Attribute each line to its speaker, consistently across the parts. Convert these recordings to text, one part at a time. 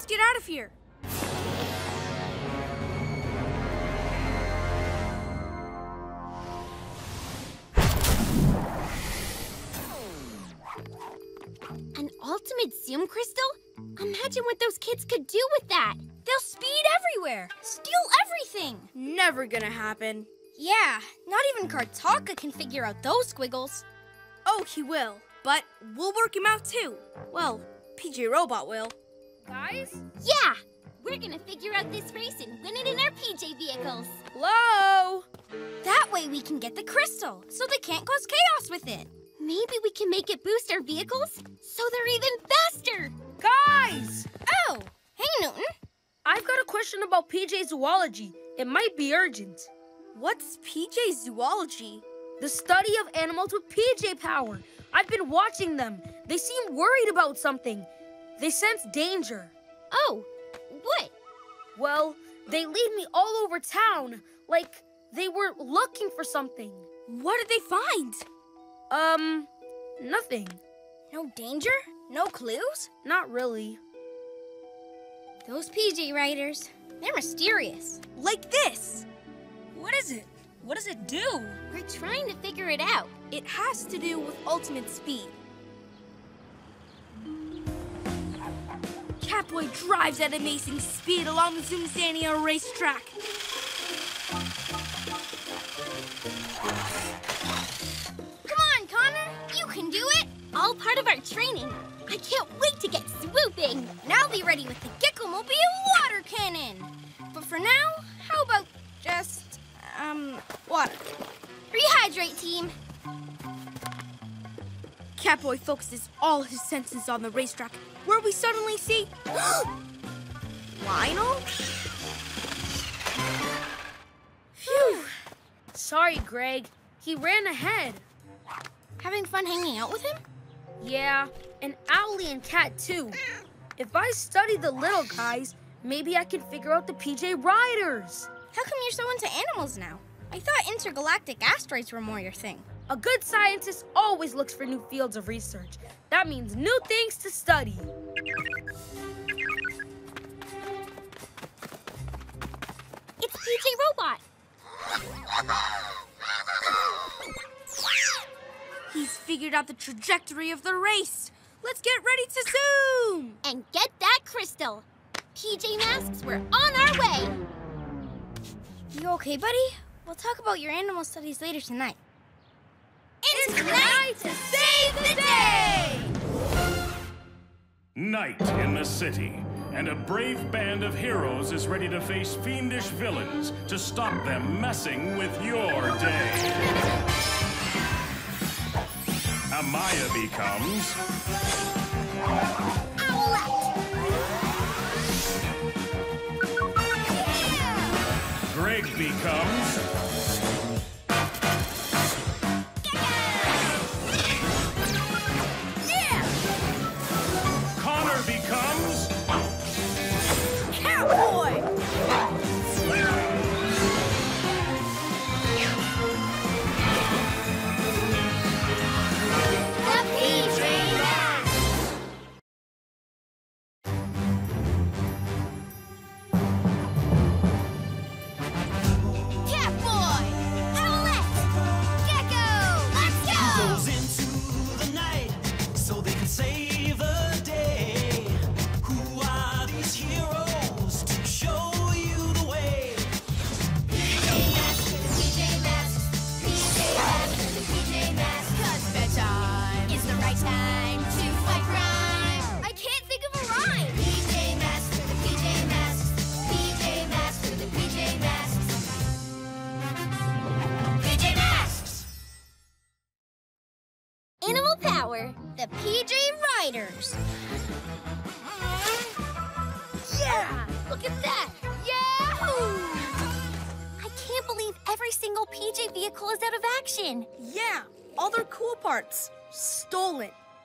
Speaker 1: let's get out of here.
Speaker 2: An ultimate zoom crystal? Imagine what those kids could do with that.
Speaker 1: They'll speed everywhere, steal everything.
Speaker 3: Never gonna happen.
Speaker 1: Yeah, not even Kartaka can figure out those squiggles.
Speaker 3: Oh, he will. But we'll work him out too. Well, PJ Robot will.
Speaker 1: Guys?
Speaker 2: Yeah! We're gonna figure out this race and win it in our PJ vehicles.
Speaker 3: Hello?
Speaker 1: That way we can get the crystal, so they can't cause chaos with it.
Speaker 2: Maybe we can make it boost our vehicles so they're even faster.
Speaker 3: Guys!
Speaker 1: Oh, hey, Newton.
Speaker 3: I've got a question about PJ zoology. It might be urgent. What's PJ zoology? The study of animals with PJ power. I've been watching them. They seem worried about something. They sense danger.
Speaker 2: Oh, what?
Speaker 3: Well, they lead me all over town, like they were looking for something.
Speaker 1: What did they find?
Speaker 3: Um, nothing.
Speaker 1: No danger? No clues?
Speaker 3: Not really.
Speaker 1: Those PJ Riders, they're mysterious.
Speaker 3: Like this.
Speaker 1: What is it? What does it do?
Speaker 2: We're trying to figure it out.
Speaker 3: It has to do with ultimate speed. Catboy drives at amazing speed along the Zoomzania racetrack.
Speaker 1: Come on, Connor. You can do it.
Speaker 2: All part of our training. I can't wait to get swooping.
Speaker 1: I'll be ready with the Gekko-mobile water cannon. But for now, how about just, um, water? Rehydrate, team.
Speaker 3: Catboy focuses all his senses on the racetrack, where we suddenly see Lionel. Phew. Sorry, Greg. He ran ahead.
Speaker 1: Having fun hanging out with him?
Speaker 3: Yeah, and Owlie and Cat too. If I study the little guys, maybe I can figure out the PJ Riders.
Speaker 1: How come you're so into animals now? I thought intergalactic asteroids were more your thing.
Speaker 3: A good scientist always looks for new fields of research. That means new things to study.
Speaker 2: It's PJ Robot.
Speaker 3: He's figured out the trajectory of the race. Let's get ready to zoom!
Speaker 2: And get that crystal. PJ Masks, we're on our way.
Speaker 1: You okay, buddy? We'll talk about your animal studies later tonight.
Speaker 3: It's tonight to save the day!
Speaker 4: Night in the city, and a brave band of heroes is ready to face fiendish villains to stop them messing with your day. Amaya becomes Greg becomes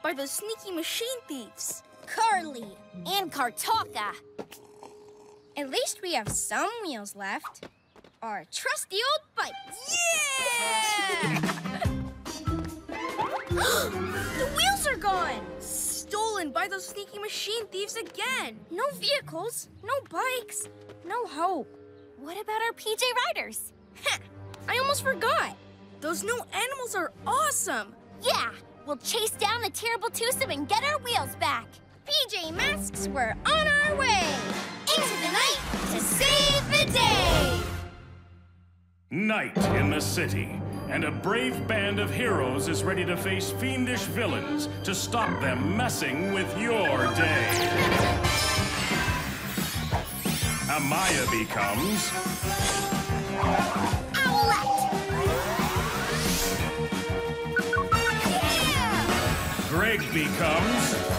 Speaker 3: by those sneaky machine thieves.
Speaker 1: Carly and Kartaka. At least we have some wheels left. Our trusty old bike. Yeah! the wheels are gone.
Speaker 3: Stolen
Speaker 2: by those sneaky machine thieves again. No vehicles, no bikes, no hope.
Speaker 1: What about our PJ Riders?
Speaker 2: I almost forgot. Those new animals are awesome.
Speaker 1: Yeah, we'll chase down the terrible twosome and get our wheels back.
Speaker 5: PJ Masks, we're on our way! Into the night to save the day!
Speaker 4: Night in the city, and a brave band of heroes is ready to face fiendish villains to stop them messing with your day. Amaya becomes Greg becomes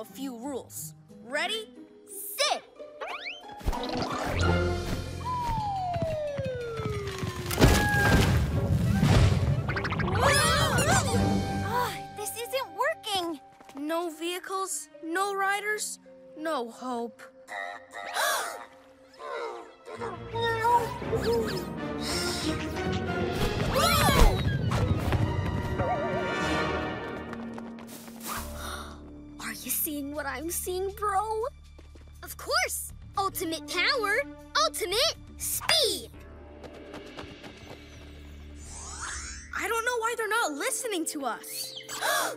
Speaker 5: a
Speaker 2: few
Speaker 1: what bro?
Speaker 5: Of course! Ultimate power, ultimate speed!
Speaker 2: I don't know why they're not listening to us.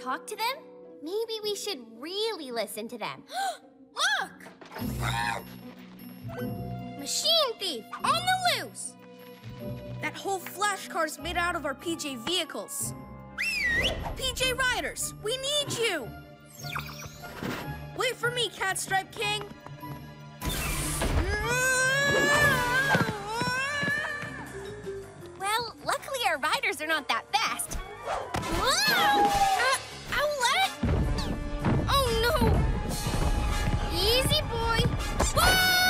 Speaker 1: Talk to them? Maybe we should really listen to them.
Speaker 5: Look! Machine thief on the loose!
Speaker 2: That whole flash car's made out of our PJ vehicles. PJ Riders, we need you! Wait for me, Cat Stripe King.
Speaker 1: Well, luckily our riders are not that fast.
Speaker 5: Uh, Owlette? Oh no! Easy, boy! Whoa!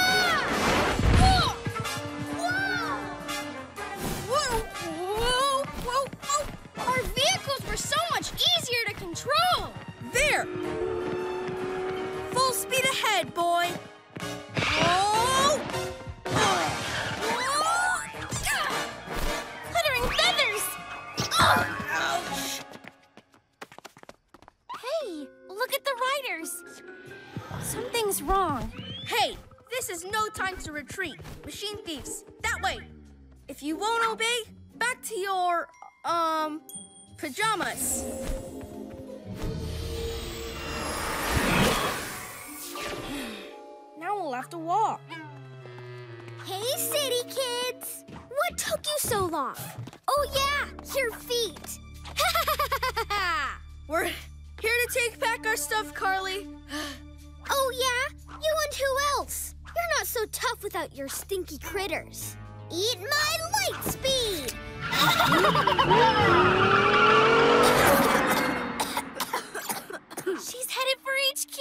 Speaker 5: Control!
Speaker 2: There! Full speed ahead, boy! Oh!
Speaker 1: Fluttering feathers!
Speaker 2: Ouch!
Speaker 1: Hey, look at the riders. Something's wrong.
Speaker 2: Hey, this is no time to retreat. Machine thieves, that way. If you won't obey, back to your, um, pajamas. Now we'll have to walk.
Speaker 5: Hey, city kids! What took you so long? Oh, yeah, your feet!
Speaker 2: We're here to take back our stuff, Carly.
Speaker 5: oh, yeah? You and who else? You're not so tough without your stinky critters. Eat my light speed! She's headed for HQ!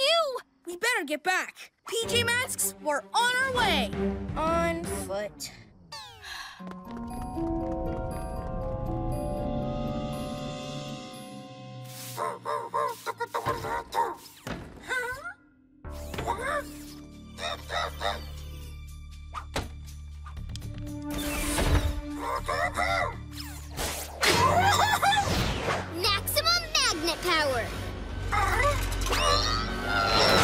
Speaker 2: We better get back. PJ Masks, we're on our way.
Speaker 5: On foot. Maximum magnet power!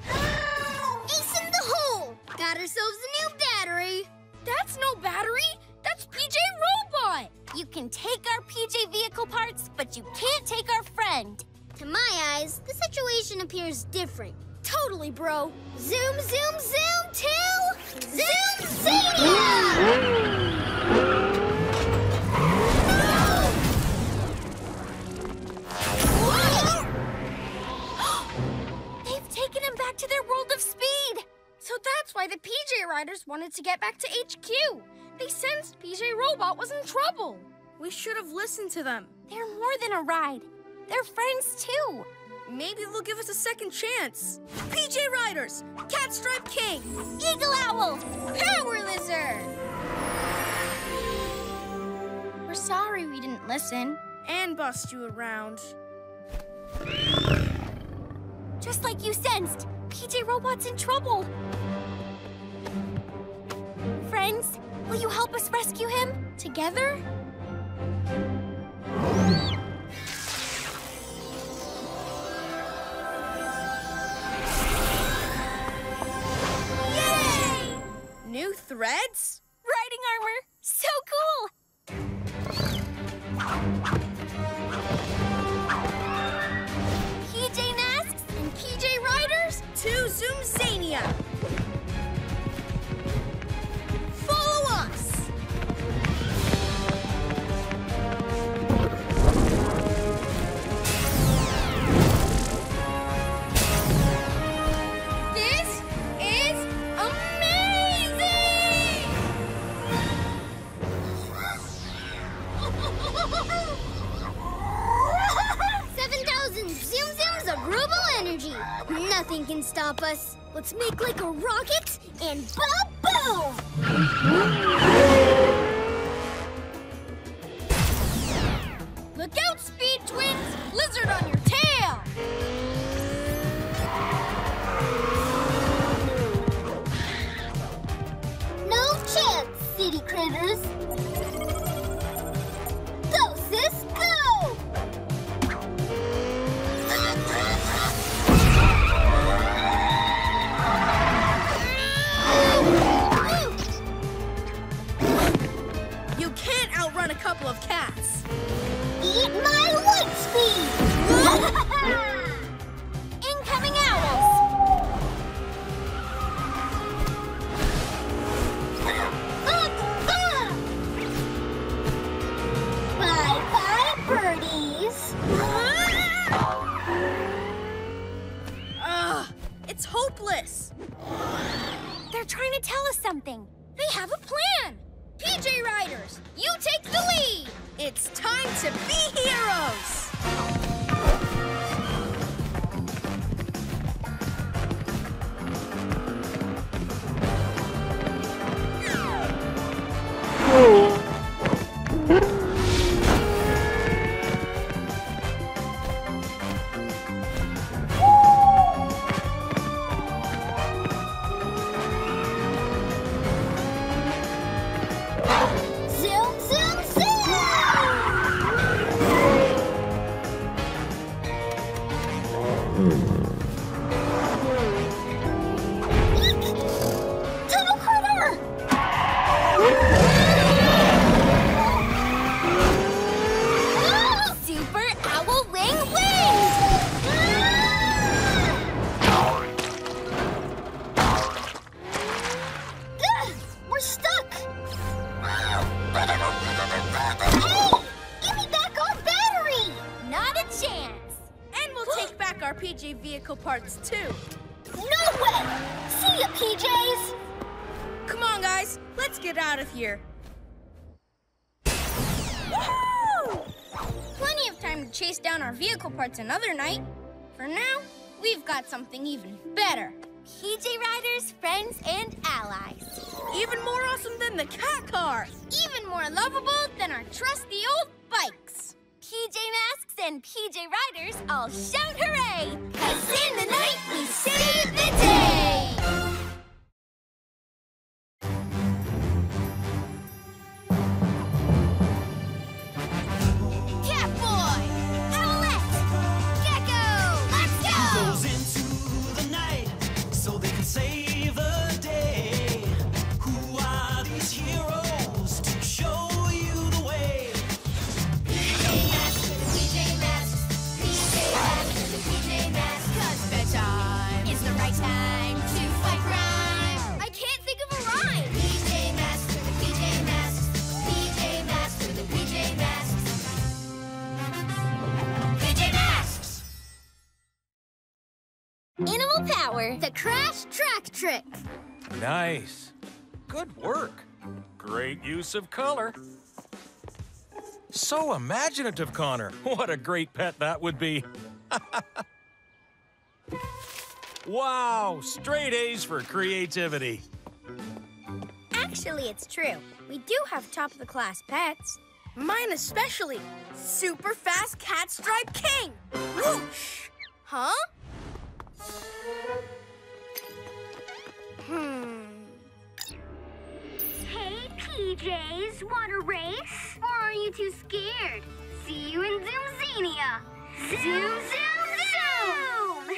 Speaker 5: ourselves a new battery!
Speaker 2: That's no battery. That's PJ Robot.
Speaker 5: You can take our PJ vehicle parts, but you can't take our friend. To my eyes, the situation appears different. Totally, bro. Zoom, zoom, zoom to Zoom Zania! They've taken him back to their world of speed.
Speaker 2: So that's why the PJ Riders wanted to get back to HQ. They sensed PJ Robot was in trouble. We should have listened to them.
Speaker 5: They're more than a ride. They're friends too.
Speaker 2: Maybe they'll give us a second chance. PJ Riders, Catstripe King,
Speaker 5: Eagle Owl, Power Lizard. We're sorry we didn't listen.
Speaker 2: and bust you around.
Speaker 5: Just like you sensed, PJ Robot's in trouble. Friends, will you help us rescue him? Together? Yay!
Speaker 2: New threads?
Speaker 5: Riding armor! So cool! 2 Zoom Zania. Nothing can stop us. Let's make like a rocket and ba-boom!
Speaker 2: Look out, Speed Twins! Lizard on your tail!
Speaker 5: No chance, city critters.
Speaker 2: Of cats.
Speaker 5: Eat my light speed! Incoming owls! Bye bye, birdies!
Speaker 2: Ugh, it's hopeless.
Speaker 5: They're trying to tell us something.
Speaker 2: They have a plan. PJ Riders, you take the lead. It's time to be heroes.
Speaker 1: Night. For now, we've got something even better. PJ Riders, friends, and allies.
Speaker 2: Even more awesome than the cat car.
Speaker 1: Even more lovable than our trusty old bikes. PJ Masks and PJ Riders all shout hooray! Cause in the night we save the day! Power, the Crash Track Trick.
Speaker 6: Nice. Good work. Great use of color. So imaginative, Connor. What a great pet that would be. wow, straight A's for creativity.
Speaker 1: Actually, it's true. We do have top of the class pets.
Speaker 2: Mine especially. Super fast cat stripe king. Whoosh! Huh?
Speaker 1: Hmm.
Speaker 5: Hey, PJs, want a race? Or are you too scared? See you in Zoomzania! Zoom, zoom, zoom!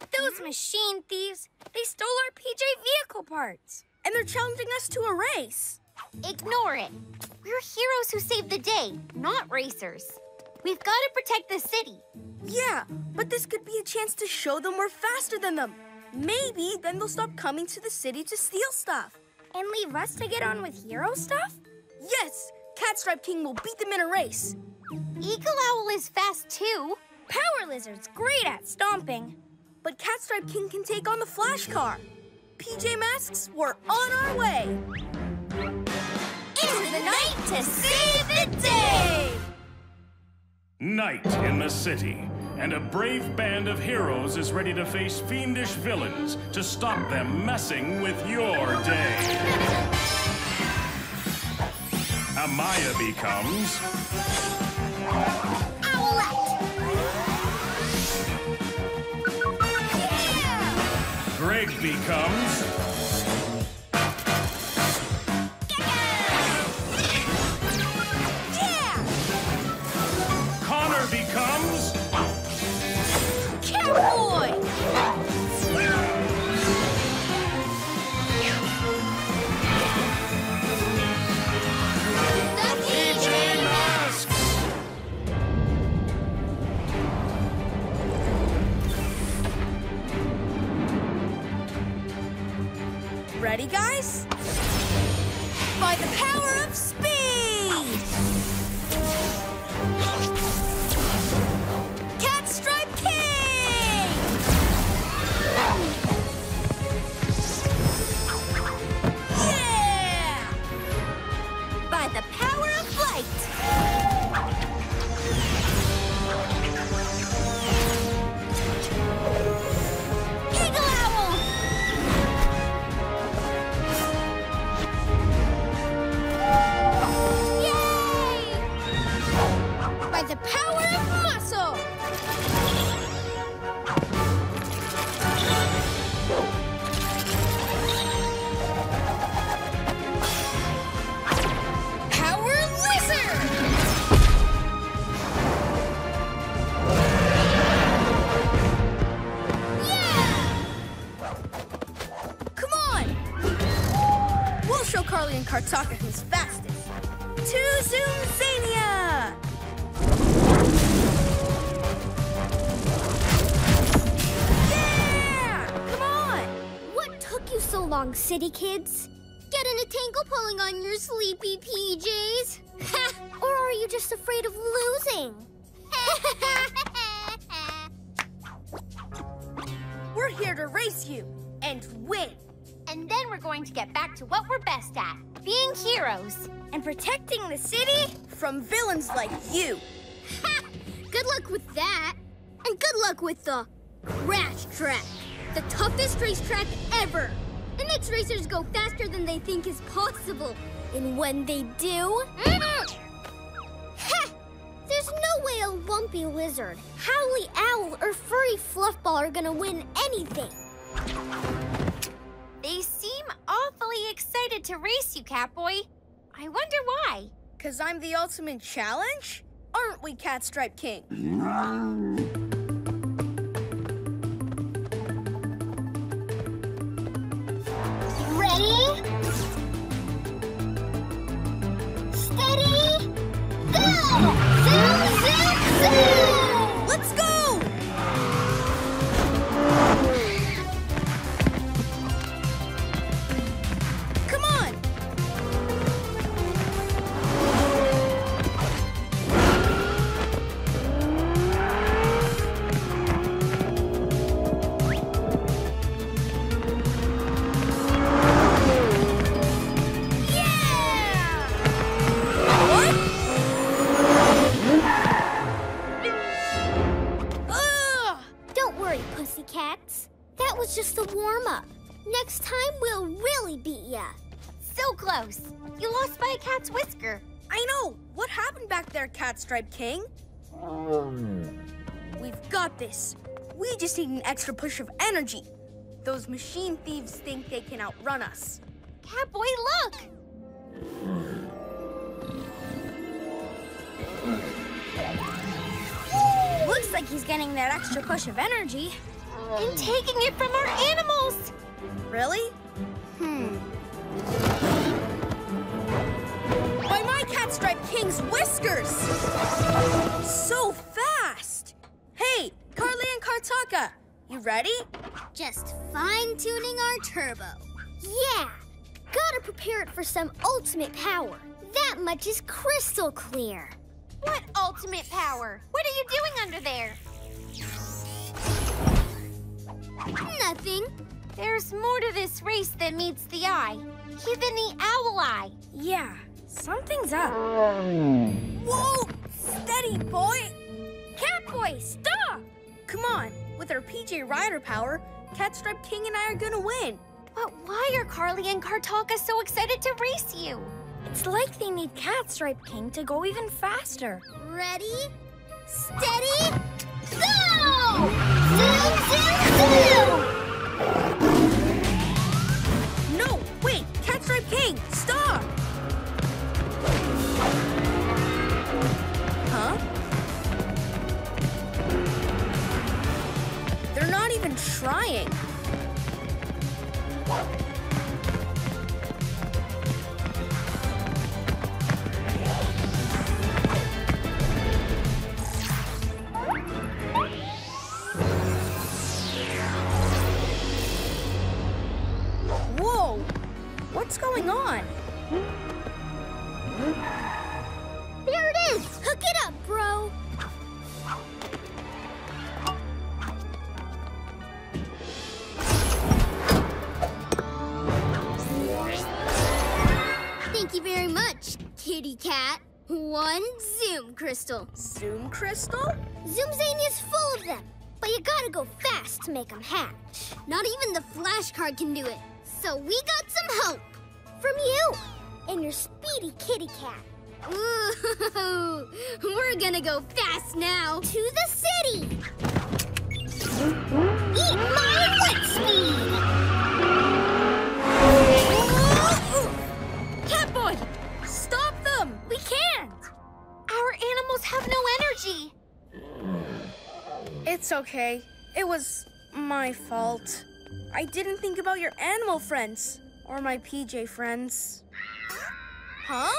Speaker 1: Those machine thieves, they stole our PJ vehicle parts.
Speaker 2: And they're challenging us to a race.
Speaker 1: Ignore it. We're heroes who save the day, not racers. We've got to protect the city.
Speaker 2: Yeah, but this could be a chance to show them we're faster than them. Maybe then they'll stop coming to the city to steal stuff.
Speaker 1: And leave us to get on with hero stuff?
Speaker 2: Yes, Catstripe King will beat them in a race.
Speaker 1: Eagle Owl is fast too. Power Lizard's great at stomping.
Speaker 2: But Catstripe King can take on the Flash Car. PJ Masks, we're on our way.
Speaker 1: Into the night to save the day!
Speaker 4: Night in the city, and a brave band of heroes is ready to face fiendish villains to stop them messing with your day. Amaya becomes
Speaker 1: Owlette!
Speaker 4: Greg becomes
Speaker 1: city kids?
Speaker 5: Possible. And when they do, mm-hmm. ha! There's no way a lumpy lizard, howly owl, or furry fluffball are gonna win anything. They seem awfully excited to race you, Catboy. I wonder why.
Speaker 2: Cause I'm the ultimate challenge? Aren't we, Catstripe King?
Speaker 5: Ready? Steady? Go! Zoom, zoom, zoom!
Speaker 2: There, Catstripe King? We've got this. We just need an extra push of energy. Those machine thieves think they can outrun us.
Speaker 5: Catboy, look! Looks like he's getting that extra push of energy. And taking it from our animals!
Speaker 2: Really? Hmm. Catstripe King's whiskers! So fast! Hey, Carly and Kartaka, you ready?
Speaker 5: Just fine-tuning our turbo. Yeah! Gotta prepare it for some ultimate power. That much is crystal clear. What ultimate power? What are you doing under there? Nothing. There's more to this race than meets the eye. Even the owl eye.
Speaker 2: Yeah, something's up. Whoa! Steady, boy!
Speaker 5: Catboy, stop!
Speaker 2: Come on, with our PJ Rider power, Catstripe King and I are gonna win.
Speaker 5: But why are Carly and Kartaka so excited to race you?
Speaker 2: It's like they need Catstripe King to go even faster.
Speaker 5: Ready, steady, go! Zoom, zoom, zoom!
Speaker 2: No, wait, Catstripe King, stop! Huh? They're not even trying. What's going on?
Speaker 5: Very much, kitty cat. One Zoom Crystal.
Speaker 2: Zoom Crystal?
Speaker 5: Zoom Zane is full of them, but you gotta go fast to make them hatch. Not even the Flash Car can do it. So we got some hope from you and your speedy kitty cat. Ooh, we're gonna go fast now to the city. Eat my light speed.
Speaker 2: Catboy!
Speaker 5: Our animals have no energy.
Speaker 2: It's okay. It was my fault. I didn't think about your animal friends or my PJ friends. Huh?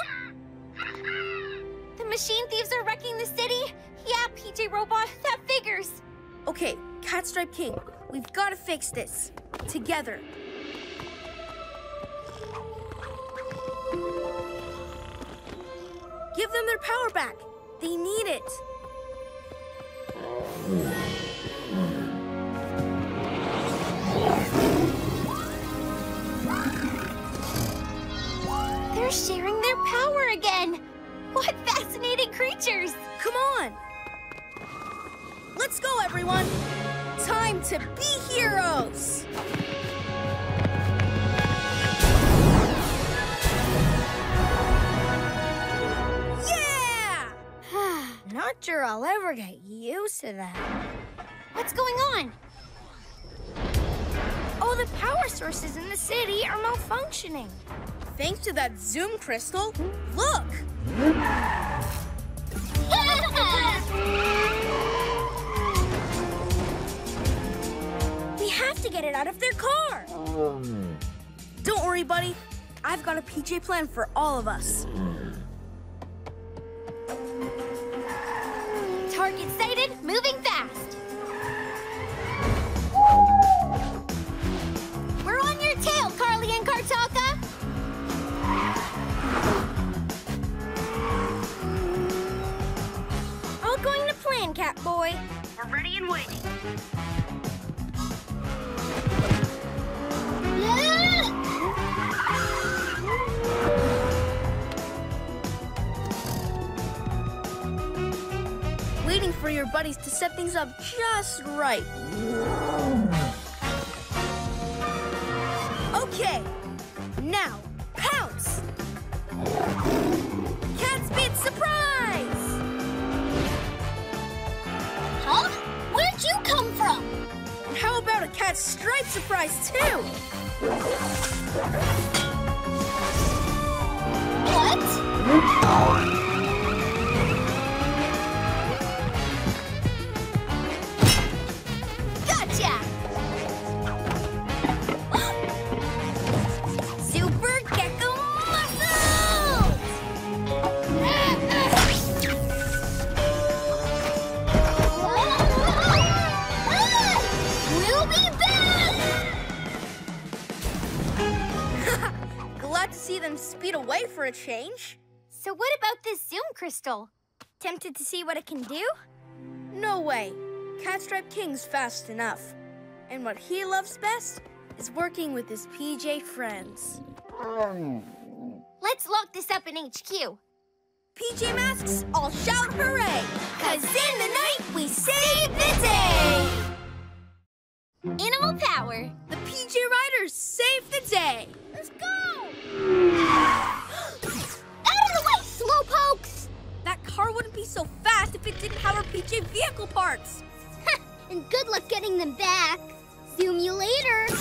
Speaker 5: The machine thieves are wrecking the city? Yeah, PJ Robot, that figures.
Speaker 2: Okay, Catstripe King, we've got to fix this. Together. Give them their power back. They need it.
Speaker 1: They're sharing their power again. What fascinating creatures.
Speaker 2: Come on. Let's go, everyone. Time to be heroes. Not sure I'll ever get used to that.
Speaker 1: What's going on?
Speaker 2: Oh, the power sources in the city are malfunctioning. Thanks to that Zoom crystal, look! We have to get it out of their car. Don't worry, buddy. I've got a PJ plan for all of us.
Speaker 1: Target sighted, moving fast. We're on your tail, Carly and Kartaka.
Speaker 2: All going to plan, Catboy. We're ready and waiting. Waiting for your buddies to set things up just right. Okay, now pounce! Cat Speed surprise!
Speaker 1: Huh? Where'd you come from?
Speaker 2: And How about a cat stripe surprise too?
Speaker 1: What?
Speaker 2: See them speed away for a change.
Speaker 1: So what about this Zoom crystal? Tempted to see what it can do?
Speaker 2: No way. Catstripe King's fast enough. And what he loves best is working with his PJ friends.
Speaker 1: Let's lock this up in HQ.
Speaker 2: PJ Masks, all shout hooray!
Speaker 1: Cause in the night we save the day! Animal power.
Speaker 2: The PJ Riders save the day!
Speaker 1: Let's go! Out of the way, slowpokes!
Speaker 2: That car wouldn't be so fast if it didn't have our PJ vehicle parts.
Speaker 1: and good luck getting them back. Zoom you later.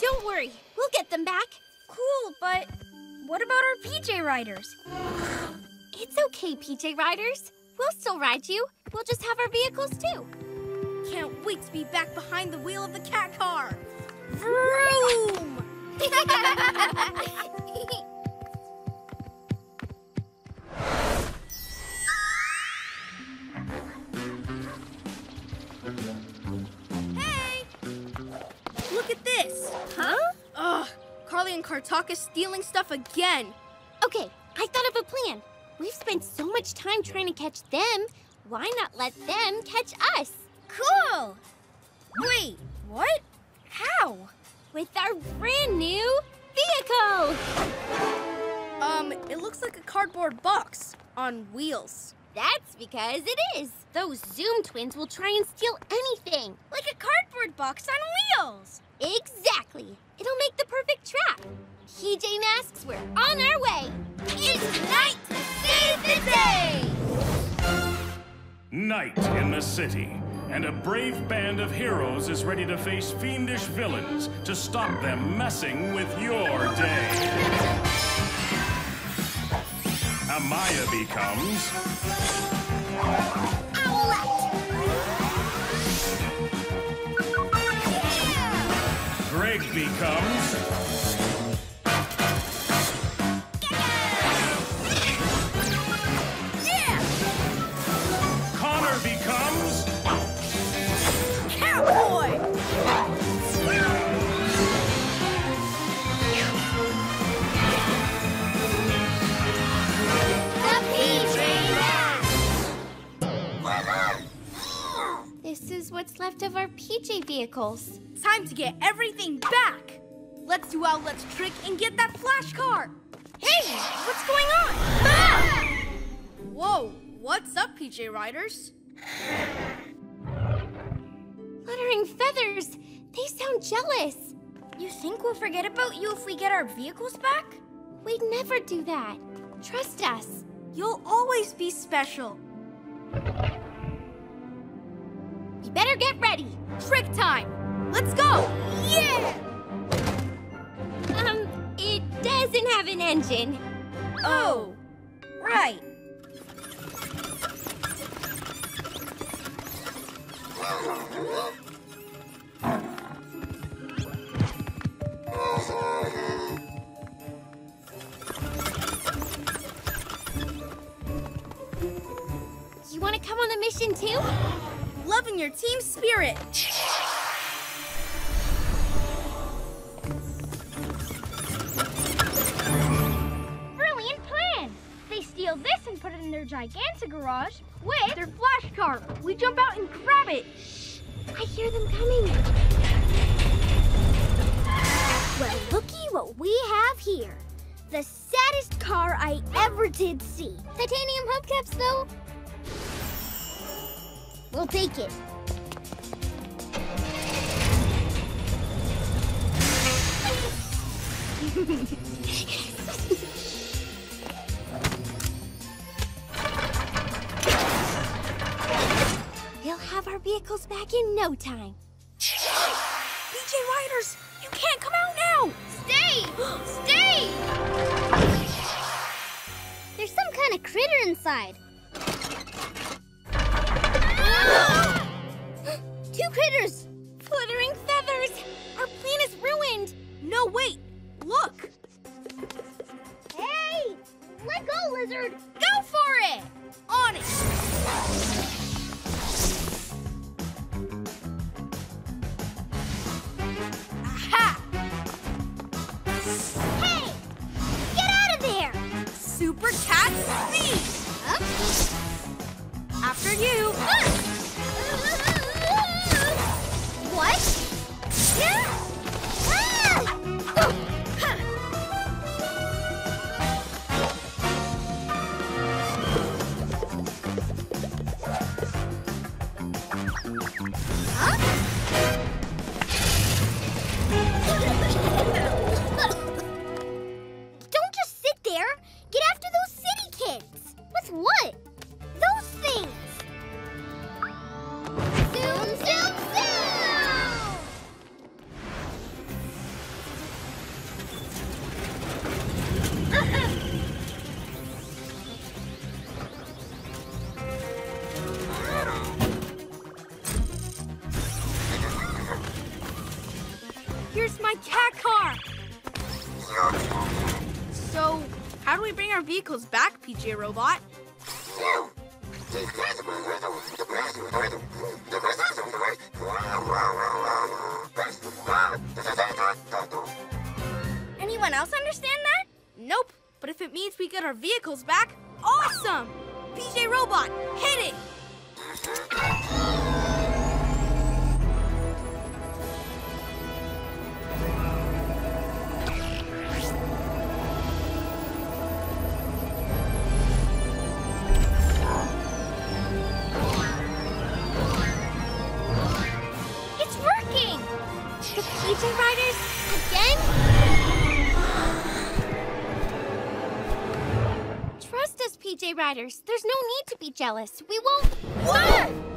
Speaker 1: Don't worry, we'll get them back.
Speaker 2: Cool, but what about our PJ Riders?
Speaker 1: It's okay, PJ Riders. We'll still ride you. We'll just have our vehicles too.
Speaker 2: Can't wait to be back behind the wheel of the cat car. Vroom! Hey! Look at this.
Speaker 1: huh?
Speaker 2: Ugh, Carly and Kartaka stealing stuff again.
Speaker 1: Okay, I thought of a plan. We've spent so much time trying to catch them. Why not let them catch us?
Speaker 2: Cool! Wait, what? How?
Speaker 1: With our brand new vehicle!
Speaker 2: Um, it looks like a cardboard box on wheels.
Speaker 1: That's because it is. Those Zoom twins will try and steal anything.
Speaker 2: Like a cardboard box on wheels.
Speaker 1: Exactly. It'll make the perfect trap. PJ Masks, we're on our way. It's night save the day!
Speaker 4: Night in the city, and a brave band of heroes is ready to face fiendish villains to stop them messing with your day. Amaya becomes Owlette! Greg becomes
Speaker 1: Is what's left of our PJ vehicles.
Speaker 2: Time to get everything back. Let's do Owlette's trick and get that flash car. Hey, what's going on? Ah! Whoa, what's up, PJ Riders?
Speaker 1: Fluttering feathers. They sound jealous.
Speaker 5: You think we'll forget about you if we get our vehicles back?
Speaker 1: We'd never do that. Trust us.
Speaker 2: You'll always be special.
Speaker 1: You better get ready.
Speaker 2: Trick time. Let's go.
Speaker 1: Yeah! Um, it doesn't have an engine.
Speaker 2: Oh, right.
Speaker 1: You want to come on the mission too?
Speaker 2: Loving your team spirit.
Speaker 5: Brilliant plan! They steal this and put it in their gigantic garage with
Speaker 2: Their flash car. We jump out and grab it.
Speaker 1: I hear them coming.
Speaker 5: Well, looky what we have here. The saddest car I ever did see.
Speaker 1: Titanium hubcaps, though.
Speaker 5: We'll take it.
Speaker 1: We'll have our vehicles back in no time.
Speaker 2: PJ Riders, you can't come out now.
Speaker 5: Stay! Stay! There's some kind of critter inside. Two critters!
Speaker 1: Fluttering feathers. Our plan is ruined.
Speaker 2: No, wait. Look.
Speaker 5: Hey! Let go, lizard!
Speaker 2: Go for it. On it. Aha!
Speaker 5: Hey! Get out of there!
Speaker 2: Super cat speed.
Speaker 5: Huh?
Speaker 2: After you.
Speaker 5: What? Yeah! Ah!
Speaker 2: My cat car. So, how do we bring our vehicles back, PJ Robot? Anyone else understand that? Nope. But if it means we get our vehicles back, awesome! PJ Robot, hit it!
Speaker 1: There's no need to be jealous. We won't. Ah!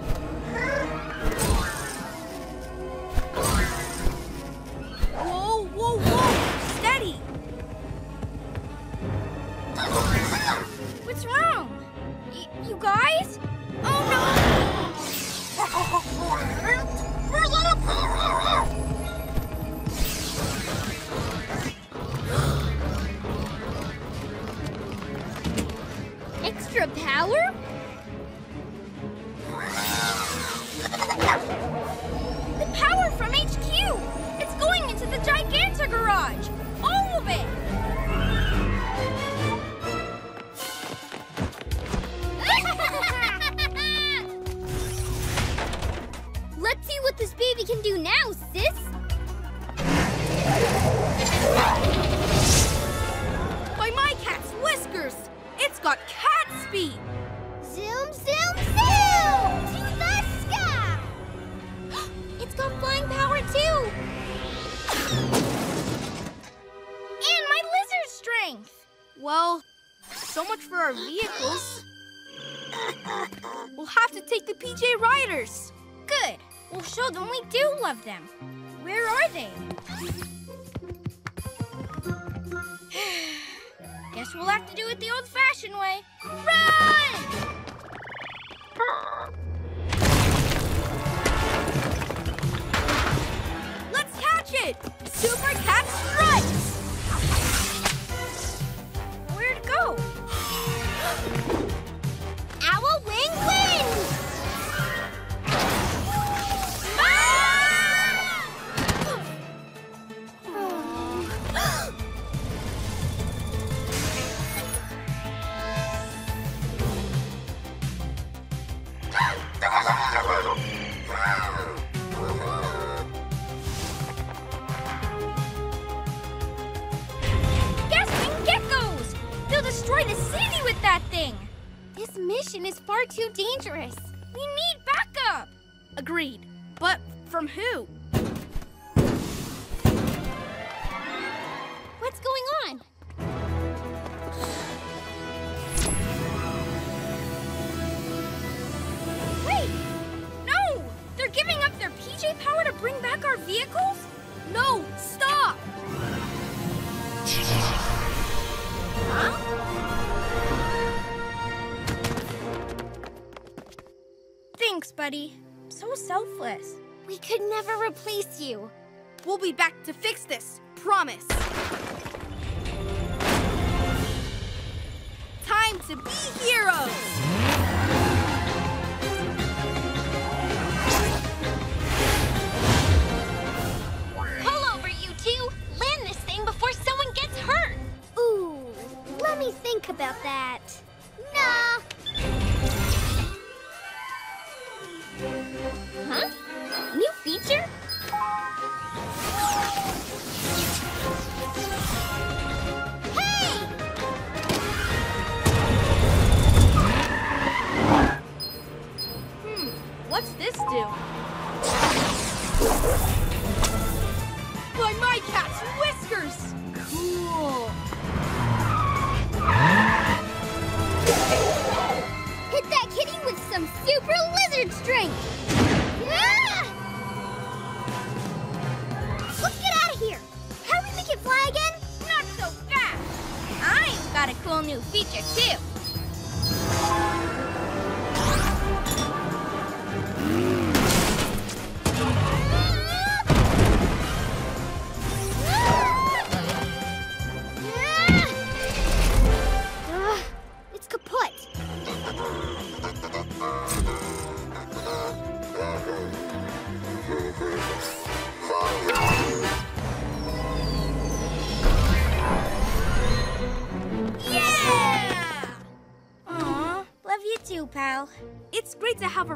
Speaker 1: replace you.
Speaker 2: We'll be back to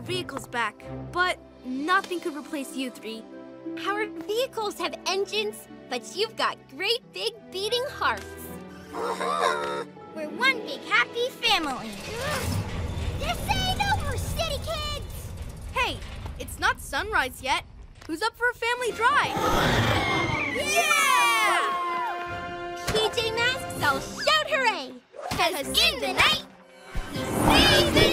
Speaker 2: vehicles back, but nothing could replace you three.
Speaker 1: Our vehicles have engines, but you've got great big beating hearts. We're one big happy family. This ain't over, city kids!
Speaker 2: Hey, it's not sunrise yet. Who's up for a family drive? yeah!
Speaker 1: PJ Masks, I'll shout hooray! Cause, Cause in the night,
Speaker 7: we save the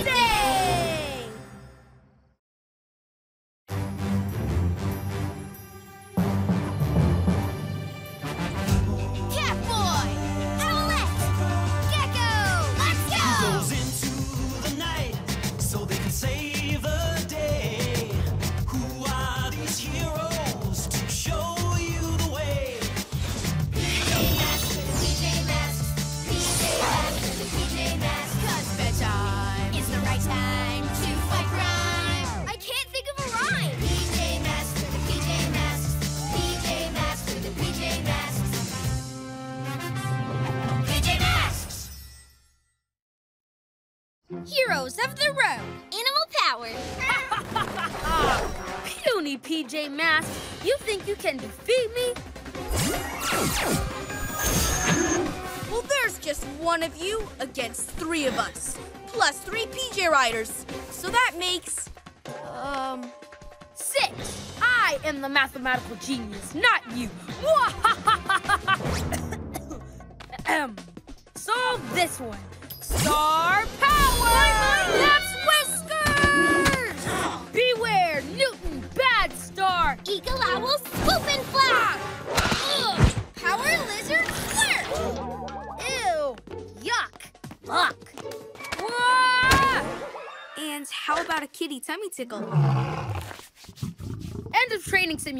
Speaker 2: genius, not you.
Speaker 3: Solve this one. Star power!
Speaker 5: My whiskers!
Speaker 3: Beware, Newton, bad star!
Speaker 5: Eagle Owl, swoop and fly! Power Lizard, flirt!
Speaker 3: Ew, yuck, Fuck.
Speaker 2: And how about a kitty tummy tickle?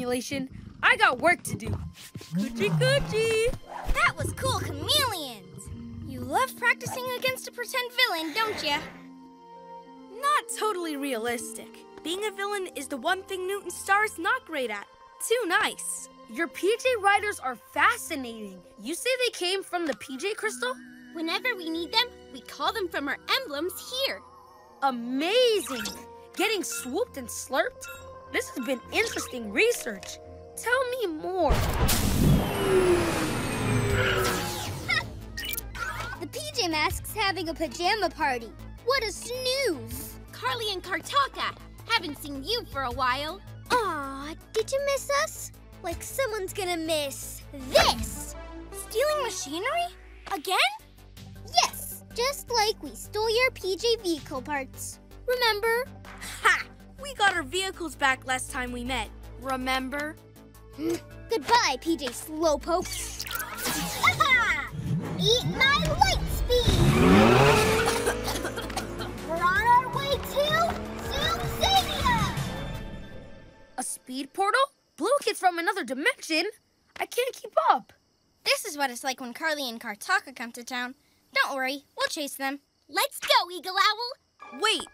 Speaker 3: End of training simulation. I got work to do. Coochie coochie!
Speaker 5: That was cool, chameleons! You love practicing against a pretend villain, don't you?
Speaker 2: Not totally realistic. Being a villain is the one thing Newton Star is not great at. Too nice.
Speaker 3: Your PJ Riders are fascinating. You say they came from the PJ Crystal?
Speaker 5: Whenever we need them, we call them from our emblems here.
Speaker 3: Amazing! Getting swooped and slurped? This has been interesting research. Tell me more.
Speaker 5: The PJ Masks having a pajama party. What a snooze! Carly and Kartaka, haven't seen you for a while. Aw, did you miss us? Like someone's gonna miss this! Stealing machinery? Again? Yes, just like we stole your PJ vehicle parts. Remember?
Speaker 2: Ha! We got our vehicles back last time we met. Remember?
Speaker 5: Goodbye, PJ Slowpoke. Eat my light speed! We're on our way to Zoomzania!
Speaker 3: A speed portal? Blue Kid's from another dimension? I can't keep up.
Speaker 5: This is what it's like when Carly and Kartaka come to town. Don't worry, we'll chase them. Let's go, Eagle Owl!
Speaker 2: Wait!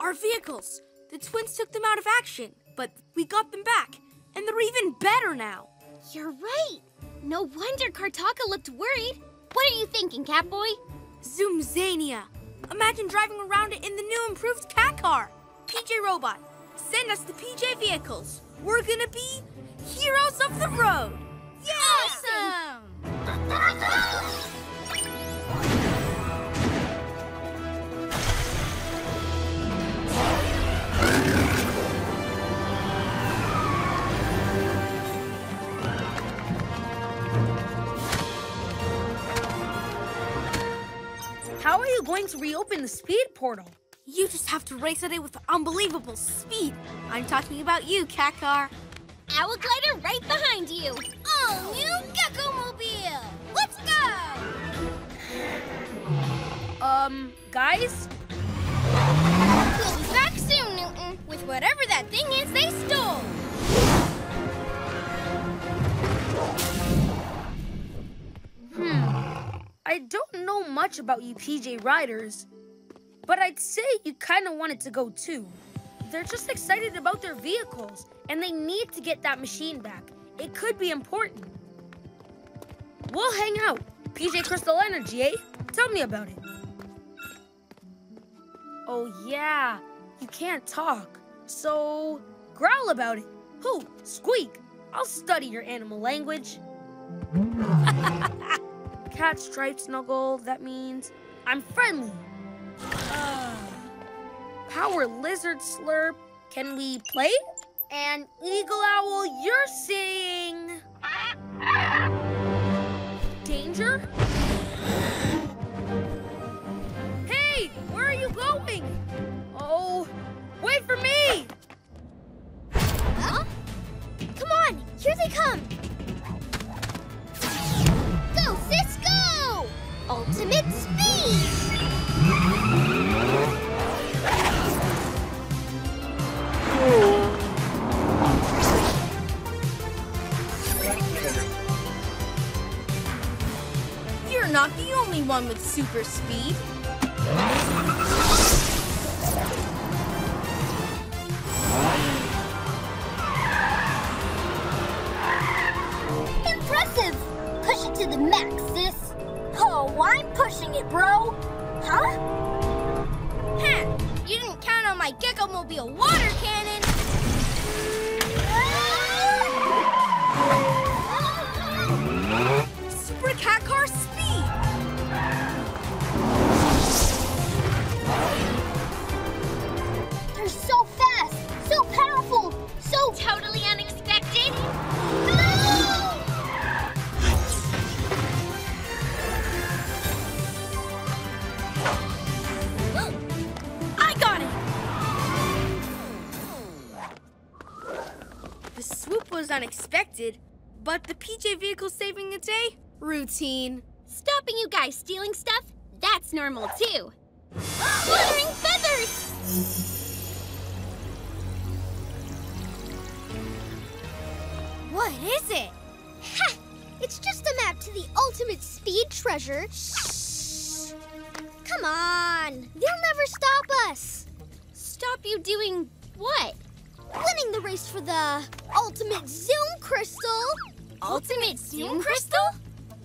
Speaker 2: Our vehicles! The twins took them out of action, but we got them back, and they're even better now.
Speaker 5: You're right. No wonder Kartaka looked worried. What are you thinking, Catboy?
Speaker 2: Zoomzania! Imagine driving around it in the new improved cat car. PJ Robot, send us the PJ vehicles. We're gonna be heroes of the road.
Speaker 5: Awesome!
Speaker 3: How are you going to reopen the speed portal?
Speaker 2: You just have to race at it with unbelievable speed. I'm talking about you, Kakar. car.
Speaker 5: Owl glider right behind you. All new Gekko-mobile. Let's go!
Speaker 3: Um, guys?
Speaker 5: We'll be back soon, Newton, with whatever that thing is they stole.
Speaker 3: Hmm. I don't know much about you PJ Riders, but I'd say you kind of wanted to go too. They're just excited about their vehicles, and they need to get that machine back. It could be important. We'll hang out. PJ Crystal Energy, eh? Tell me about it. Oh, yeah. You can't talk. So, growl about it. Who? Squeak. I'll study your animal language. Cat stripe snuggle, that means I'm friendly. Uh, power lizard slurp, can we play? And eagle owl, you're saying danger? Wait for me!
Speaker 5: Huh? Come on, here they come. Go, Cisco! Ultimate speed!
Speaker 2: You're not the only one with super speed. Unexpected, but the PJ vehicle saving the day? Routine.
Speaker 5: Stopping you guys stealing stuff? That's normal too. Fluttering feathers!
Speaker 2: What is it?
Speaker 5: Ha! It's just a map to the ultimate speed treasure. Shh. Come on! They'll never stop us! Stop you doing what? Winning the race for the ultimate Zoom Crystal!
Speaker 2: Ultimate Zoom Crystal?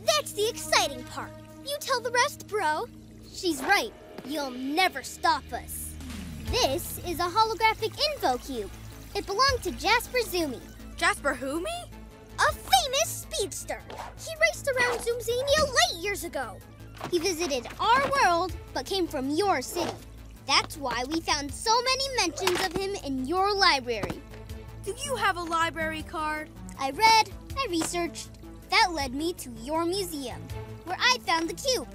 Speaker 5: That's the exciting part. You tell the rest, bro. She's right. You'll never stop us. This is a holographic info cube. It belonged to Jasper Zoomy,
Speaker 2: Jasper who me?
Speaker 5: a famous speedster. He raced around Zoomzania late years ago. He visited our world, but came from your city. That's why we found so many mentions of him in your library.
Speaker 2: Do you have a library card?
Speaker 5: I read, I researched. That led me to your museum, where I found the cube.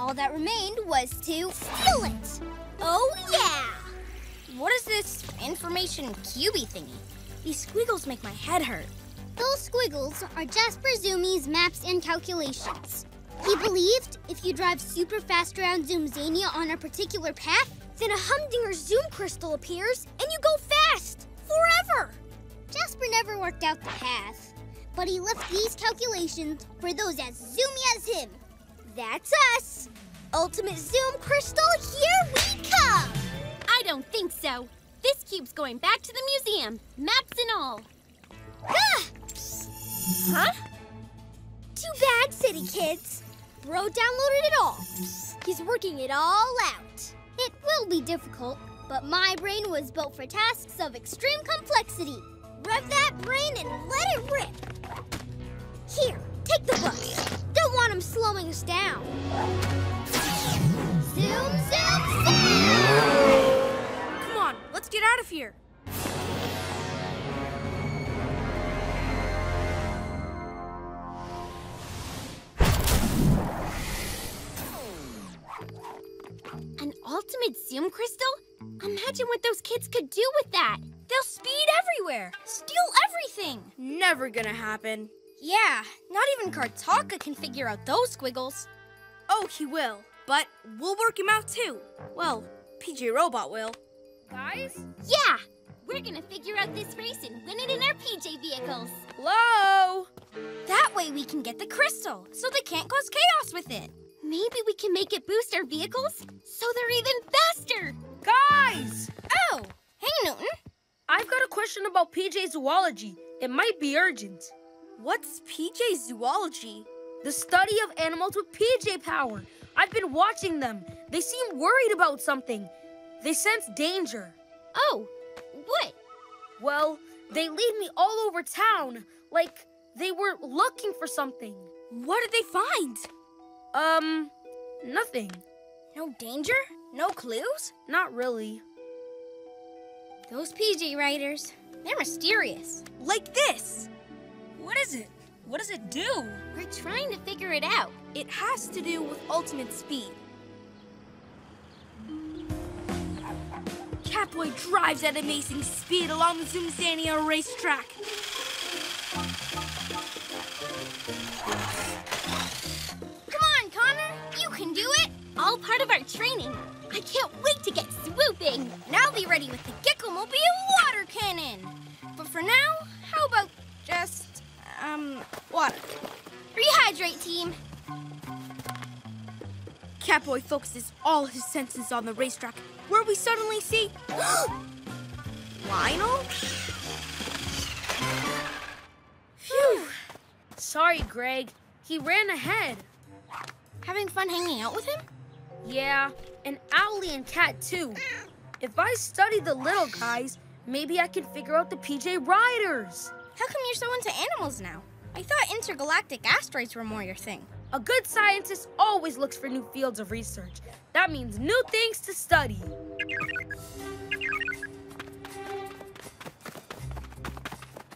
Speaker 5: All that remained was to steal it. Oh, yeah!
Speaker 1: What is this information cubey thingy? These squiggles make my head hurt.
Speaker 5: Those squiggles are Jasper Zoomy's maps and calculations. He believed if you drive super fast around Zoomzania on a particular path, then a Humdinger Zoom crystal appears and you go fast forever. Jasper never worked out the path, but he left these calculations for those as zoomy as him. That's us. Ultimate Zoom Crystal, here we come.
Speaker 1: I don't think so. This cube's going back to the museum, maps and all.
Speaker 5: Ah!
Speaker 1: Huh?
Speaker 5: Too bad, City Kids. Bro downloaded it all. He's working it all out. It will be difficult, but my brain was built for tasks of extreme complexity. Rev that brain and let it rip. Here, take the bus. Don't want him slowing us down. Zoom, zoom, zoom!
Speaker 2: Come on, let's get out of here.
Speaker 1: An ultimate zoom crystal? Imagine what those kids could do with that. They'll speed everywhere, steal everything.
Speaker 2: Never gonna happen.
Speaker 1: Yeah, not even Kartaka can figure out those squiggles.
Speaker 2: Oh, he will. But we'll work him out too. Well, PJ Robot will.
Speaker 3: Guys?
Speaker 5: Yeah, we're gonna figure out this race and win it in our PJ vehicles.
Speaker 3: Hello?
Speaker 1: That way we can get the crystal, so they can't cause chaos with it.
Speaker 5: Maybe we can make it boost our vehicles so they're even faster.
Speaker 3: Guys!
Speaker 1: Oh, hey Newton.
Speaker 3: I've got a question about PJ zoology. It might be urgent.
Speaker 2: What's PJ Zoology?
Speaker 3: The study of animals with PJ power. I've been watching them. They seem worried about something. They sense danger.
Speaker 5: Oh, what?
Speaker 3: Well, they lead me all over town, like they were looking for something.
Speaker 2: What did they find?
Speaker 3: Um, nothing.
Speaker 1: No danger? No clues?
Speaker 3: Not really.
Speaker 1: Those PJ Riders, they're mysterious.
Speaker 2: Like this.
Speaker 1: What is it? What does it do?
Speaker 5: We're trying to figure it out.
Speaker 2: It has to do with ultimate speed. Catboy drives at amazing speed along the Zoomzania racetrack.
Speaker 5: Come on, Connor. You can do it. All part of our training. I can't wait to get swooping.
Speaker 1: Now be ready with the Gekko-mobile water cannon. But for now, how about just, um, water?
Speaker 5: Rehydrate, team.
Speaker 2: Catboy focuses all his senses on the racetrack, where we suddenly see Lionel.
Speaker 3: Phew. Sorry, Greg. He ran ahead.
Speaker 1: Having fun hanging out with him?
Speaker 3: Yeah, and Owlie and Cat too. If I study the little guys, maybe I can figure out the PJ Riders.
Speaker 1: How come you're so into animals now? I thought intergalactic asteroids were more your thing.
Speaker 3: A good scientist always looks for new fields of research. That means new things to study.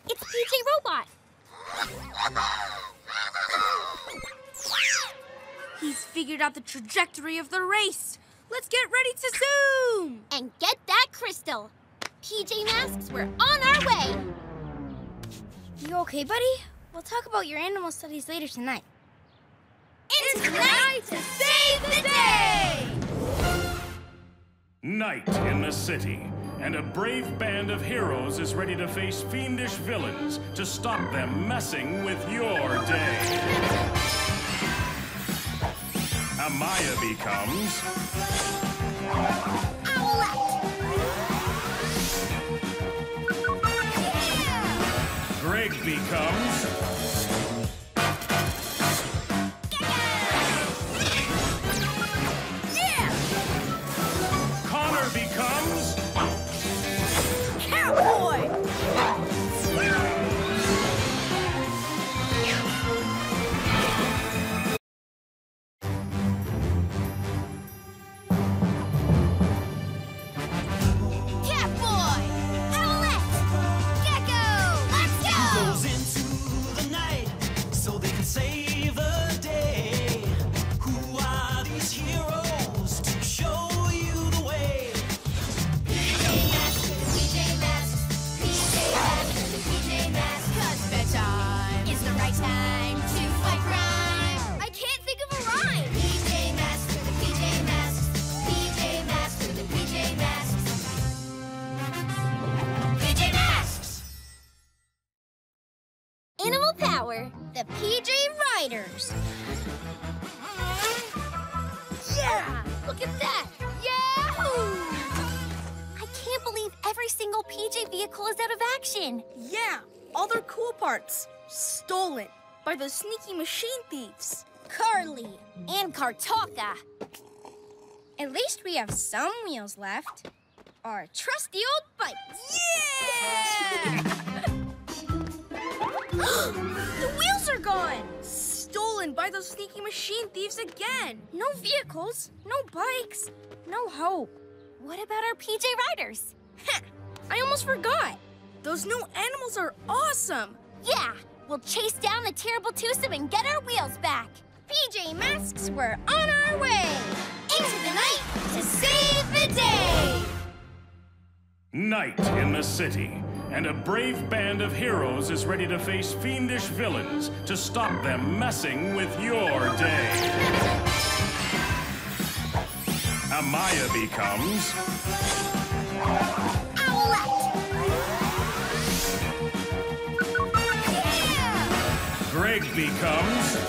Speaker 5: It's PJ Robot.
Speaker 2: He's figured out the trajectory of the race. Let's get ready to zoom!
Speaker 5: And get that crystal. PJ Masks, we're on our way.
Speaker 2: You okay, buddy? We'll talk about your animal studies later tonight.
Speaker 1: It's tonight to save the day!
Speaker 4: Night in the city, and a brave band of heroes is ready to face fiendish villains to stop them messing with your day. Amaya becomes Greg becomes
Speaker 2: all their cool parts stolen by those sneaky machine thieves.
Speaker 1: Carly and Kartaka.
Speaker 2: At least we have some wheels left. Our trusty old bike. Yeah! the wheels are gone. Stolen by those sneaky machine thieves again. No vehicles, no bikes, no hope.
Speaker 1: What about our PJ Riders?
Speaker 2: I almost forgot. Those new animals are awesome.
Speaker 1: Yeah, we'll chase down the terrible twosome and get our wheels back. PJ Masks, we're on our way. Into the night to save the day.
Speaker 4: Night in the city, and a brave band of heroes is ready to face fiendish villains to stop them messing with your day. Amaya becomes Greg becomes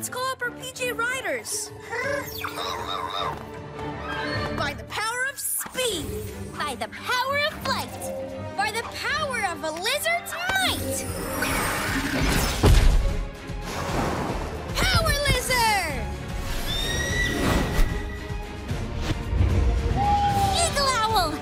Speaker 2: Let's call up our PJ Riders. By the power of speed,
Speaker 1: By the power of flight.
Speaker 2: by the power of a lizard's might. Power Lizard!
Speaker 1: Eagle Owl!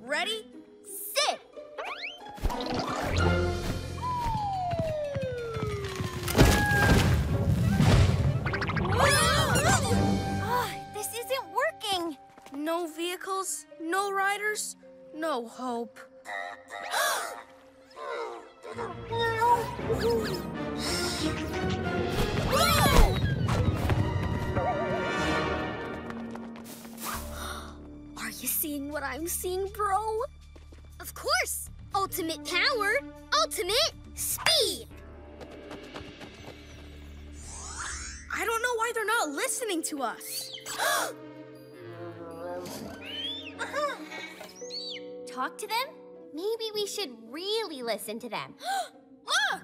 Speaker 2: Ready?
Speaker 1: Sit. Ah, this isn't working.
Speaker 2: No vehicles, no riders, no hope.
Speaker 5: Are what I'm seeing, bro? Of course! Ultimate power, ultimate speed!
Speaker 2: I don't know why they're not listening to us.
Speaker 1: Talk to them? Maybe we should really listen to them.
Speaker 2: Look!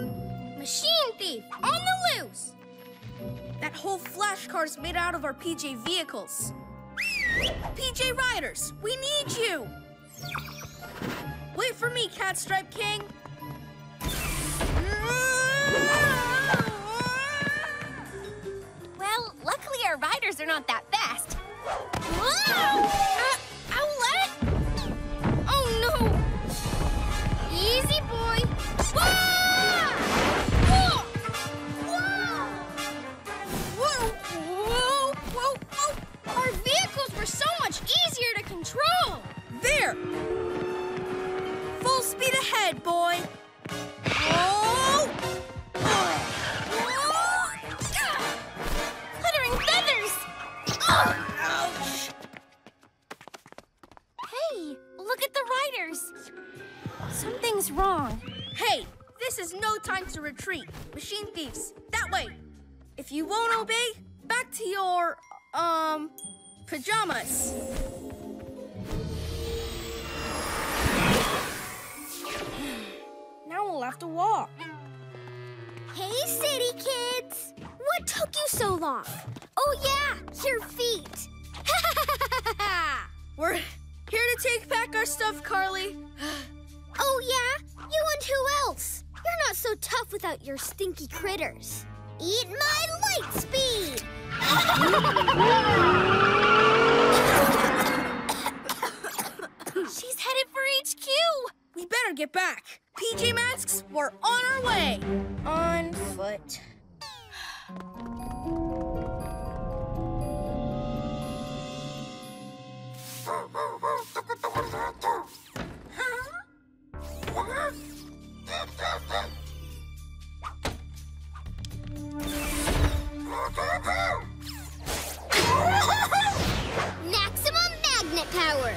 Speaker 5: Machine thief on the loose!
Speaker 2: That whole flash car's made out of our PJ vehicles. PJ Riders, we need you! Wait for me, Catstripe King!
Speaker 1: Well, luckily our riders are not that fast.
Speaker 5: Control!
Speaker 2: There! Full speed ahead, boy! Oh!
Speaker 5: Glittering feathers!
Speaker 2: Ouch!
Speaker 1: Hey, look at the riders. Something's wrong.
Speaker 2: Hey, this is no time to retreat. Machine thieves, that way. If you won't obey, back to your, um, pajamas. Now we'll have to walk.
Speaker 5: Hey, city kids! What took you so long? Oh, yeah, your feet!
Speaker 2: We're here to take back our stuff, Carly.
Speaker 5: oh, yeah? You and who else? You're not so tough without your stinky critters. Eat my light speed!
Speaker 1: She's headed for HQ.
Speaker 2: We better get back. PJ Masks, we're on our way. On foot.
Speaker 5: Maximum magnet power!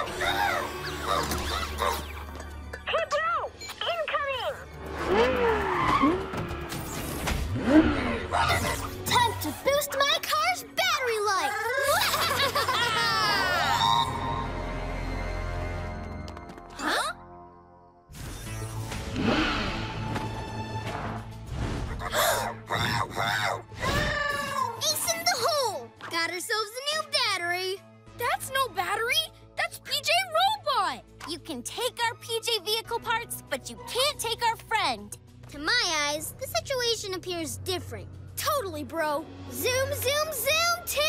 Speaker 1: You can take our PJ vehicle parts, but you can't take our friend.
Speaker 5: To my eyes, the situation appears different. Totally, bro. Zoom, zoom, zoom to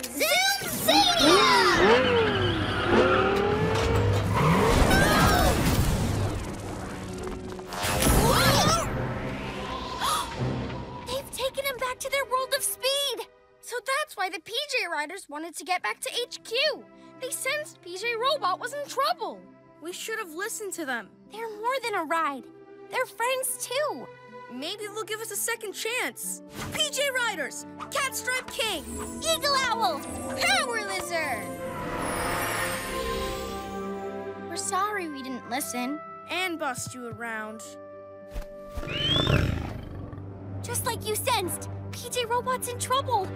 Speaker 5: Zoomzania!
Speaker 1: They've taken him back to their world of speed.
Speaker 2: So that's why the PJ Riders wanted to get back to HQ. They sensed PJ Robot was in trouble. We should have listened to them.
Speaker 1: They're more than a ride. They're friends too.
Speaker 2: Maybe they'll give us a second chance. PJ Riders, Catstripe King,
Speaker 1: Eagle Owl.
Speaker 5: Power Lizard!
Speaker 1: We're sorry we didn't listen.
Speaker 2: and bust you around.
Speaker 1: Just like you sensed, PJ Robot's in trouble.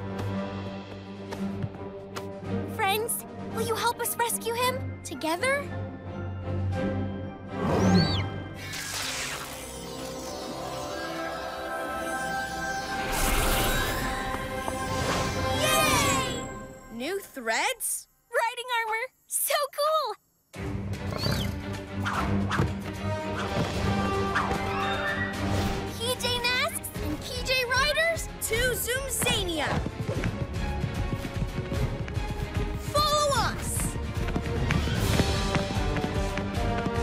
Speaker 1: Friends, will you help us rescue him? Together?
Speaker 2: New threads?
Speaker 1: Riding armor! So cool! PJ Masks and PJ Riders?
Speaker 2: To Zoomzania. Follow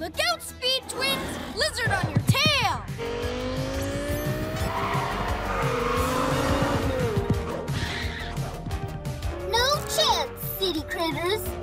Speaker 1: Look out, Speed Twins! Lizard on your tail!
Speaker 5: No chance, city critters!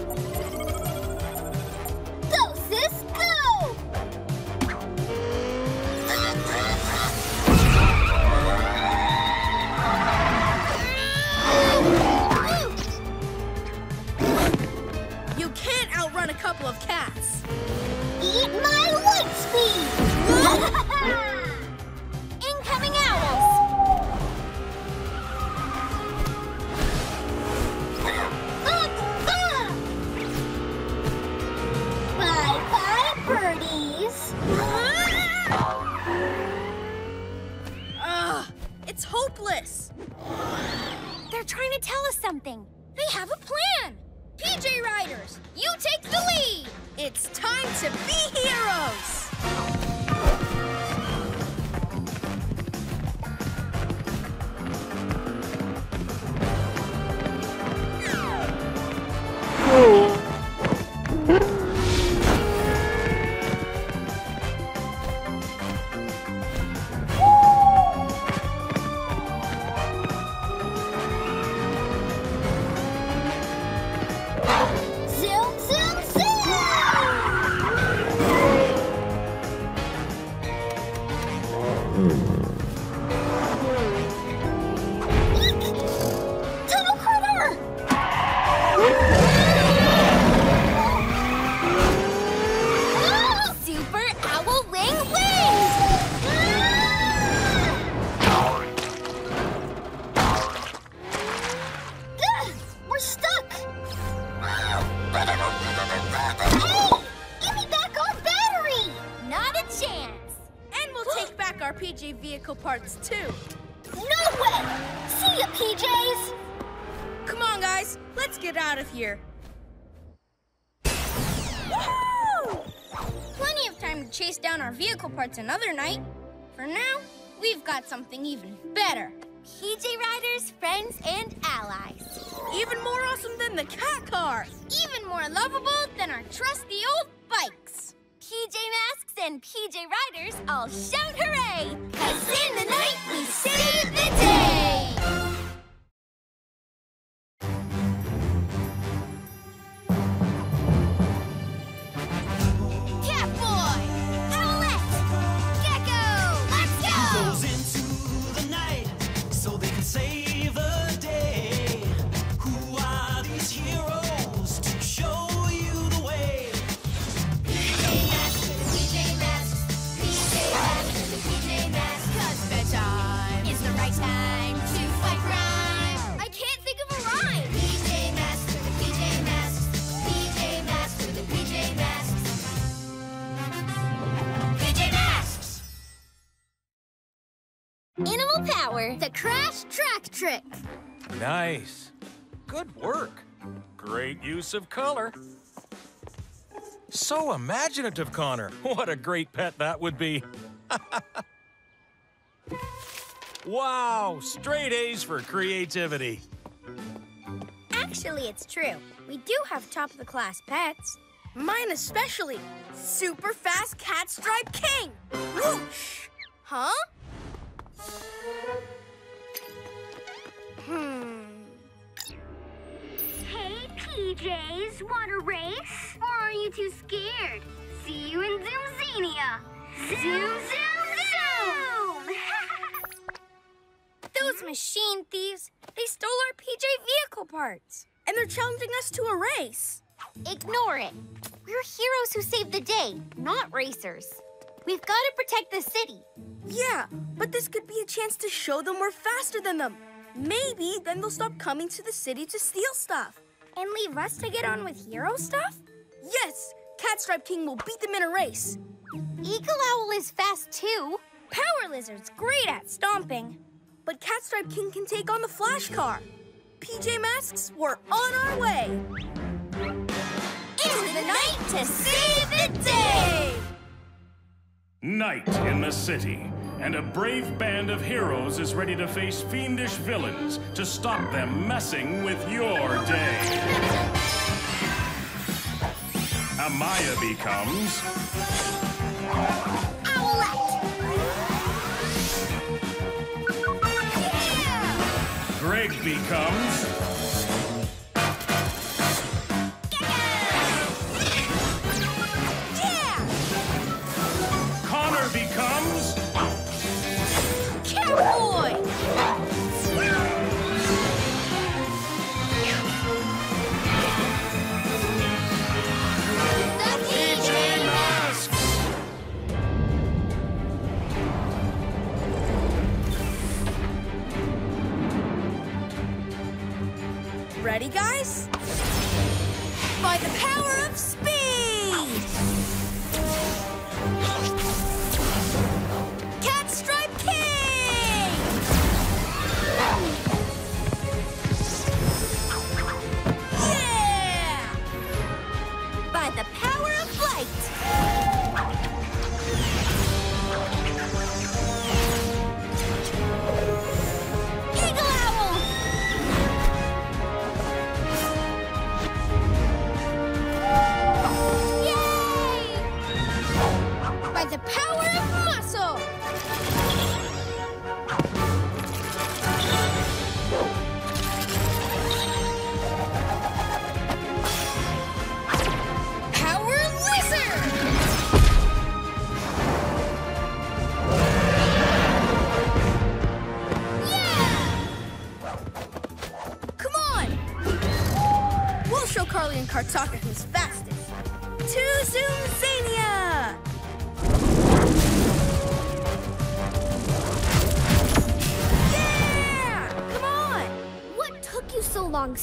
Speaker 2: Parts
Speaker 1: another night. For now, we've got something even better. PJ Riders, friends, and allies.
Speaker 2: Even more awesome than the cat car.
Speaker 1: Even more lovable than our trusty old bikes. PJ Masks and PJ Riders all shout hooray! Cause in the night
Speaker 8: Nice. Good work. Great use of color. So imaginative, Connor. What a great pet that would be. wow, straight A's for creativity.
Speaker 1: Actually, it's true. We do have top of the class pets.
Speaker 2: Mine especially. Super fast cat stripe king. Whoosh! Huh? Hmm.
Speaker 5: Hey, PJs, want a race? Or are you too scared? See you in Zoomzania! Zoom, zoom, zoom!
Speaker 1: Those machine thieves, they stole our PJ vehicle parts.
Speaker 2: And they're challenging us to a race.
Speaker 1: Ignore it. We're heroes who save the day, not racers. We've got to protect the city.
Speaker 2: Yeah, but this could be a chance to show them we're faster than them. Maybe then they'll stop coming to the city to steal stuff.
Speaker 1: And leave us to get on with hero stuff?
Speaker 2: Yes, Catstripe King will beat them in a race.
Speaker 1: Eagle Owl is fast too. Power Lizard's great at stomping.
Speaker 2: But Catstripe King can take on the Flash Car. PJ Masks, we're on our way.
Speaker 1: Into the night to save the day!
Speaker 4: Night in the city, and a brave band of heroes is ready to face fiendish villains to stop them messing with your day. Amaya becomes Greg becomes
Speaker 2: Ready, guys? By the power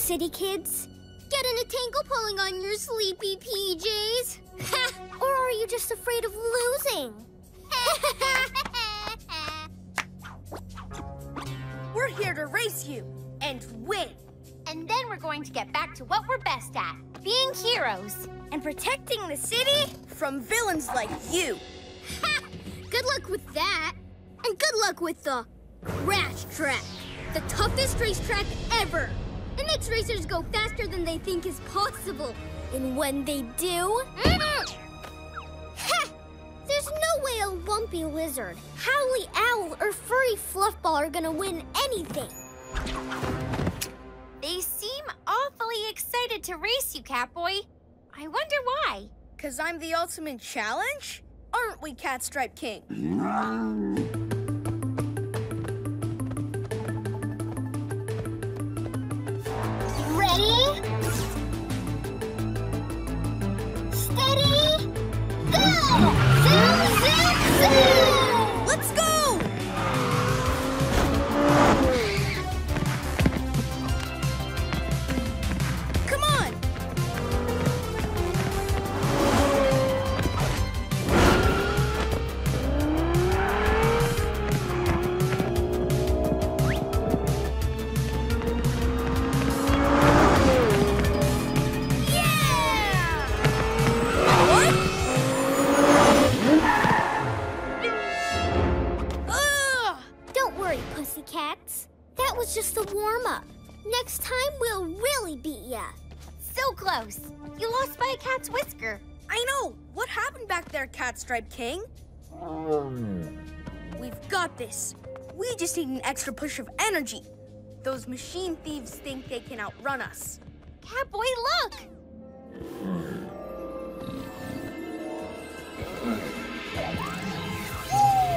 Speaker 5: city kids? Getting a tangle pulling on your sleepy PJs?
Speaker 2: I'm the ultimate challenge? Aren't we, Cat Stripe King?
Speaker 5: Ready? Steady? Go! Zoom, zoom, zoom!
Speaker 2: Let's go! This. We just need an extra push of energy. Those machine thieves think they can outrun us.
Speaker 1: Catboy, look!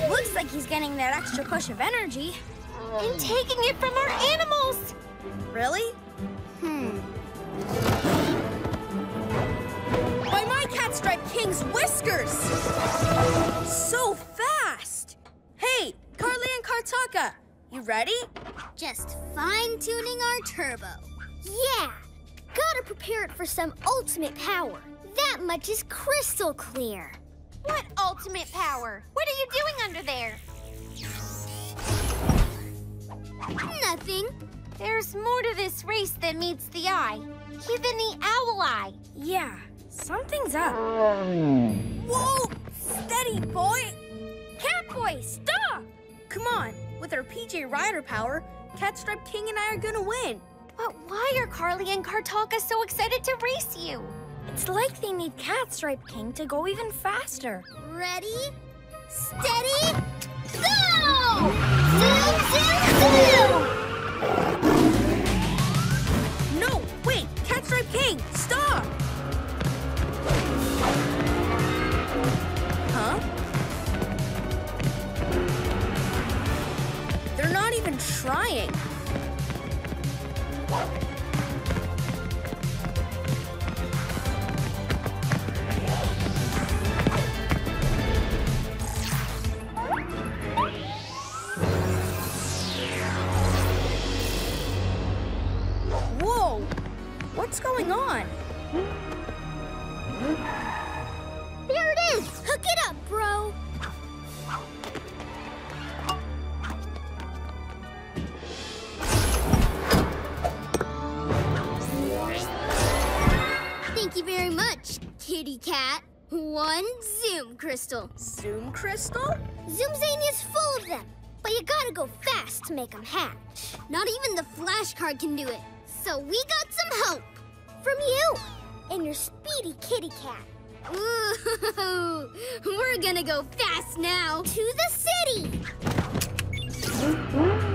Speaker 5: Looks like he's getting that extra push of energy.
Speaker 1: And taking it from our animals.
Speaker 2: Really? Hmm. By my Cat Stripe King's whiskers! So fast! Hey, Carly and Kartaka, you ready?
Speaker 5: Just fine-tuning our turbo. Yeah! Gotta prepare it for some ultimate power. That much is crystal clear.
Speaker 1: What ultimate power? What are you doing under there?
Speaker 5: Nothing.
Speaker 1: There's more to this race than meets the eye. Even the owl eye.
Speaker 2: Yeah, something's up. Whoa! Steady, boy! Catboy, stop! Come on, with our PJ Rider power, Catstripe King and I are gonna win.
Speaker 1: But why are Carly and Kartaka so excited to race you?
Speaker 5: It's like they need Catstripe King to go even faster. Ready, steady, go! Zoom, zoom, zoom!
Speaker 2: No, wait, Catstripe King, trying. Whoa! What's going on?
Speaker 5: There it is! Hook it up, bro! You very much, kitty cat. One Zoom Crystal.
Speaker 2: Zoom Crystal?
Speaker 5: Zoomzania is full of them, but you gotta go fast to make them hatch. Not even the Flash Car can do it. So we got some help from you and your speedy kitty cat. Ooh, we're gonna go fast now to the city.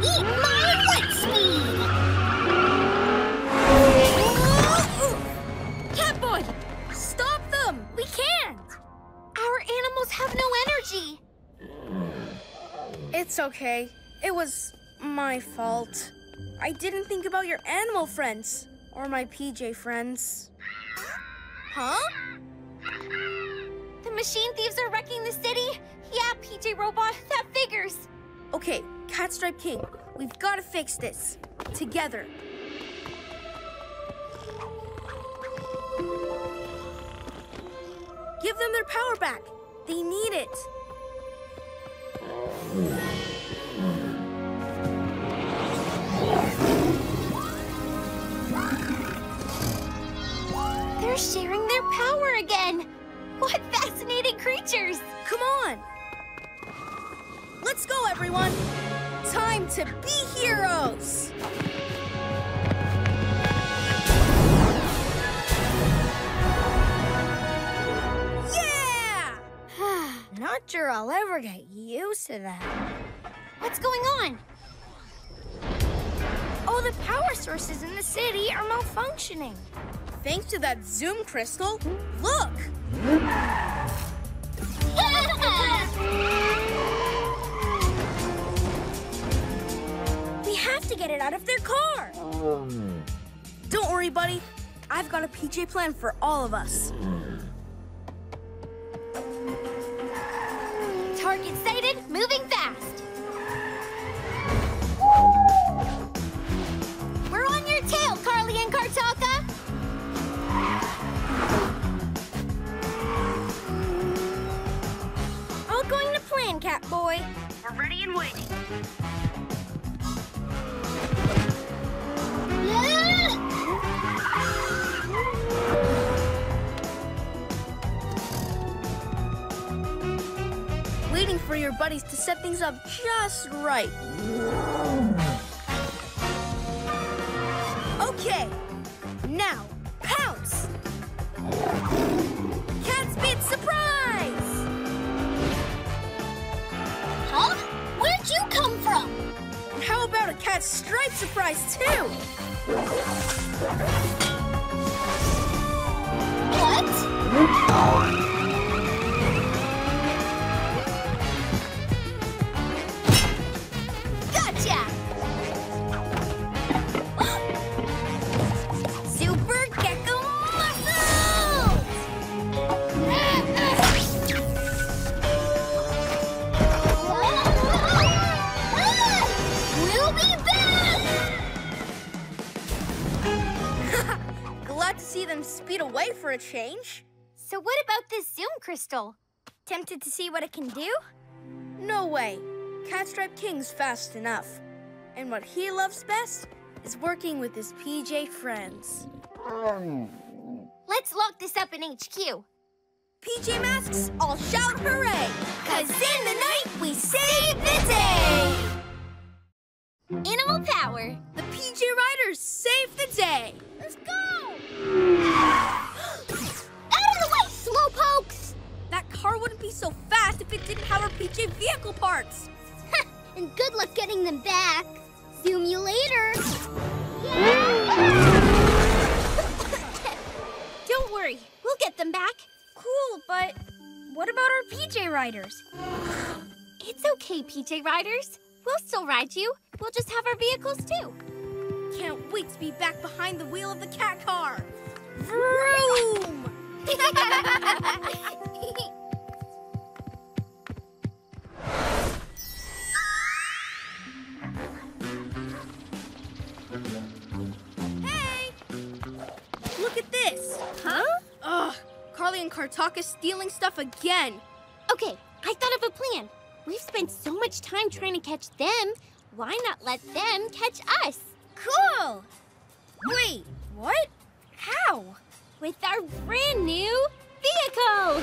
Speaker 5: Eat my wet speed.
Speaker 2: It's okay. It was my fault. I didn't think about your animal friends or my PJ friends. Huh?
Speaker 1: The machine thieves are wrecking the city? Yeah, PJ Robot, that figures.
Speaker 2: Okay, Catstripe King, we've got to fix this. Together. Give them their power back. They need it.
Speaker 1: They're sharing their power again. What fascinating creatures.
Speaker 2: Come on. Let's go, everyone. Time to be heroes.
Speaker 5: Not sure I'll ever get used to that.
Speaker 1: What's going on?
Speaker 5: Oh, the power sources in the city are malfunctioning.
Speaker 2: Thanks to that Zoom crystal, look!
Speaker 5: We have to get it out of their car. Um.
Speaker 2: Don't worry, buddy. I've got a PJ plan for all of us.
Speaker 1: Target sighted, moving fast. We're on your tail, Carly and Kartaka.
Speaker 5: All going to plan, Catboy.
Speaker 3: We're ready and waiting.
Speaker 2: Waiting for your buddies to set things up just right. Okay, now pounce! Cat Spit surprise!
Speaker 5: Huh? Where'd you come from?
Speaker 2: How about a cat stripe surprise too?
Speaker 5: What?
Speaker 2: Them speed away for a change.
Speaker 1: So what about this Zoom crystal?
Speaker 5: Tempted to see what it can do?
Speaker 2: No way. Catstripe King's fast enough. And what he loves best is working with his PJ friends.
Speaker 1: Let's lock this up in HQ.
Speaker 2: PJ Masks all shout hooray!
Speaker 5: Cause in the night we save the day!
Speaker 1: Animal power.
Speaker 2: The PJ Riders save the day!
Speaker 5: Let's go! Out of the way, slowpokes!
Speaker 2: That car wouldn't be so fast if it didn't have our PJ vehicle parts.
Speaker 5: And good luck getting them back. Zoom you later.
Speaker 1: Don't worry, we'll get them back.
Speaker 2: Cool, but what about our PJ Riders?
Speaker 1: It's okay, PJ Riders. We'll still ride you. We'll just have our vehicles too.
Speaker 2: Can't wait to be back behind the wheel of the cat car. Vroom! Hey! Look at this.
Speaker 1: Huh?
Speaker 2: Ugh, Carly and Kartaka stealing stuff again.
Speaker 1: Okay, I thought of a plan. We've spent so much time trying to catch them. Why not let them catch us?
Speaker 2: Cool! Wait, what? How?
Speaker 1: With our brand new vehicle!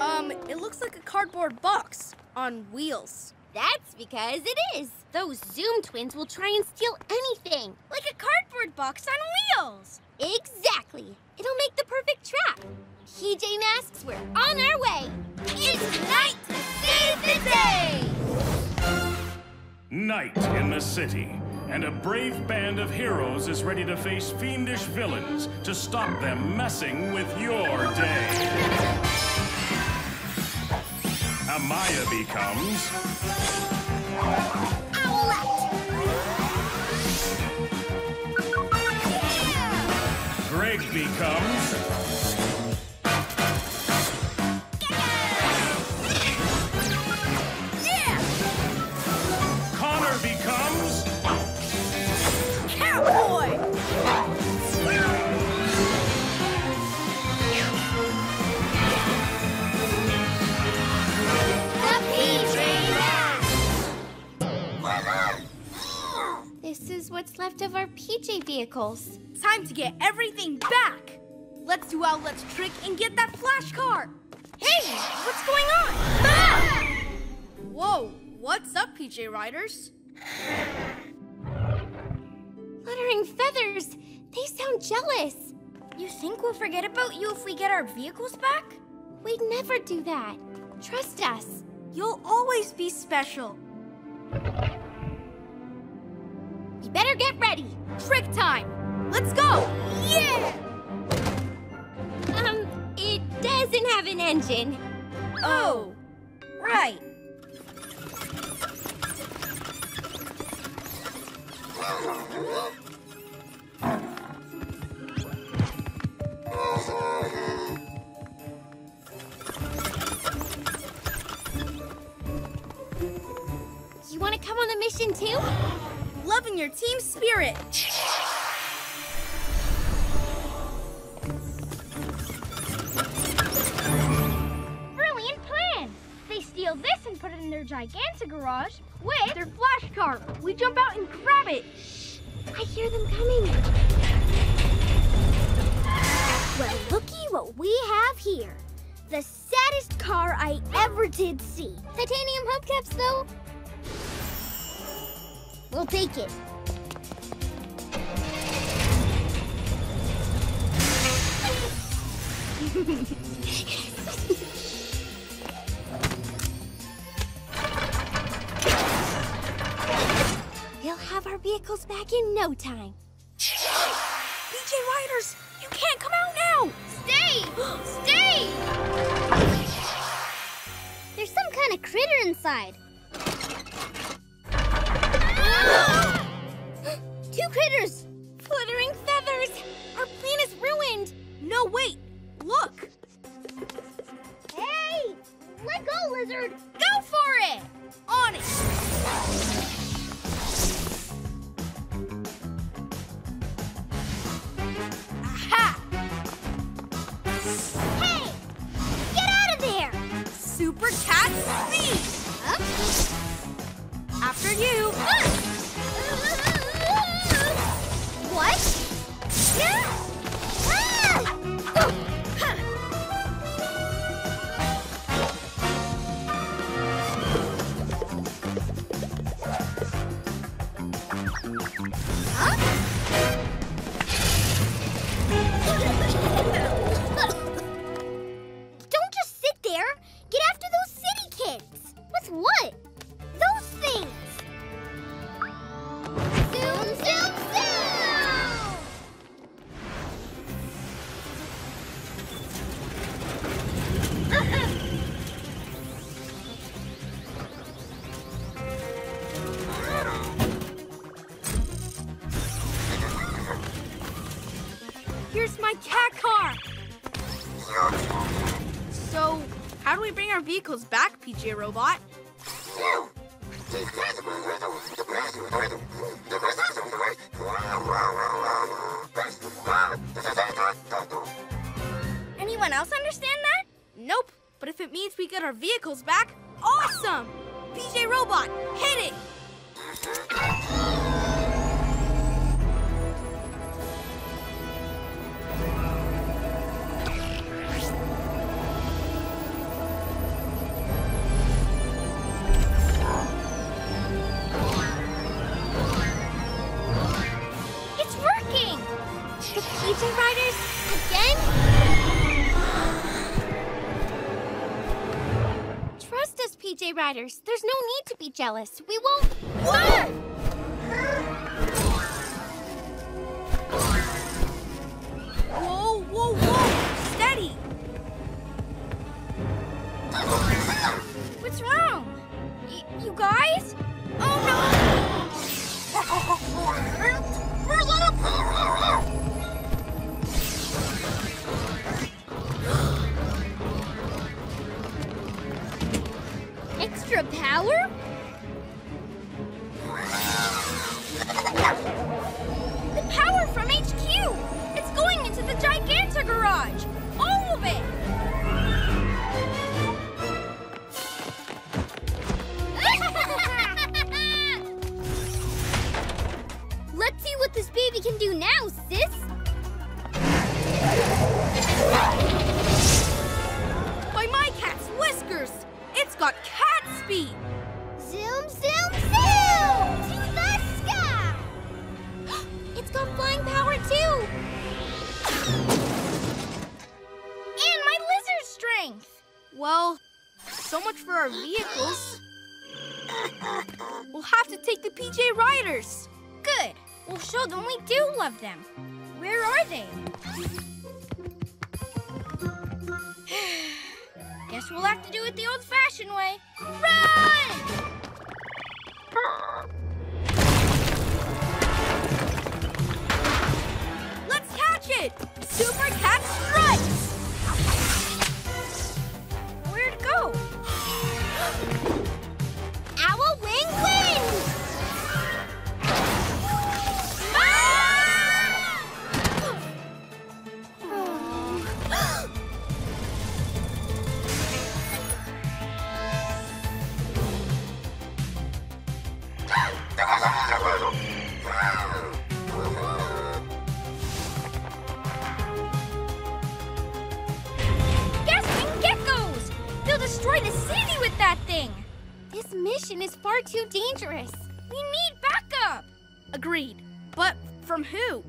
Speaker 2: Um, it looks like a cardboard box on wheels.
Speaker 1: That's because it is. Those Zoom twins will try and steal anything.
Speaker 2: Like a cardboard box on wheels.
Speaker 1: Exactly. It'll make the perfect trap. PJ Masks, we're on our way. It's night to save the day!
Speaker 4: Night in the city, and a brave band of heroes is ready to face fiendish villains to stop them messing with your day. Amaya becomes Owlette! Greg becomes
Speaker 5: PJ
Speaker 1: vehicles.
Speaker 2: Time to get everything back. Let's do Owlette's trick and get that flash car. Hey, what's going on? Ah! Whoa, what's up, PJ Riders?
Speaker 1: Fluttering feathers. They sound jealous.
Speaker 2: You think we'll forget about you if we get our vehicles back?
Speaker 1: We'd never do that. Trust us.
Speaker 2: You'll always be special.
Speaker 1: You better get ready.
Speaker 2: Trick time. Let's go. Yeah!
Speaker 1: Um, it doesn't have an engine.
Speaker 2: Oh, right.
Speaker 1: You want to come on the mission too?
Speaker 2: Loving your team spirit.
Speaker 5: Brilliant plan! They steal this and put it in their gigantic garage with their flash car. We jump out and grab it.
Speaker 1: I hear them coming.
Speaker 5: Well, looky what we have here. The saddest car I ever did see. Titanium hubcaps, though. We'll take it.
Speaker 1: We'll have our vehicles back in no time.
Speaker 2: PJ Riders, you can't come out now.
Speaker 5: Stay! Stay! There's some kind of critter inside. Two critters!
Speaker 1: Fluttering feathers! Our plan is ruined!
Speaker 2: No, wait. Look.
Speaker 5: Hey! Let go, lizard!
Speaker 2: Go for it. On it. Aha!
Speaker 5: Hey! Get out of there!
Speaker 2: Super cat speed.
Speaker 5: Huh?
Speaker 2: After you.
Speaker 5: What? Yeah! There's no need to be jealous. We won't...
Speaker 2: Whoa! riders.
Speaker 1: Good. We'll show them we do love them. Where are they? Guess we'll have to do it the old-fashioned way. Run!
Speaker 2: Let's catch it! Super Cat
Speaker 5: strike! mission is far too dangerous.
Speaker 1: We need backup!
Speaker 2: Agreed. But from who?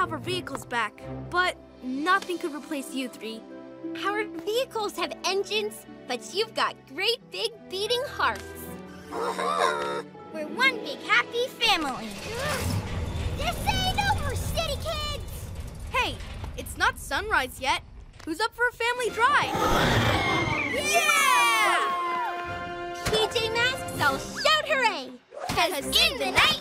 Speaker 2: Have our vehicles back, but nothing could replace you three.
Speaker 1: Our vehicles have engines, but you've got great big beating hearts. We're one big happy family.
Speaker 5: This ain't over, city kids!
Speaker 2: Hey, it's not sunrise yet. Who's up for a family drive?
Speaker 1: Yeah! PJ Masks, I'll shout hooray! Cause in the night,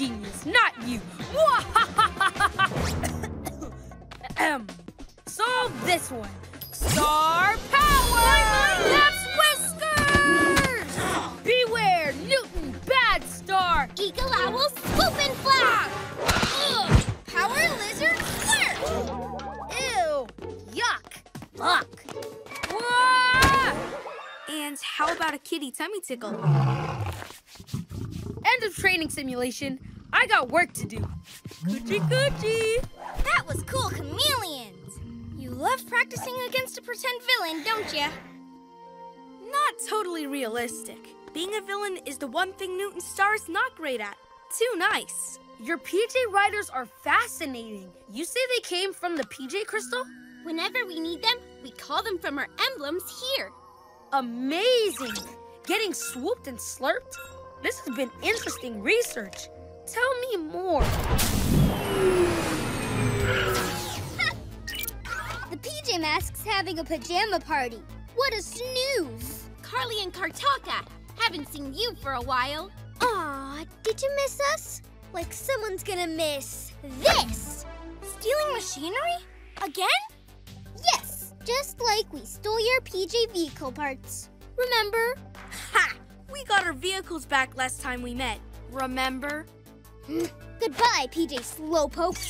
Speaker 3: genius, not you. Ahem. Solve this one. Star power! That's Whiskers! Beware, Newton, bad star!
Speaker 1: Eagle owl, swoop and. Ugh. Power lizard, flirt.
Speaker 3: Ew! Yuck! Luck!
Speaker 2: And how about a kitty tummy tickle?
Speaker 3: End of training simulation. Got work to do. Coochie coochie!
Speaker 1: That was cool, chameleons. You love practicing against a pretend villain, don't you?
Speaker 2: Not totally realistic. Being a villain is the one thing Newton Star is not great at. Too nice.
Speaker 3: Your PJ Riders are fascinating. You say they came from the PJ Crystal?
Speaker 1: Whenever we need them, we call them from our emblems here.
Speaker 3: Amazing! Getting swooped and slurped? This has been interesting research. Tell me more.
Speaker 5: The PJ Masks having a pajama party. What a snooze!
Speaker 1: Carly and Kartaka, haven't seen you for a while.
Speaker 5: Aw, did you miss us? Like someone's gonna miss this!
Speaker 1: Stealing machinery? Again?
Speaker 5: Yes, just like we stole your PJ vehicle parts. Remember?
Speaker 2: Ha! We got our vehicles back last time we met. Remember?
Speaker 5: Goodbye, PJ Slowpoke.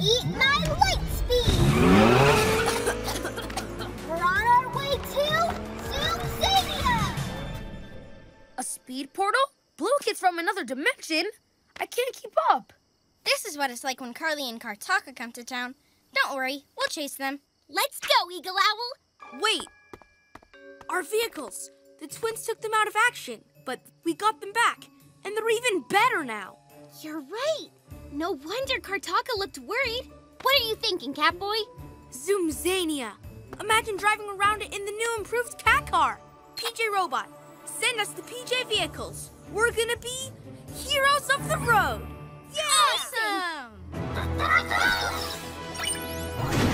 Speaker 5: Eat my light speed! We're on our way to Zoomzania!
Speaker 3: A speed portal? Blue Kid's from another dimension? I can't keep up.
Speaker 1: This is what it's like when Carly and Kartaka come to town. Don't worry, we'll chase them. Let's go, Eagle Owl!
Speaker 2: Wait! Our vehicles! The twins took them out of action, but we got them back, and they're even better now.
Speaker 1: You're right. No wonder Kartaka looked worried. What are you thinking, Catboy?
Speaker 2: Zoomzania! Imagine driving around it in the new improved cat car! PJ Robot, send us the PJ vehicles. We're gonna be heroes of the road!
Speaker 1: Awesome!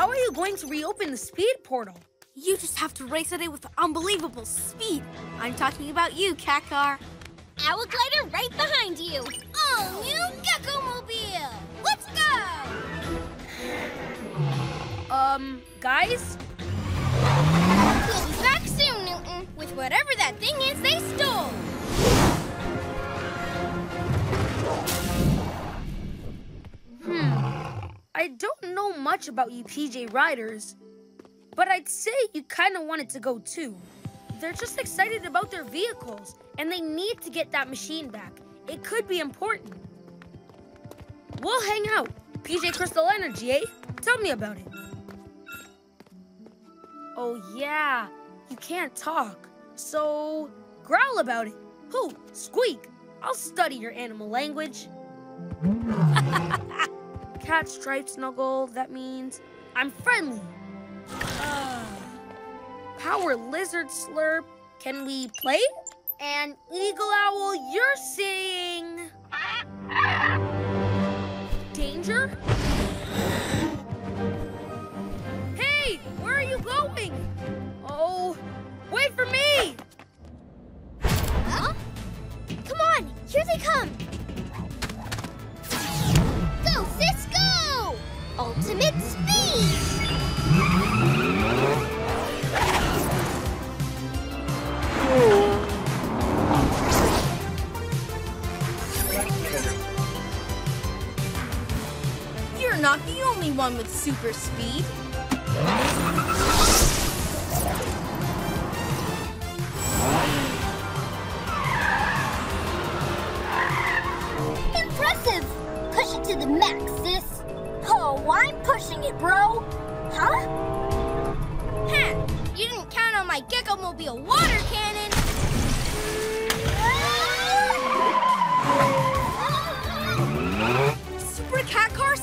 Speaker 3: How are you going to reopen the speed portal?
Speaker 2: You just have to race at it with unbelievable speed. I'm talking about you, cat car.
Speaker 1: Owl glider right behind you. All new Gekko-mobile. Let's go!
Speaker 3: Um, guys?
Speaker 5: We'll be back soon, Newton, with whatever that thing is they stole.
Speaker 3: I don't know much about you PJ Riders, but I'd say you kind of wanted to go too. They're just excited about their vehicles, and they need to get that machine back. It could be important. We'll hang out. PJ Crystal Energy, eh? Tell me about it. Oh, yeah. You can't talk. So, growl about it. Who? Squeak. I'll study your animal language. Cat stripe snuggle, that means I'm friendly. Ah. Power lizard slurp, can we play? And eagle owl, you're sing. Danger? Hey, where are you going? Oh, wait for me!
Speaker 5: Huh? Come on, here they come. Ultimate speed!
Speaker 2: You're not the only one with super speed.
Speaker 5: Impressive! Push it to the max, sis. Oh, I'm pushing it, bro. Huh?
Speaker 1: Ha! You didn't count on my Gekko-mobile water cannon.
Speaker 2: Super cat car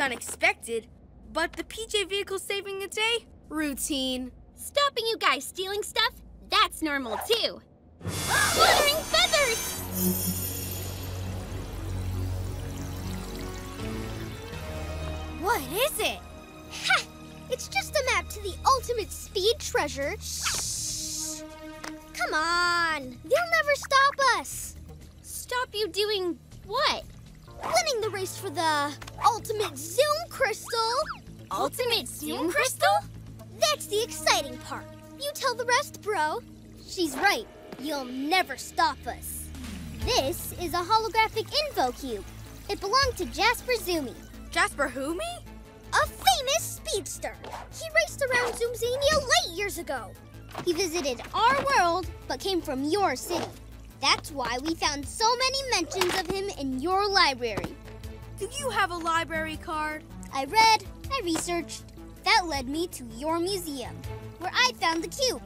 Speaker 2: was unexpected, but the PJ vehicle saving the day? Routine.
Speaker 1: Stopping you guys stealing stuff? That's normal too. Fluttering feathers!
Speaker 5: What is it? Ha! It's just a map to the ultimate speed treasure. Shh! Come on! They'll never stop us!
Speaker 1: Stop you doing what?
Speaker 5: Winning the race for the ultimate zoom crystal!
Speaker 1: Ultimate Zoom Crystal?
Speaker 5: That's the exciting part. You tell the rest, bro. She's right. You'll never stop us. This is a holographic info cube. It belonged to Jasper Zoomy,
Speaker 2: Jasper who me?
Speaker 5: a famous speedster. He raced around Zoomzania late years ago. He visited our world, but came from your city. That's why we found so many mentions of him in your library.
Speaker 2: Do you have a library card?
Speaker 5: I read, I researched. That led me to your museum, where I found the cube.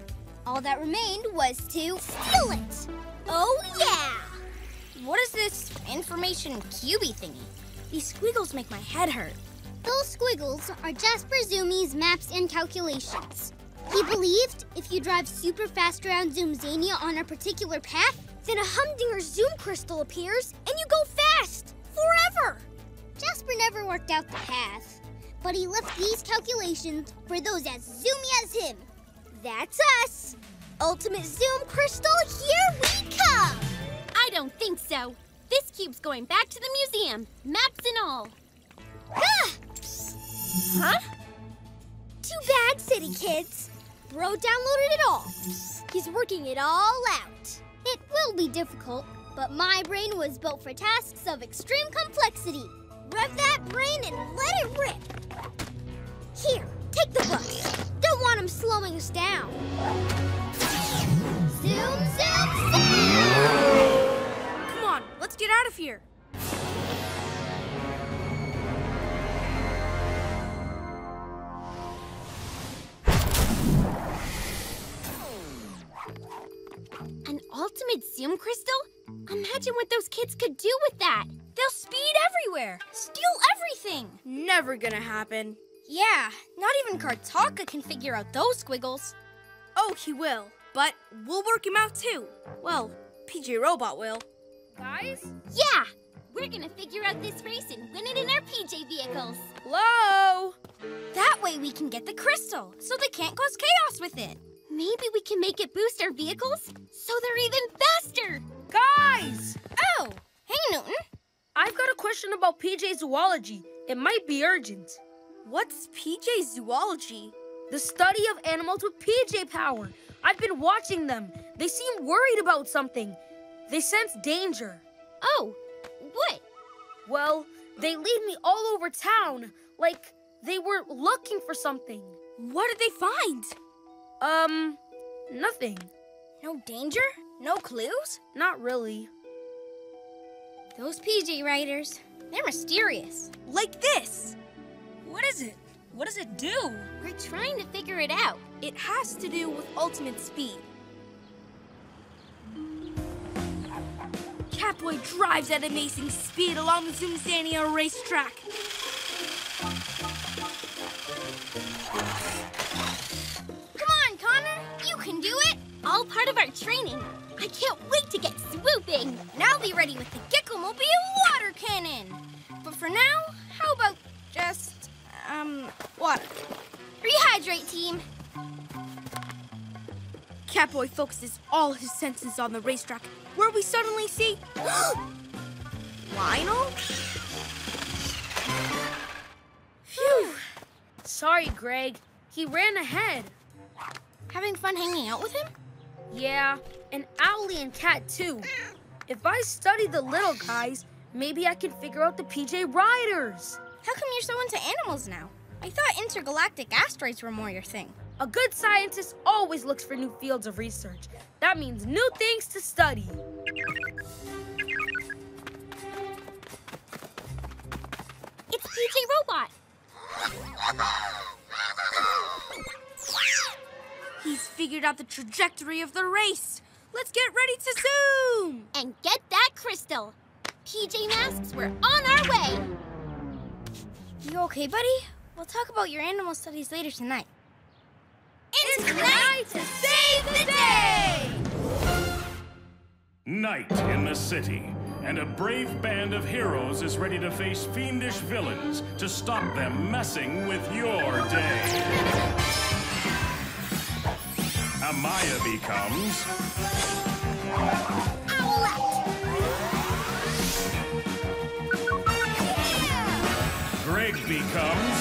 Speaker 5: All that remained was to steal it. Oh, yeah!
Speaker 1: What is this information cubey thingy? These squiggles make my head hurt.
Speaker 5: Those squiggles are Jasper Zoomy's maps and calculations. He believed if you drive super fast around Zoomzania on a particular path, then a Humdinger Zoom crystal appears and you go fast forever. Jasper never worked out the path, but he left these calculations for those as zoomy as him. That's us. Ultimate Zoom Crystal, here we come.
Speaker 1: I don't think so. This cube's going back to the museum, maps and all.
Speaker 5: Ah!
Speaker 1: Huh?
Speaker 5: Too bad, City Kids. Bro downloaded it all. He's working it all out. It will be difficult, but my brain was built for tasks of extreme complexity. Rev that brain and let it rip. Here, take the bus. Don't want him slowing us down. Zoom, zoom, zoom!
Speaker 2: Come on, let's get out of here.
Speaker 1: An ultimate Zoom crystal? Imagine what those kids could do with that. They'll speed everywhere, steal everything.
Speaker 2: Never gonna happen.
Speaker 1: Yeah, not even Kartaka can figure out those squiggles.
Speaker 2: Oh, he will. But we'll work him out too. Well, PJ Robot will.
Speaker 3: Guys?
Speaker 1: Yeah! We're gonna figure out this race and win it in our PJ vehicles.
Speaker 3: Hello?
Speaker 2: That way we can get the crystal, so they can't cause chaos with it.
Speaker 1: Maybe we can make it boost our vehicles so they're even faster.
Speaker 3: Guys!
Speaker 2: Oh, hey Newton.
Speaker 3: I've got a question about PJ zoology. It might be urgent.
Speaker 2: What's PJ zoology?
Speaker 3: The study of animals with PJ power. I've been watching them. They seem worried about something. They sense danger.
Speaker 1: Oh, what?
Speaker 3: Well, they lead me all over town, like they were looking for something.
Speaker 2: What did they find?
Speaker 3: Um, nothing.
Speaker 2: No danger? No clues?
Speaker 3: Not really.
Speaker 1: Those PJ Riders, they're mysterious.
Speaker 2: Like this. What is it? What does it do?
Speaker 1: We're trying to figure it out.
Speaker 2: It has to do with ultimate speed. Catboy drives at amazing speed along the Zoomzania racetrack.
Speaker 1: All part of our training. I can't wait to get swooping.
Speaker 2: And I'll be ready with the Gekko-mobile water cannon. But for now, how about just, um, water?
Speaker 1: Rehydrate, team.
Speaker 2: Catboy focuses all his senses on the racetrack, where we suddenly see Lionel.
Speaker 3: Phew. Sorry, Greg. He ran ahead.
Speaker 1: Having fun hanging out with him?
Speaker 3: Yeah, and Owlie and Cat too. If I study the little guys, maybe I can figure out the PJ Riders.
Speaker 2: How come you're so into animals now? I thought intergalactic asteroids were more your thing.
Speaker 3: A good scientist always looks for new fields of research. That means new things to study.
Speaker 1: It's PJ Robot.
Speaker 2: He's figured out the trajectory of the race. Let's get ready to zoom!
Speaker 1: And get that crystal. PJ Masks, we're on our way.
Speaker 2: You okay, buddy? We'll talk about your animal studies later tonight.
Speaker 1: It's tonight to save the day!
Speaker 4: Night in the city, and a brave band of heroes is ready to face fiendish villains to stop them messing with your day. Amaya becomes Greg becomes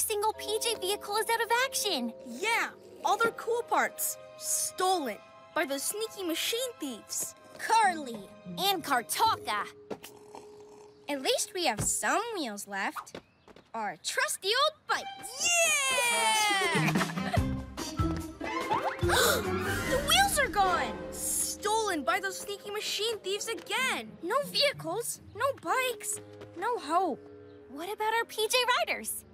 Speaker 1: single PJ vehicle is out of action.
Speaker 2: Yeah, all their cool parts stolen by those sneaky machine thieves. Carly and Kartaka. At least we have some wheels left. Our trusty old bike. Yeah! the wheels are gone. Stolen by those sneaky machine thieves again. No vehicles, no bikes, no hope.
Speaker 1: What about our PJ Riders?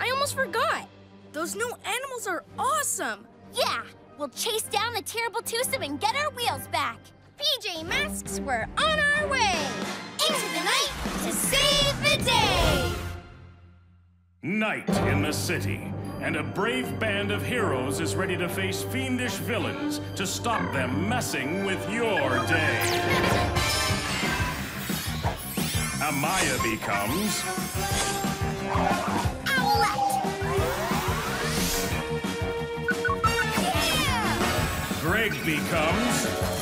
Speaker 2: Heh, I almost forgot. Those new animals are awesome.
Speaker 1: Yeah, we'll chase down the terrible twosome and get our wheels back.
Speaker 2: PJ Masks, we're on our way.
Speaker 1: Into the night to save the day!
Speaker 4: Night in the city, and a brave band of heroes is ready to face fiendish villains to stop them messing with your day. Amaya becomes Greg becomes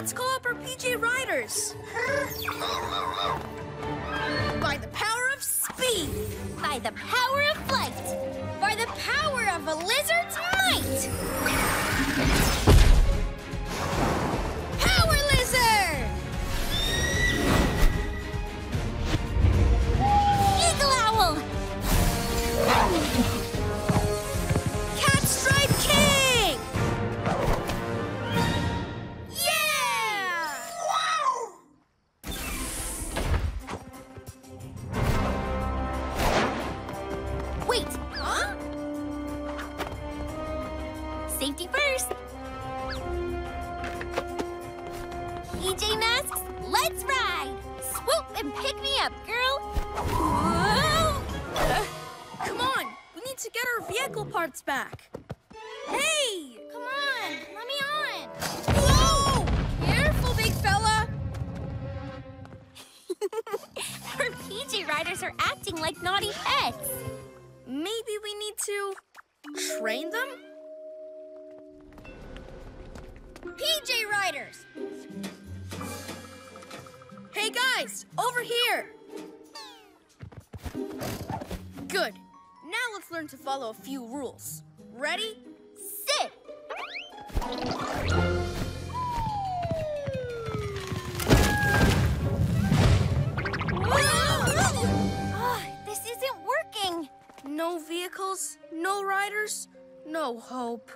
Speaker 2: Let's call up our PJ Riders. By the power of speed.
Speaker 1: By the power of flight.
Speaker 2: By the power of a lizard's might. No hope.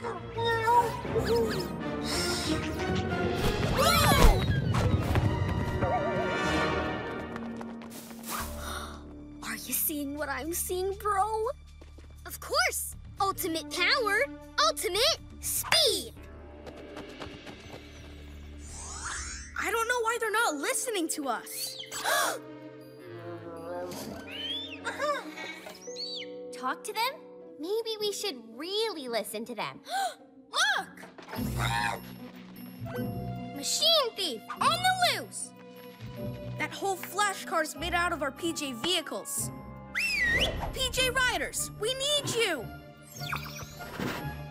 Speaker 5: Are you seeing what I'm seeing, bro? Of course! Ultimate power, ultimate speed!
Speaker 2: I don't know why they're not listening to us. Uh-huh.
Speaker 1: Talk to them? Maybe we should really listen to them.
Speaker 2: Look! Machine thief on the loose! That whole flash car's made out of our PJ vehicles. PJ Riders, we need you!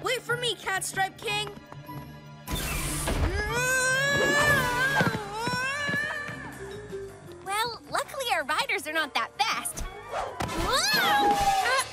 Speaker 2: Wait for me, Catstripe King!
Speaker 1: Well, luckily our riders are not that fast.
Speaker 2: Whoa! Uh,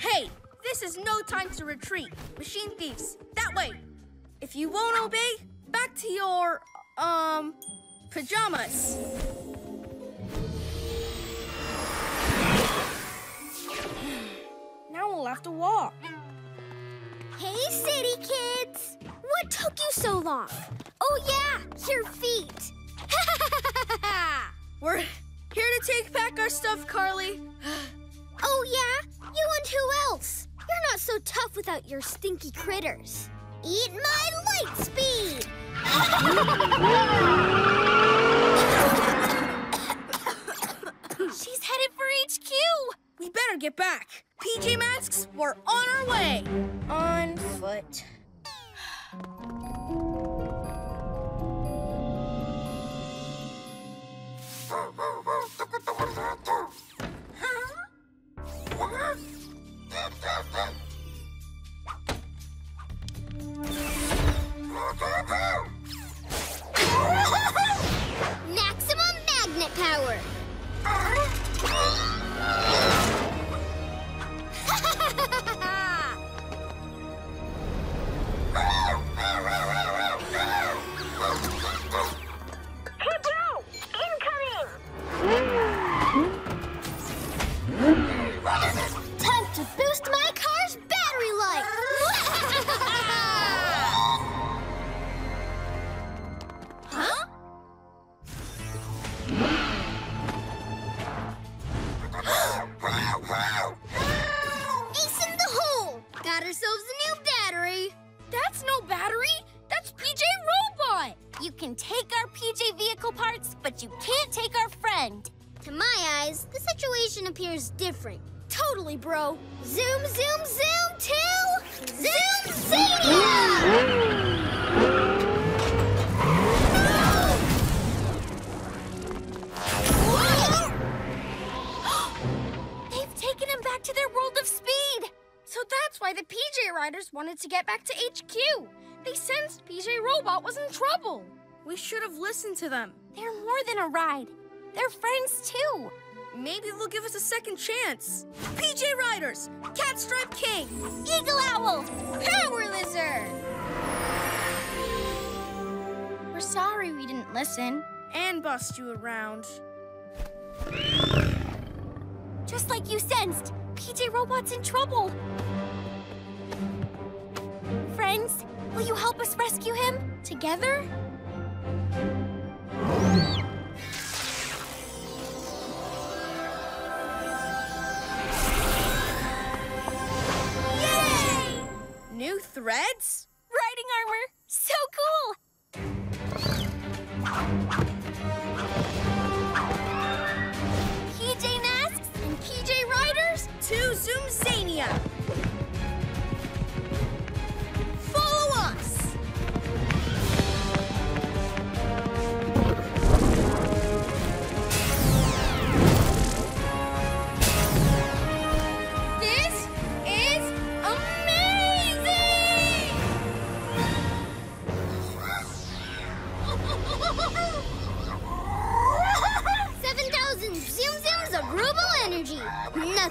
Speaker 1: Hey,
Speaker 2: this is no time to retreat. Machine thieves, that way. If you won't obey, back to your, um, pajamas. Now we'll have to walk.
Speaker 5: Hey, city kids! What took you so long? Oh, yeah, your feet.
Speaker 2: We're here to take back our stuff, Carly.
Speaker 5: Oh, yeah? You and who else? You're not so tough without your stinky critters. Eat my light speed!
Speaker 1: She's headed for HQ.
Speaker 2: We better get back. PJ Masks, we're on our way. On foot.
Speaker 5: To
Speaker 1: get back to HQ. They sensed PJ Robot was in trouble.
Speaker 2: We should have listened to them.
Speaker 1: They're more than a ride. They're friends too.
Speaker 2: Maybe they'll give us a second chance. PJ Riders, Catstripe King,
Speaker 1: Eagle Owl, Power Lizard. We're sorry we didn't listen.
Speaker 2: and bust you around.
Speaker 1: Just like you sensed, PJ Robot's in trouble. Friends, will you help us rescue him? Together? Yay!
Speaker 2: New threads?
Speaker 1: Riding armor! So cool! PJ Masks and PJ Riders
Speaker 2: To Zoomzania! Follow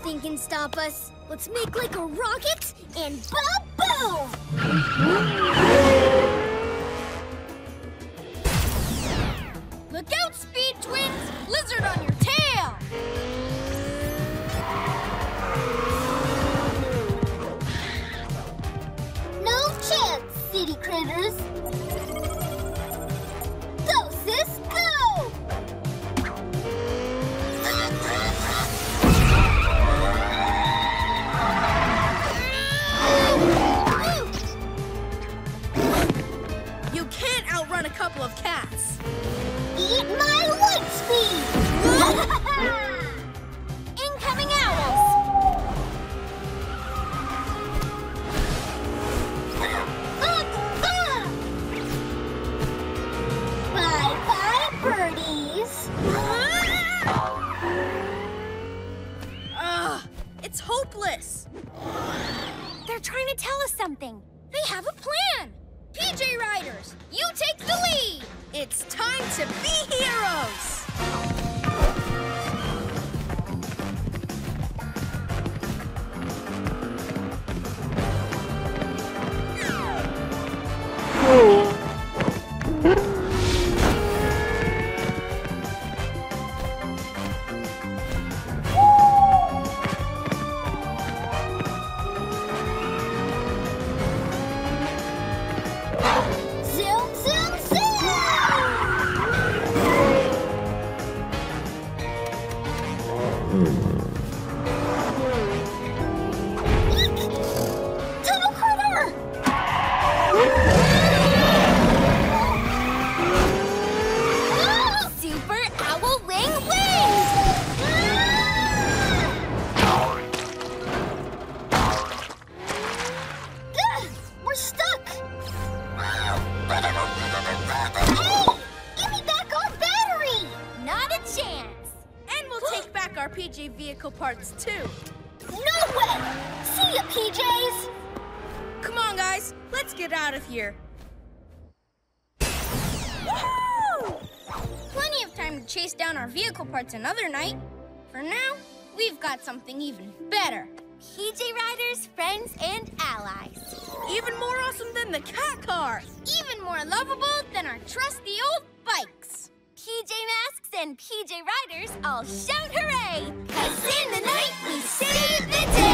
Speaker 5: Nothing can stop us. Let's make like a rocket and ba-boom!
Speaker 1: Look out, Speed Twins! Lizard on your tail!
Speaker 5: No chance, city critters. Go, sis, go!
Speaker 2: You can't outrun a couple of cats.
Speaker 5: Eat my light speed!
Speaker 1: Incoming owls!
Speaker 5: bye bye, birdies!
Speaker 2: Ugh, it's hopeless.
Speaker 1: They're trying to tell us something. They have a plan! PJ Riders, you take the lead!
Speaker 2: It's time to be heroes. And PJ
Speaker 7: Riders all shout hooray! Cause in the night we save the day!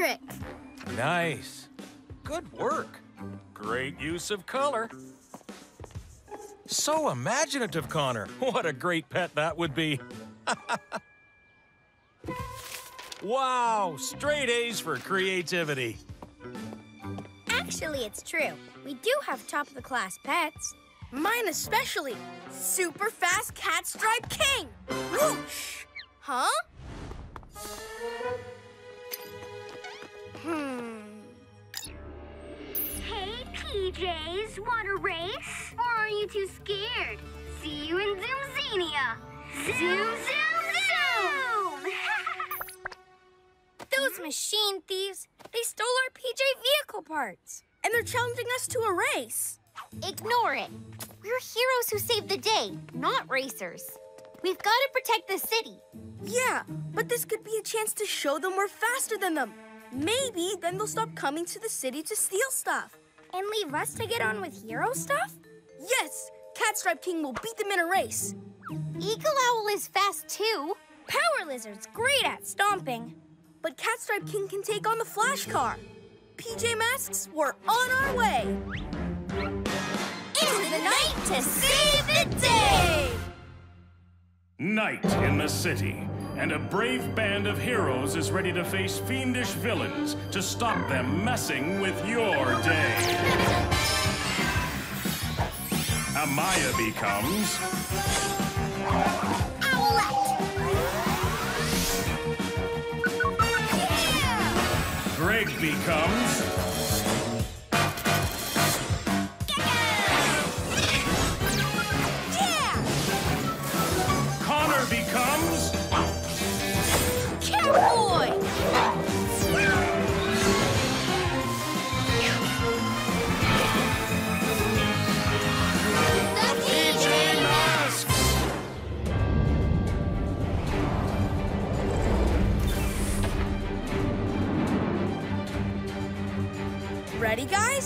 Speaker 5: Trick.
Speaker 8: Nice. Good work. Great use of color. So imaginative, Connor. What a great pet that would be. wow, straight A's for creativity.
Speaker 2: Actually, it's true. We do have top of the class pets. Mine especially. Super fast cat stripe king. Whoosh! Huh? Hmm.
Speaker 5: Hey, PJs, want a race? Or are you too scared? See you in Zoomzania. Zoom, zoom, zoom!
Speaker 2: Those machine thieves, they stole our PJ vehicle parts. And they're challenging us to a race.
Speaker 1: Ignore it. We're heroes who save the day, not racers. We've got to protect the city.
Speaker 2: Yeah, but this could be a chance to show them we're faster than them. Maybe then they'll stop coming to the city to steal stuff. And leave us to get on with hero stuff? Yes! Catstripe King will beat them in a race.
Speaker 1: Eagle Owl is fast too.
Speaker 2: Power Lizard's great at stomping. But Catstripe King can take on the Flash Car. PJ Masks, we're on our way.
Speaker 1: Into the night to save the day!
Speaker 4: Night in the city, and a brave band of heroes is ready to face fiendish villains to stop them messing with your day. Amaya becomes Owlette! Greg becomes
Speaker 2: Ready, guys?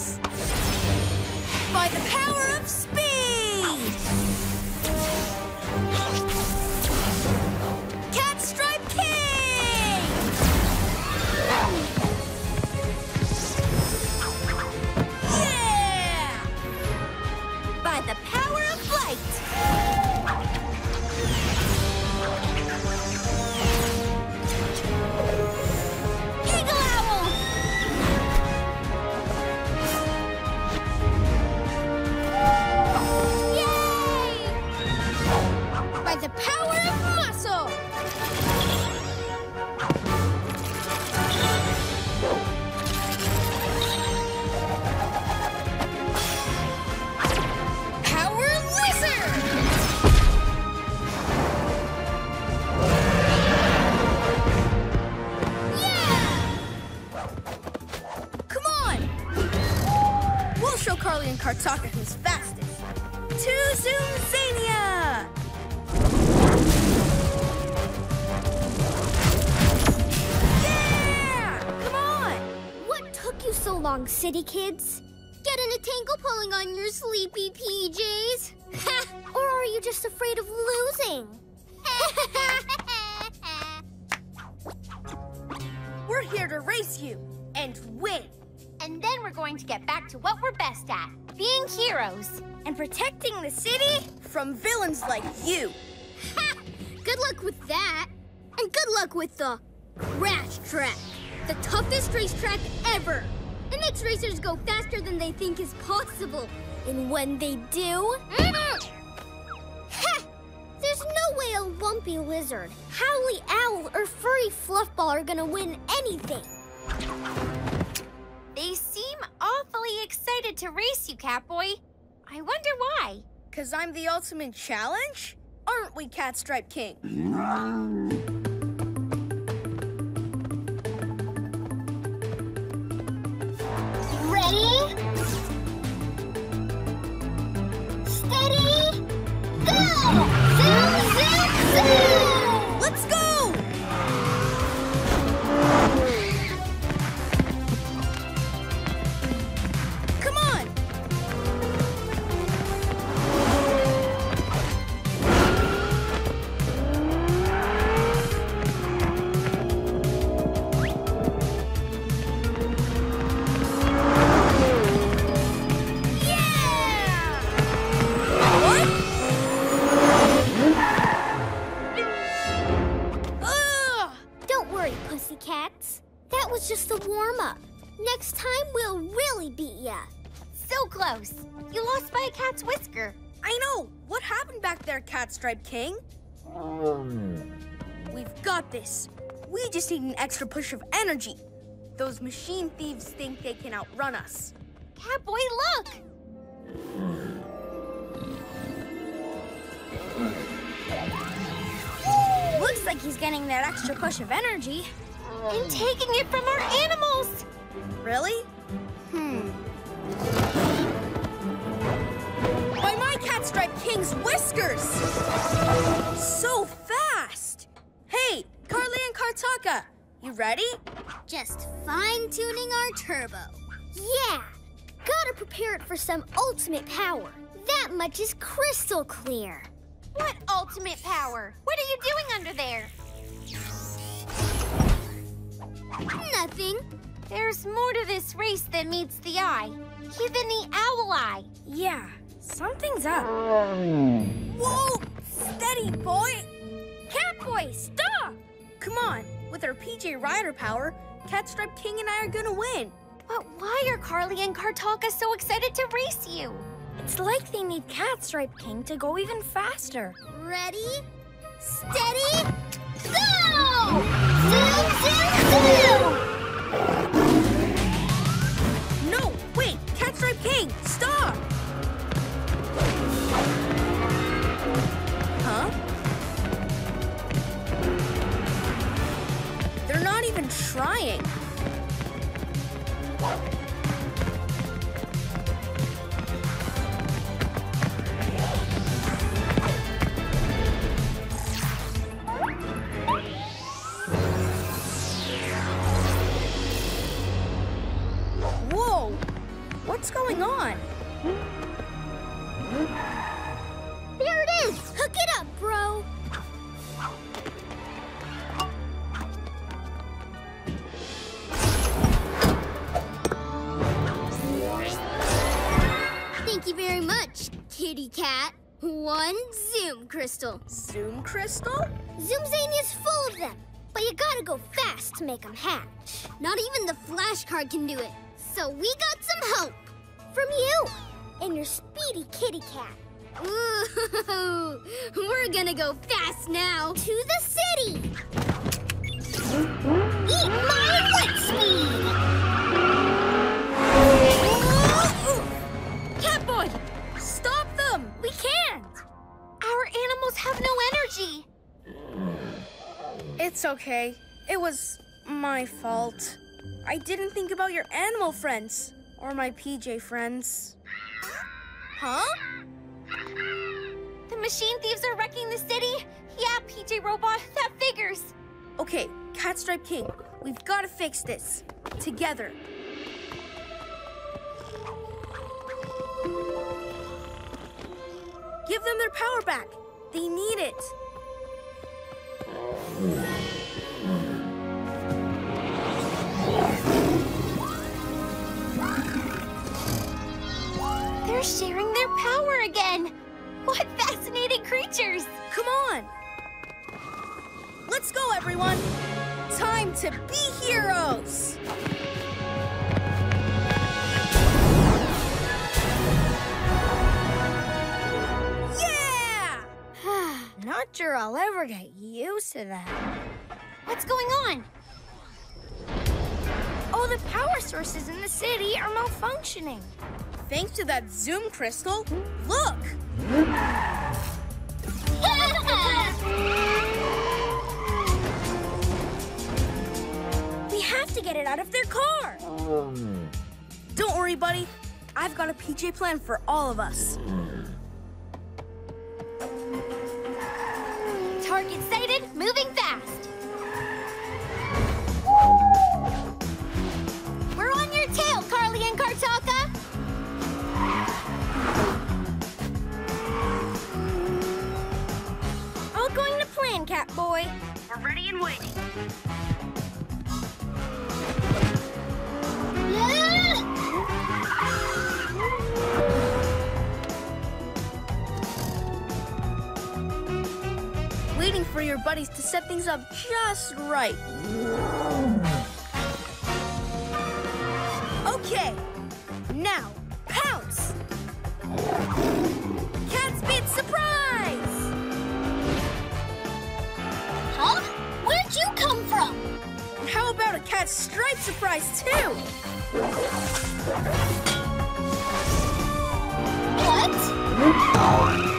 Speaker 5: City kids? Getting a tangle pulling on your sleepy PJs? Or are you just afraid of losing?
Speaker 2: We're here to race you and win
Speaker 1: And then we're going to get back to what we're best at being heroes.
Speaker 2: and protecting the city from villains like you.
Speaker 5: Good luck with that. And good luck with the Crash Track, the toughest racetrack ever. It makes racers go faster than they think is possible. And when they do, mm-hmm. ha! There's no way a lumpy lizard, howly owl, or furry fluffball are gonna win anything.
Speaker 1: They seem awfully excited to race you, Catboy. I wonder why.
Speaker 2: Cause I'm the ultimate challenge? Aren't we, Catstripe King? King? We've got this. We just need an extra push of energy. Those machine thieves think they can outrun us.
Speaker 1: Catboy, look!
Speaker 2: Looks like he's getting that extra push of energy.
Speaker 1: And taking it from our animals!
Speaker 2: Really? Hmm. By my Catstripe King's whiskers! So fast! Hey, Carly and Kartaka, you ready?
Speaker 5: Just fine tuning our turbo. Yeah, gotta prepare it for some ultimate power. That much is crystal clear.
Speaker 1: What ultimate power? What are you doing under there?
Speaker 5: Nothing.
Speaker 1: There's more to this race than meets the eye. Even the owl eye.
Speaker 2: Yeah, something's up. Whoa! Steady, boy! Catboy, stop! Come on, with our PJ Rider power, Catstripe King and I are gonna win.
Speaker 1: But why are Carly and Kartaka so excited to race you?
Speaker 2: It's like they need Catstripe King to go even faster.
Speaker 5: Ready, steady, go! Zoom, zoom, zoom!
Speaker 2: No, wait! Catstripe King, stop! Huh? They're not even trying. Whoa! What's going on?
Speaker 5: There it is! Hook it up, bro! Thank you very much, kitty cat. One Zoom crystal.
Speaker 2: Zoom Crystal?
Speaker 5: Zoomzania is full of them, but you gotta go fast to make them hatch. Not even the flash car can do it. So we got some hope from you and your speedy kitty cat. Ooh, we're gonna go fast now to the city. Eat my wet speed.
Speaker 2: Catboy! Stop them! We can't!
Speaker 1: Our animals have no energy.
Speaker 2: It's okay. It was my fault. I didn't think about your animal friends or my PJ friends. Huh?
Speaker 1: The machine thieves are wrecking the city? Yeah, PJ Robot, that figures.
Speaker 2: Okay, Catstripe King, we've got to fix this. Together. Give them their power back. They need it.
Speaker 1: They're sharing their power again. What fascinating creatures.
Speaker 2: Come on. Let's go, everyone. Time to be heroes. Yeah! Not sure I'll ever get used to that.
Speaker 1: What's going on?
Speaker 2: All the power sources in the city are malfunctioning. Thanks to that Zoom crystal. Look! We have to get it out of their car. Hmm. Don't worry, buddy. I've got a PJ plan for all of us. Hmm.
Speaker 1: Target sighted, moving fast. We're on your tail, Carly and Kartaka.
Speaker 2: Plan, Catboy.
Speaker 3: We're ready and waiting.
Speaker 2: Waiting for your buddies to set things up just right. Okay, Now, pounce! Stripe surprise too?
Speaker 5: What?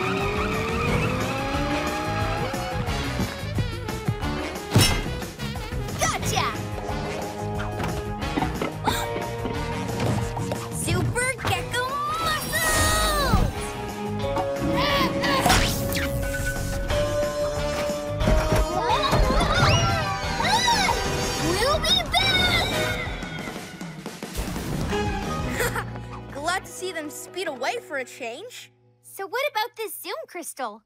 Speaker 2: Change.
Speaker 1: So what about this Zoom crystal?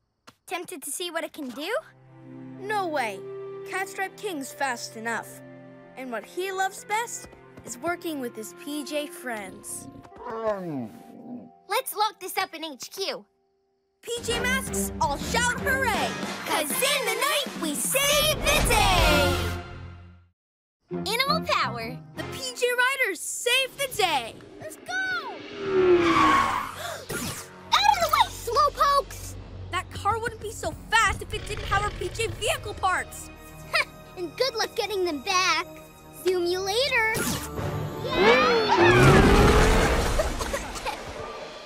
Speaker 1: Tempted to see what it can do?
Speaker 2: No way. Catstripe King's fast enough. And what he loves best is working with his PJ friends.
Speaker 1: Let's lock this up in HQ.
Speaker 2: PJ Masks, all shout hooray!
Speaker 1: Cause in the night we save the day! Animal power!
Speaker 2: The PJ Riders save the day!
Speaker 5: Let's go! Out of the way, slowpokes!
Speaker 2: That car wouldn't be so fast if it didn't have our PJ vehicle parts.
Speaker 5: And good luck getting them back. Zoom you later.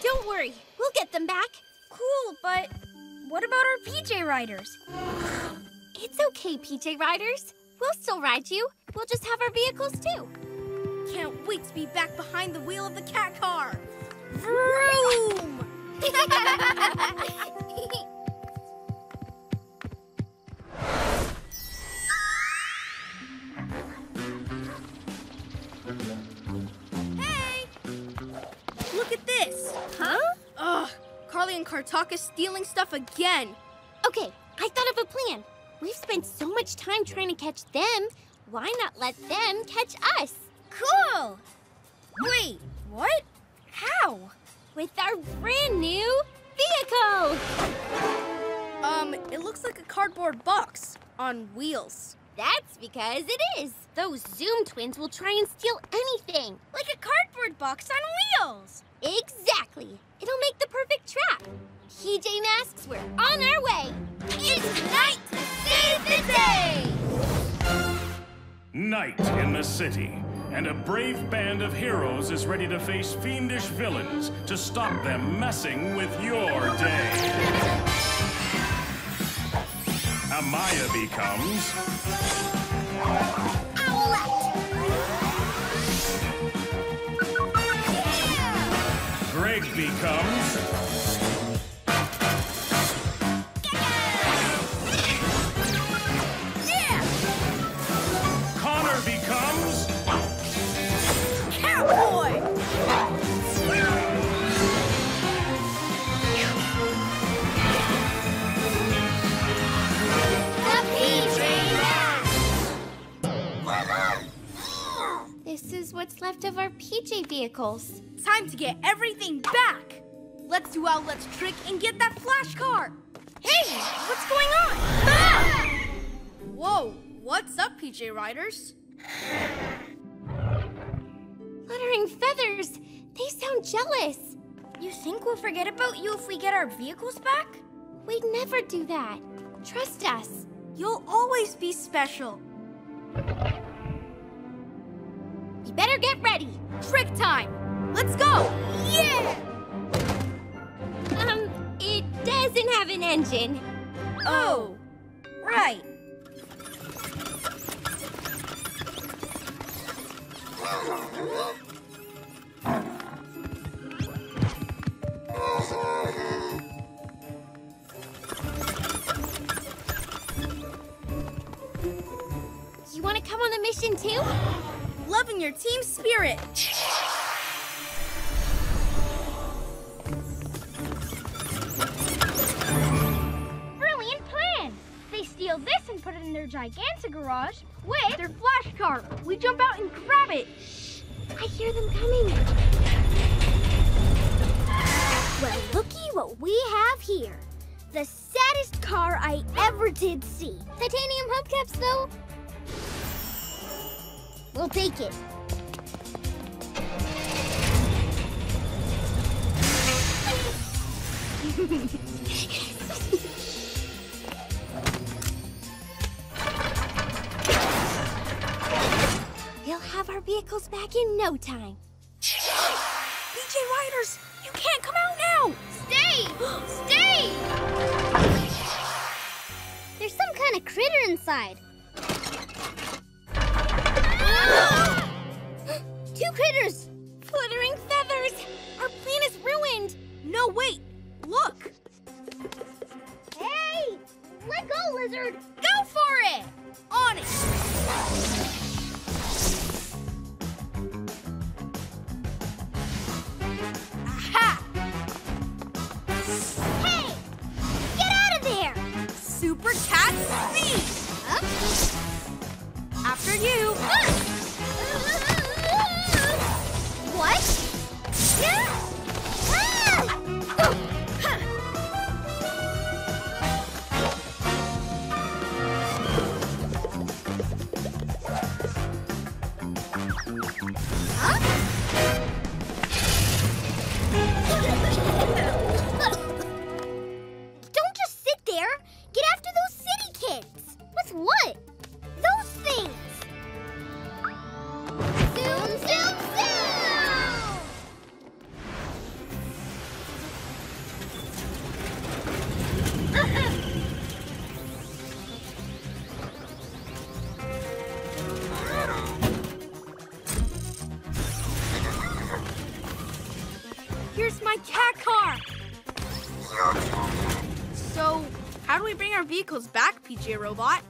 Speaker 1: Don't worry, we'll get them back.
Speaker 2: Cool, but what about our PJ Riders?
Speaker 1: It's okay, PJ Riders. We'll still ride you. We'll just have our vehicles too.
Speaker 2: Can't wait to be back behind the wheel of the cat car. Vroom! Hey! Look at this.
Speaker 1: Huh?
Speaker 2: Ugh, Carly and Kartaka stealing stuff again.
Speaker 1: Okay, I thought of a plan. We've spent so much time trying to catch them. Why not let them catch us?
Speaker 2: Cool! Wait, what? How?
Speaker 1: With our brand new vehicle!
Speaker 2: Um, it looks like a cardboard box on wheels.
Speaker 1: That's because it is. Those Zoom twins will try and steal anything.
Speaker 2: Like a cardboard box on wheels.
Speaker 1: Exactly. It'll make the perfect trap. PJ Masks, we're on our way. It's night to save the day!
Speaker 4: Night in the city, and a brave band of heroes is ready to face fiendish villains to stop them messing with your day. Amaya becomes Greg becomes
Speaker 1: what's left of our PJ vehicles.
Speaker 2: Time to get everything back. Let's do Owlette's trick and get that flash car. Hey, what's going on? Ah! Whoa, what's up, PJ Riders?
Speaker 1: Fluttering feathers. They sound jealous.
Speaker 2: You think we'll forget about you if we get our vehicles back?
Speaker 1: We'd never do that. Trust us.
Speaker 2: You'll always be special.
Speaker 1: Better get ready.
Speaker 2: Trick time. Let's go. Yeah!
Speaker 1: Um, it doesn't have an engine.
Speaker 2: Oh, right.
Speaker 1: You want to come on the mission too?
Speaker 2: Loving your team spirit.
Speaker 5: Brilliant plan! They steal this and put it in their gigantic garage with their flash car. We jump out and grab it.
Speaker 1: I hear them coming.
Speaker 5: Well, looky what we have here. The saddest car I ever did see.
Speaker 1: Titanium hubcaps, though.
Speaker 5: We'll take it.
Speaker 1: We'll have our vehicles back in no time.
Speaker 2: PJ Riders, you can't come out now!
Speaker 1: Stay! Stay! There's some kind of critter inside. Two critters! Fluttering feathers! Our plan is ruined!
Speaker 2: No, wait! Look!
Speaker 1: Hey! Let go, lizard!
Speaker 2: Go for it! On it! Aha!
Speaker 1: Hey! Get out of there!
Speaker 2: Super cat speed!
Speaker 1: Huh?
Speaker 2: After you!
Speaker 1: Ah!
Speaker 2: Knuckles back, PJ Robot.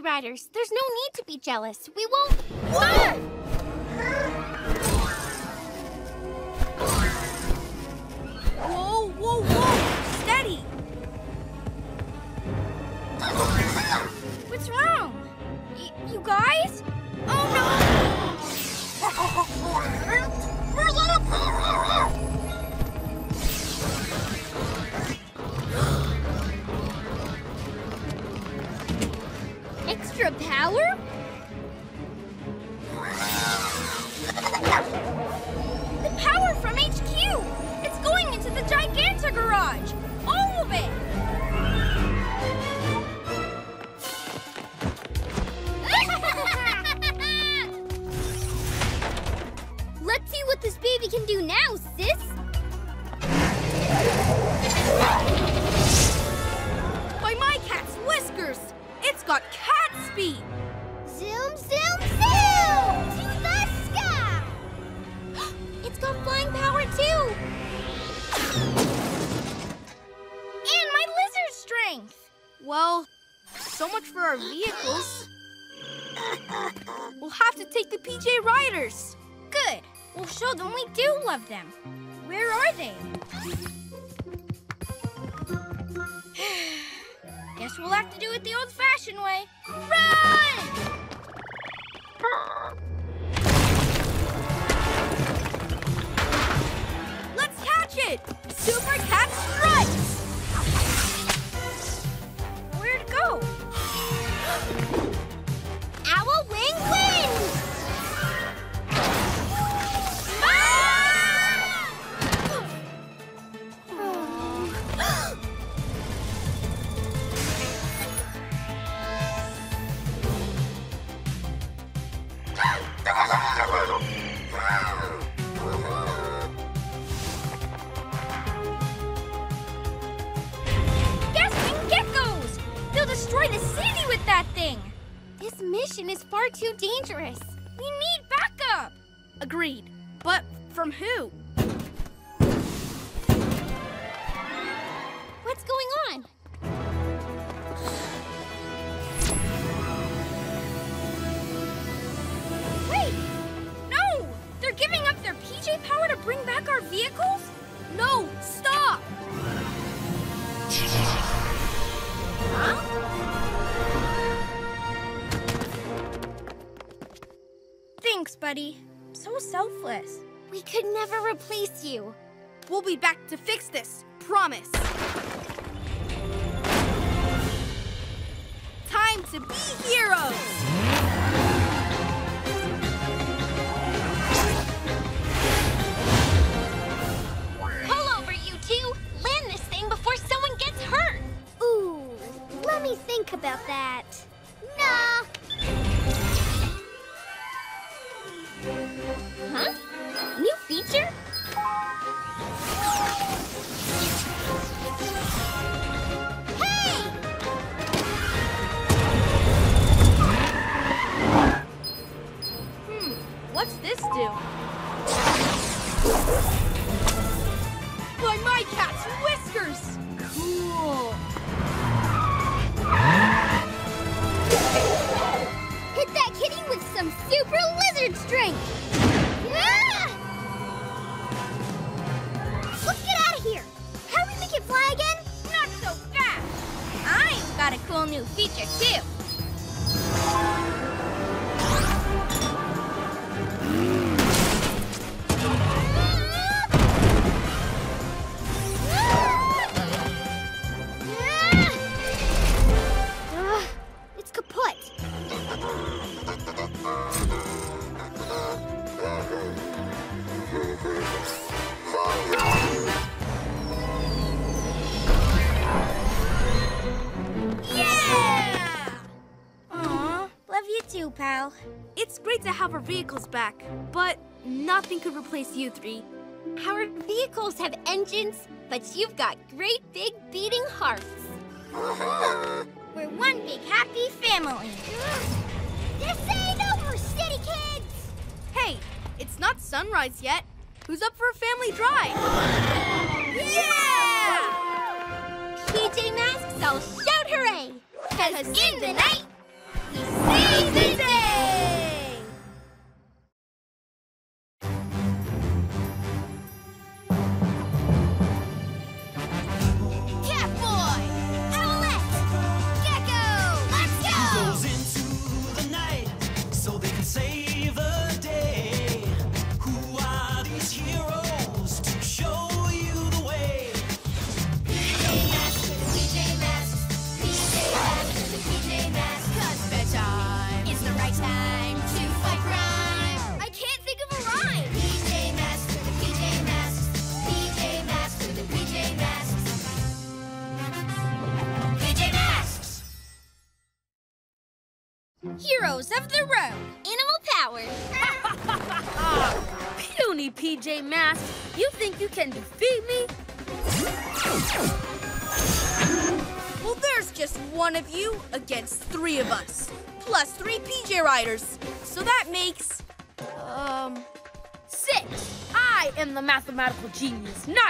Speaker 1: Riders. There's no need to be jealous.
Speaker 2: You. We'll be back to my cat's whiskers! Cool.
Speaker 5: Hit that kitty with some super lizard strength! Ah! Let's get out of here! How do we make it fly again?
Speaker 2: Not so fast! I've got a cool new feature, too. Vehicles back, but nothing could replace you three.
Speaker 1: Our vehicles have engines, but you've got great big beating hearts.
Speaker 2: We're one big happy family.
Speaker 5: This ain't over, city kids!
Speaker 2: Hey, it's not sunrise yet. Who's up for a family drive? Yeah!
Speaker 1: PJ Masks, I'll shout hooray! Cause in the night, we
Speaker 2: Save
Speaker 3: genius, not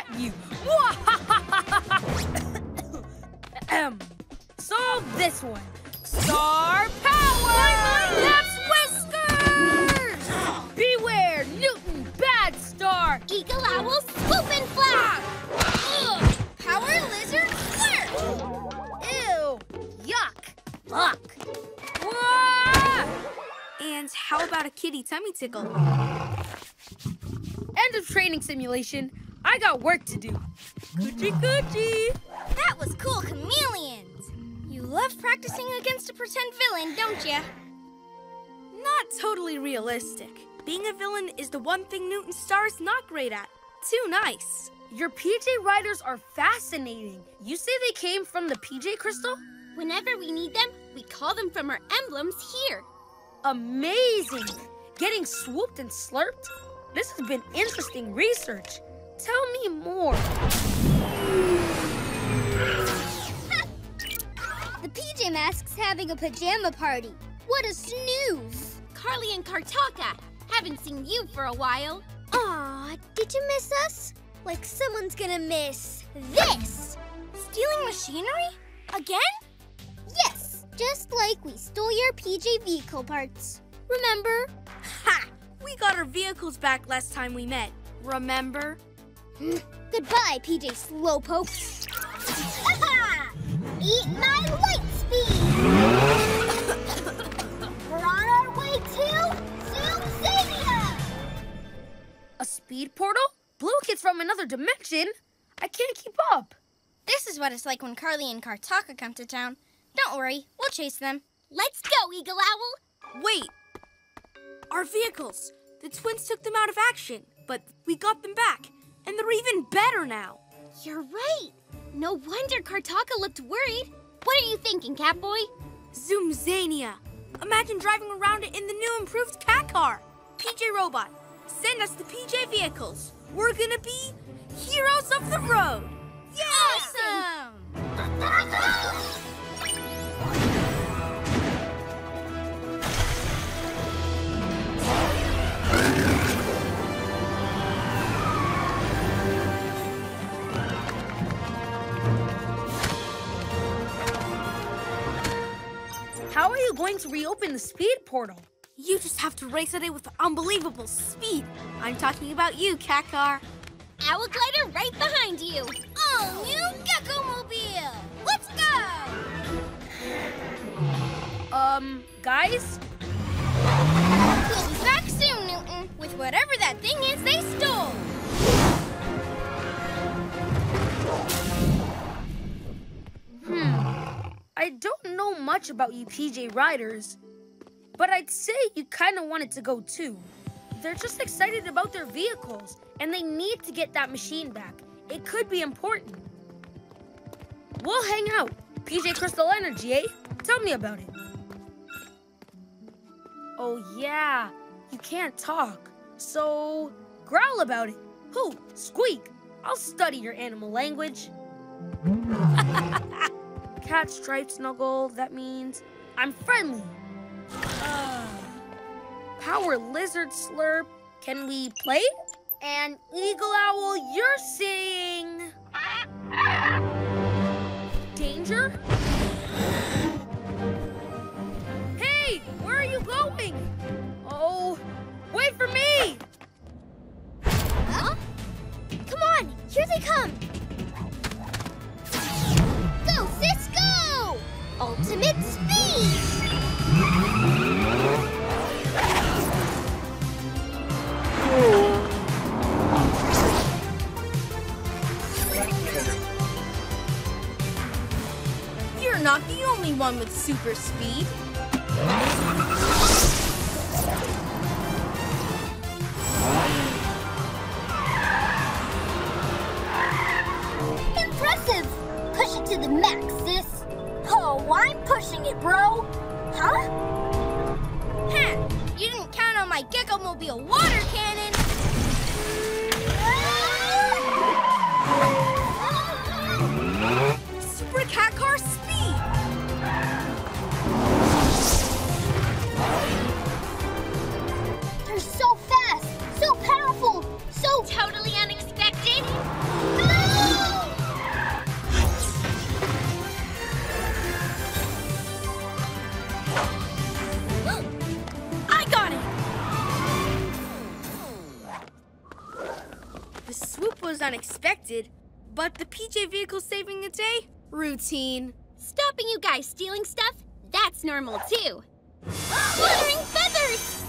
Speaker 3: I got work to do. Coochie coochie.
Speaker 2: That was cool, chameleons! You love practicing against a pretend villain, don't you? Not totally realistic. Being a villain is the one thing Newton Star is not great at. Too nice.
Speaker 3: Your PJ Riders are fascinating. You say they came from the PJ Crystal?
Speaker 1: Whenever we need them, we call them from our emblems here.
Speaker 3: Amazing! Getting swooped and slurped? This has been interesting research. Tell me more.
Speaker 5: The PJ Masks having a pajama party. What a snooze!
Speaker 1: Carly and Kartaka, haven't seen you for a while.
Speaker 5: Aw, did you miss us? Like someone's gonna miss this!
Speaker 2: Stealing machinery? Again?
Speaker 5: Yes, just like we stole your PJ vehicle parts. Remember?
Speaker 2: Ha! We got our vehicles back last time we met.
Speaker 3: Remember? Hmm?
Speaker 5: Goodbye, PJ Slowpoke. Eat my light speed! We're on our way to Zoomzania!
Speaker 3: A speed portal? Blue Kid's from another dimension? I can't keep up.
Speaker 2: This is what it's like when Carly and Kartaka come to town. Don't worry, we'll chase them.
Speaker 5: Let's go, Eagle Owl!
Speaker 3: Wait. Our vehicles. The twins took them out of action, but we got them back, and they're even better now.
Speaker 5: You're right. No wonder Kartaka looked worried. What are you thinking, Catboy?
Speaker 3: Zoomzania. Imagine driving around it in the new improved cat car. PJ Robot, send us the PJ vehicles. We're gonna be heroes of the road.
Speaker 2: Awesome!
Speaker 3: How are you going to reopen the speed portal? You just have to race at it with unbelievable speed. I'm talking about you, Cat Car.
Speaker 5: Owl glider right behind you.
Speaker 2: All new Gekko Mobile! Let's go!
Speaker 3: Um, guys?
Speaker 2: We'll be back soon, Newton, with whatever that thing is they stole. Hmm.
Speaker 3: I don't know much about you PJ Riders, but I'd say you kind of wanted to go too. They're just excited about their vehicles, and they need to get that machine back. It could be important. We'll hang out. PJ Crystal Energy, eh? Tell me about it. Oh, yeah. You can't talk. So, growl about it. Who? Squeak. I'll study your animal language. Cat stripe snuggle, that means I'm friendly. Uh, power lizard slurp, can we play? And eagle owl, you're saying. Danger? Wait for me!
Speaker 5: Huh? Come on, here they come. Go, sis, go! Ultimate speed!
Speaker 2: You're not the only one with super speed.
Speaker 5: I'm it, bro. Huh?
Speaker 2: Ha! You didn't count on my Gekko Mobile water cannon.
Speaker 3: Super cat car
Speaker 1: unexpected,
Speaker 3: but the PJ vehicle saving the day? Routine.
Speaker 1: Stopping you guys stealing stuff? That's normal too. Fluttering feathers!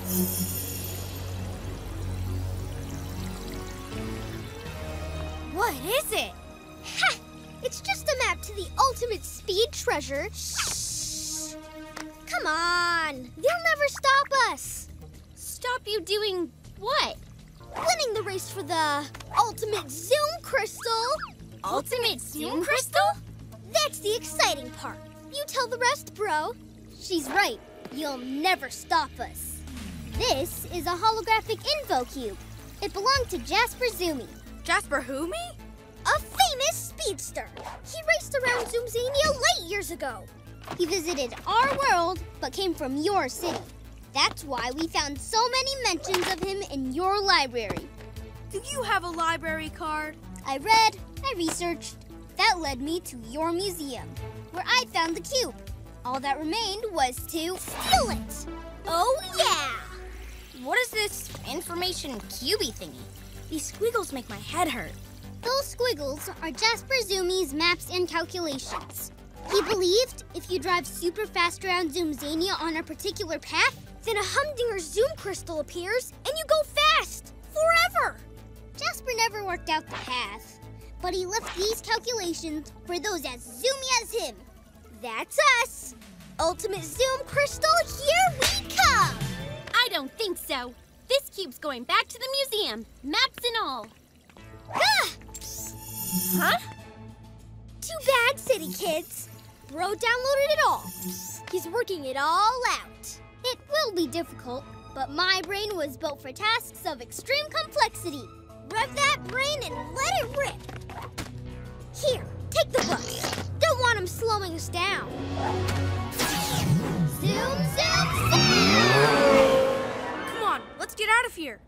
Speaker 2: What is it?
Speaker 5: Ha! It's just a map to the ultimate speed treasure. Come on, they'll never stop us.
Speaker 1: Stop you doing what?
Speaker 5: Winning the race for the ultimate Zoom Crystal.
Speaker 1: Ultimate Zoom Crystal?
Speaker 5: That's the exciting part. You tell the rest, bro. She's right. You'll never stop us. This is a holographic info cube. It belonged to Jasper Zoomy,
Speaker 3: Jasper who me?
Speaker 5: a famous speedster. He raced around Zoomzania late years ago. He visited our world, but came from your city. That's why we found so many mentions of him in your library.
Speaker 3: Do you have a library card?
Speaker 5: I read, I researched. That led me to your museum, where I found the cube. All that remained was to steal it. Oh, yeah!
Speaker 2: What is this information cubey thingy? These squiggles make my head hurt.
Speaker 5: Those squiggles are Jasper Zoomies maps and calculations. He believed if you drive super fast around Zoomzania on a particular path, then a Humdinger Zoom crystal appears and you go fast forever. Jasper never worked out the path, but he left these calculations for those as zoomy as him. That's us. Ultimate Zoom Crystal, here we come.
Speaker 1: I don't think so. This cube's going back to the museum, maps and all.
Speaker 5: Ah!
Speaker 1: Huh?
Speaker 5: Too bad, City Kids. Bro downloaded it all. He's working it all out. It will be difficult, but my brain was built for tasks of extreme complexity. Rev that brain and let it rip. Here, take the bus. Don't want him slowing us down. Zoom, zoom, zoom!
Speaker 2: Come on, let's get out of here.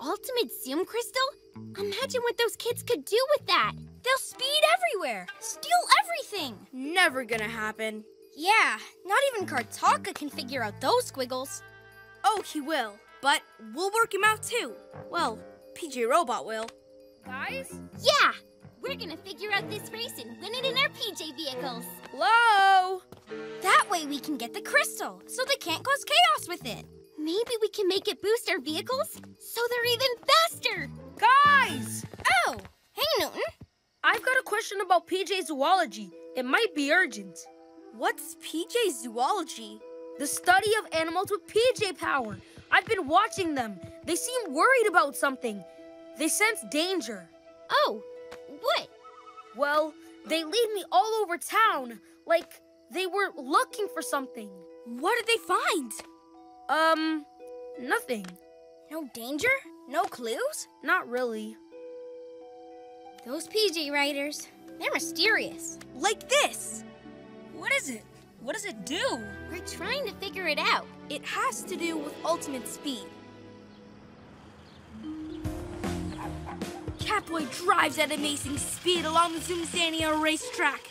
Speaker 1: Ultimate zoom crystal? Imagine what those kids could do with that.
Speaker 2: They'll speed everywhere, steal everything. Never gonna happen. Yeah, not even Kartaka can figure out those squiggles. Oh, he will, but we'll work him out too. Well, PJ Robot will.
Speaker 3: Guys?
Speaker 1: Yeah, we're gonna figure out this race and win it in our PJ vehicles.
Speaker 3: Hello?
Speaker 2: That way we can get the crystal, so they can't cause chaos with it.
Speaker 1: Maybe we can make it boost our vehicles so they're even faster.
Speaker 3: Guys!
Speaker 2: Oh, hey Newton.
Speaker 3: I've got a question about PJ zoology. It might be urgent.
Speaker 2: What's PJ zoology?
Speaker 3: The study of animals with PJ power. I've been watching them. They seem worried about something. They sense danger.
Speaker 1: Oh, what?
Speaker 3: Well, they lead me all over town, like they were looking for something.
Speaker 2: What did they find?
Speaker 3: Um, nothing.
Speaker 2: No danger? No clues?
Speaker 3: Not really.
Speaker 2: Those PJ Riders, they're mysterious. Like this. What is it? What does it do?
Speaker 1: We're trying to figure it out.
Speaker 2: It has to do with ultimate speed. Catboy drives at amazing speed along the Zoomzania racetrack.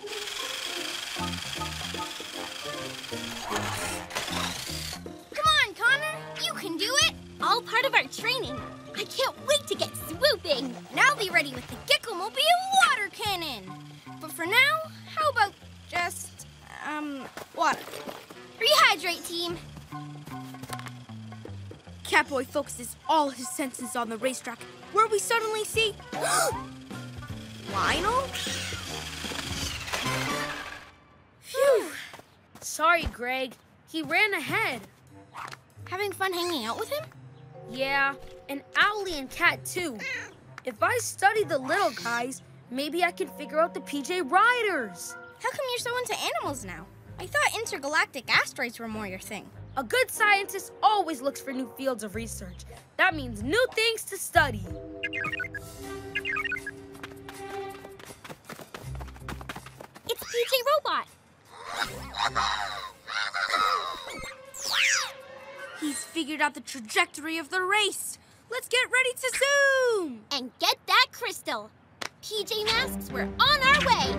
Speaker 1: All part of our training. I can't wait to get swooping.
Speaker 2: And I'll be ready with the Gekko-mobile water cannon. But for now, how about just, um, water?
Speaker 5: Rehydrate, team.
Speaker 2: Catboy focuses all his senses on the racetrack, where we suddenly see Lionel. Phew.
Speaker 3: Sorry, Greg. He ran ahead.
Speaker 2: Having fun hanging out with him?
Speaker 3: Yeah, and Owlie and Cat too. If I study the little guys, maybe I can figure out the PJ Riders.
Speaker 2: How come you're so into animals now? I thought intergalactic asteroids were more your thing.
Speaker 3: A good scientist always looks for new fields of research. That means new things to study.
Speaker 1: It's PJ Robot.
Speaker 2: He's figured out the trajectory of the race. Let's get ready to zoom!
Speaker 1: And get that crystal. PJ Masks, we're on our way.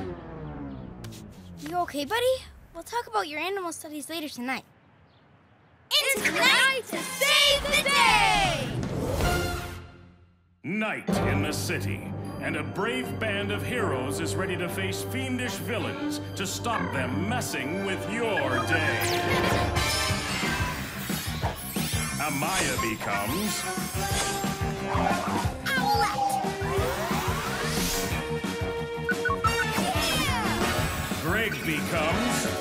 Speaker 2: You okay, buddy? We'll talk about your animal studies later tonight.
Speaker 1: It's tonight to save the day!
Speaker 4: Night in the city, and a brave band of heroes is ready to face fiendish villains to stop them messing with your day. Amaya becomes Greg becomes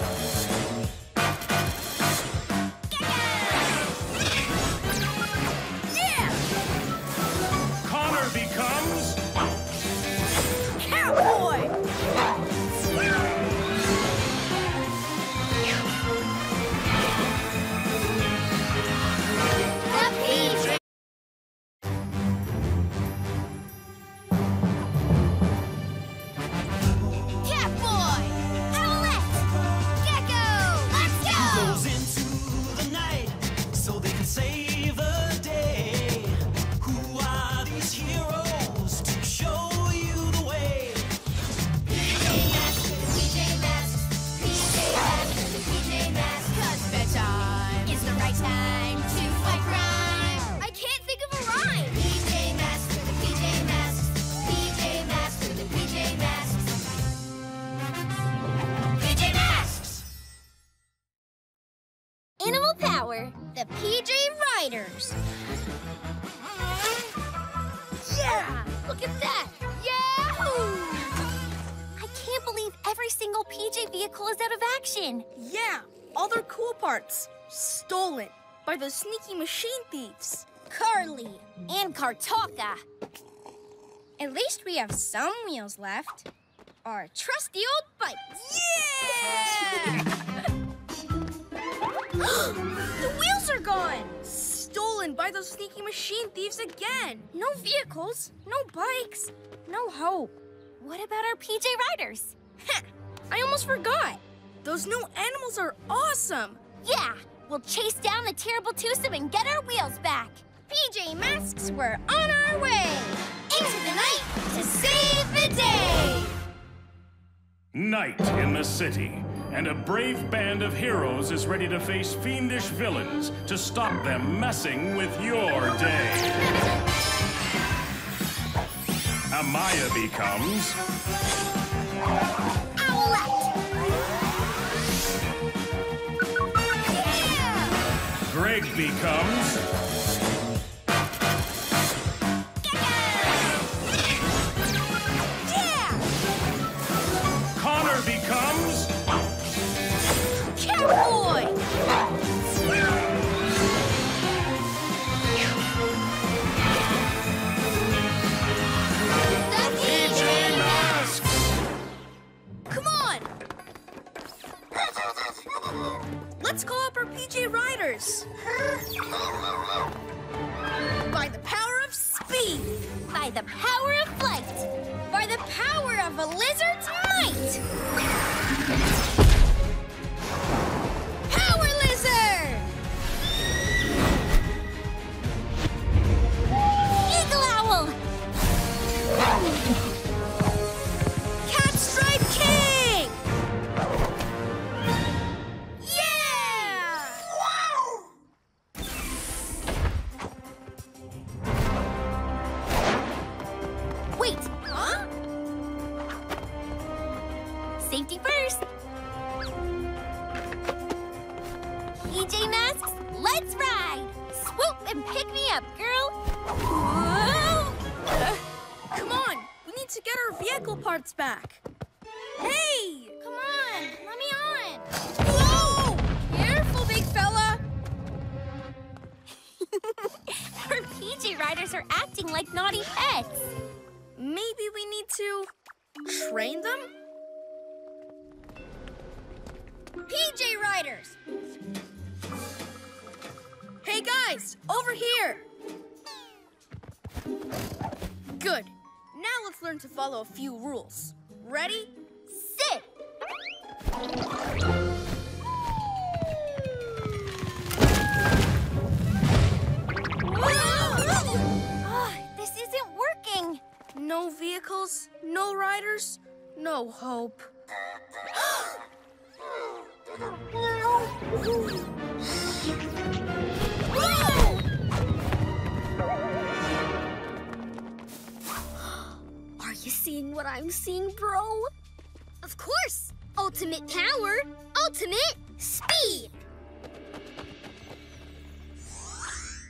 Speaker 2: by those sneaky machine thieves. Carly and Kartaka. At least we have some wheels left. Our trusty old bikes. Yeah! the wheels are gone! Stolen by those sneaky machine thieves again. No vehicles, no bikes, no hope.
Speaker 1: What about our PJ Riders?
Speaker 2: I almost forgot. Those new animals are awesome.
Speaker 1: Yeah, we'll chase down the terrible twosome and get our wheels back.
Speaker 2: PJ Masks, we're on our way! Into the night to save the day!
Speaker 4: Night in the city, and a brave band of heroes is ready to face fiendish villains to stop them messing with your day. Amaya becomes Greg becomes Yeah! Connor becomes
Speaker 2: Catboy! Let's call up our PJ Riders. By the power of speed,
Speaker 1: By the power of flight.
Speaker 2: by the power of a lizard's might. Power Lizard!
Speaker 1: Eagle Owl. PJ Masks, let's ride. Swoop and pick me up, girl. Whoa!
Speaker 2: Uh, come on, we need to get our vehicle parts back. Hey!
Speaker 1: Come on, let me on.
Speaker 2: Whoa! Careful, big fella!
Speaker 1: Our PJ Riders are acting like naughty pets.
Speaker 2: Maybe we need to train them? PJ Riders! Hey guys, over here! Good. Now let's learn to follow a few rules. Ready?
Speaker 1: Sit. Ah, this isn't working.
Speaker 2: No vehicles, no riders, no hope.
Speaker 5: you seeing what I'm seeing, bro? Of course! Ultimate power, ultimate speed!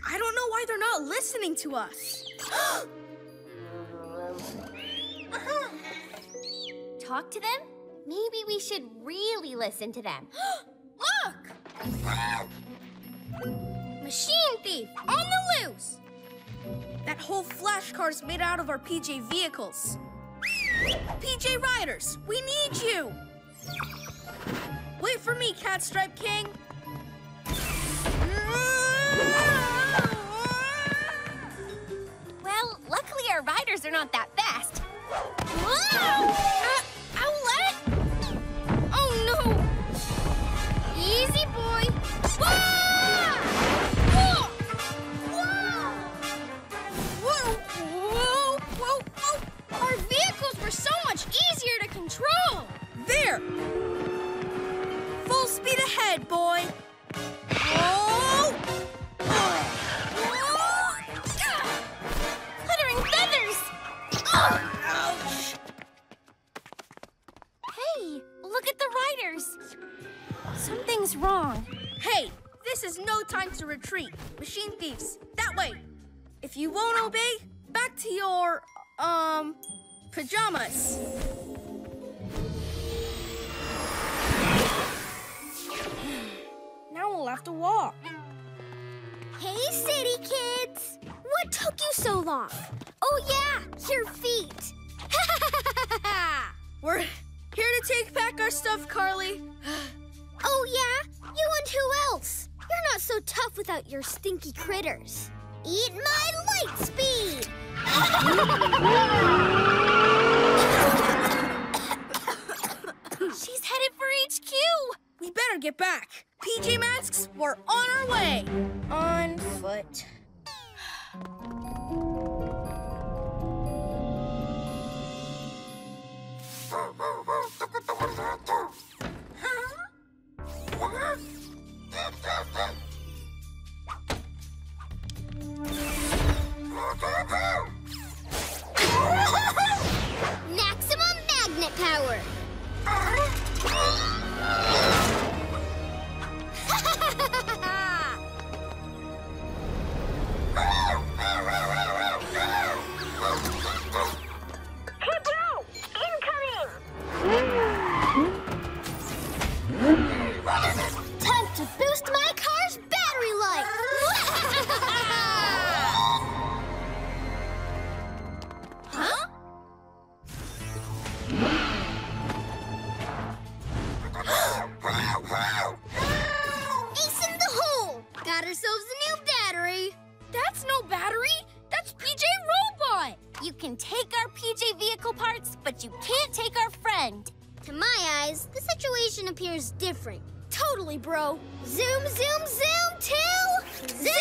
Speaker 2: I don't know why they're not listening to us.
Speaker 1: Talk to them? Maybe we should really listen to them.
Speaker 2: Look! Machine thief on the loose! That whole flash car's made out of our PJ vehicles. PJ Riders, we need you! Wait for me, Cat Stripe King!
Speaker 1: Well, luckily our riders are not that fast.
Speaker 2: Uh, Owlette? Oh no! Easy, boy! Ah! Control! There! Full speed ahead, boy! Oh!
Speaker 1: Fluttering feathers!
Speaker 2: Ouch!
Speaker 1: Hey, look at the riders. Something's wrong.
Speaker 2: Hey, This is no time to retreat. Machine thieves, that way. If you won't obey, back to your, um, pajamas. Now we'll have to walk.
Speaker 5: Hey, city kids! What took you so long? Oh, yeah, your feet.
Speaker 2: We're here to take back our stuff, Carly.
Speaker 5: oh, yeah? You and who else? You're not so tough without your stinky critters. Eat my light speed!
Speaker 1: She's headed for HQ.
Speaker 2: We better get back. PJ Masks, we're on our way. On foot.
Speaker 5: Maximum magnet power! Time to boost my car's ourselves a new battery.
Speaker 2: That's no battery. That's PJ Robot.
Speaker 5: You can take our PJ vehicle parts, but you can't take our friend. To my eyes, the situation appears different. Totally, bro. Zoom, zoom, zoom to Zoom!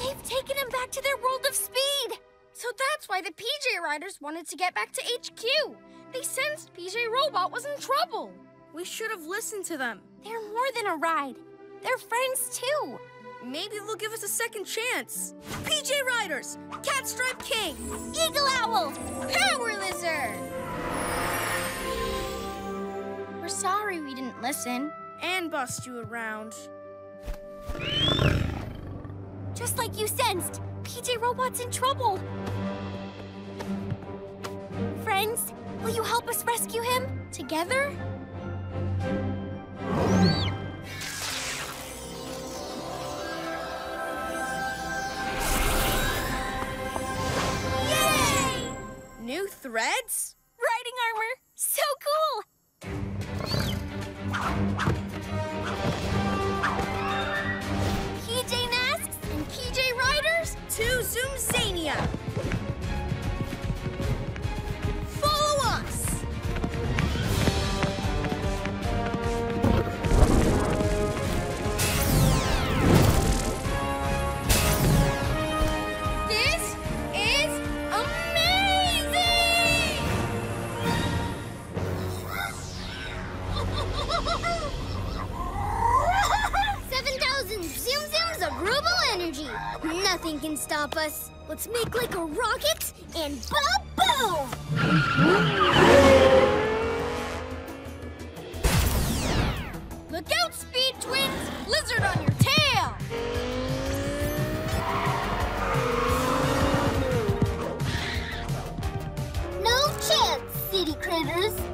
Speaker 1: They've taken him back to their world of speed.
Speaker 2: So that's why the PJ Riders wanted to get back to HQ. They sensed PJ Robot was in trouble. We should have listened to them.
Speaker 1: They're more than a ride. They're friends too.
Speaker 2: Maybe they'll give us a second chance. PJ Riders, Catstripe King,
Speaker 1: Eagle Owl.
Speaker 2: Power Lizard,
Speaker 1: We're sorry we didn't listen.
Speaker 2: and bust you around.
Speaker 1: Just like you sensed, PJ Robot's in trouble. Friends, will you help us rescue him? Together?
Speaker 2: Yay! New threads?
Speaker 1: Riding armor! So cool!
Speaker 2: To Zoomzania.
Speaker 5: Nothing can stop us. Let's make like a rocket and ba-boom!
Speaker 2: Look out, Speed Twins! Lizard on your tail!
Speaker 5: No chance, city critters.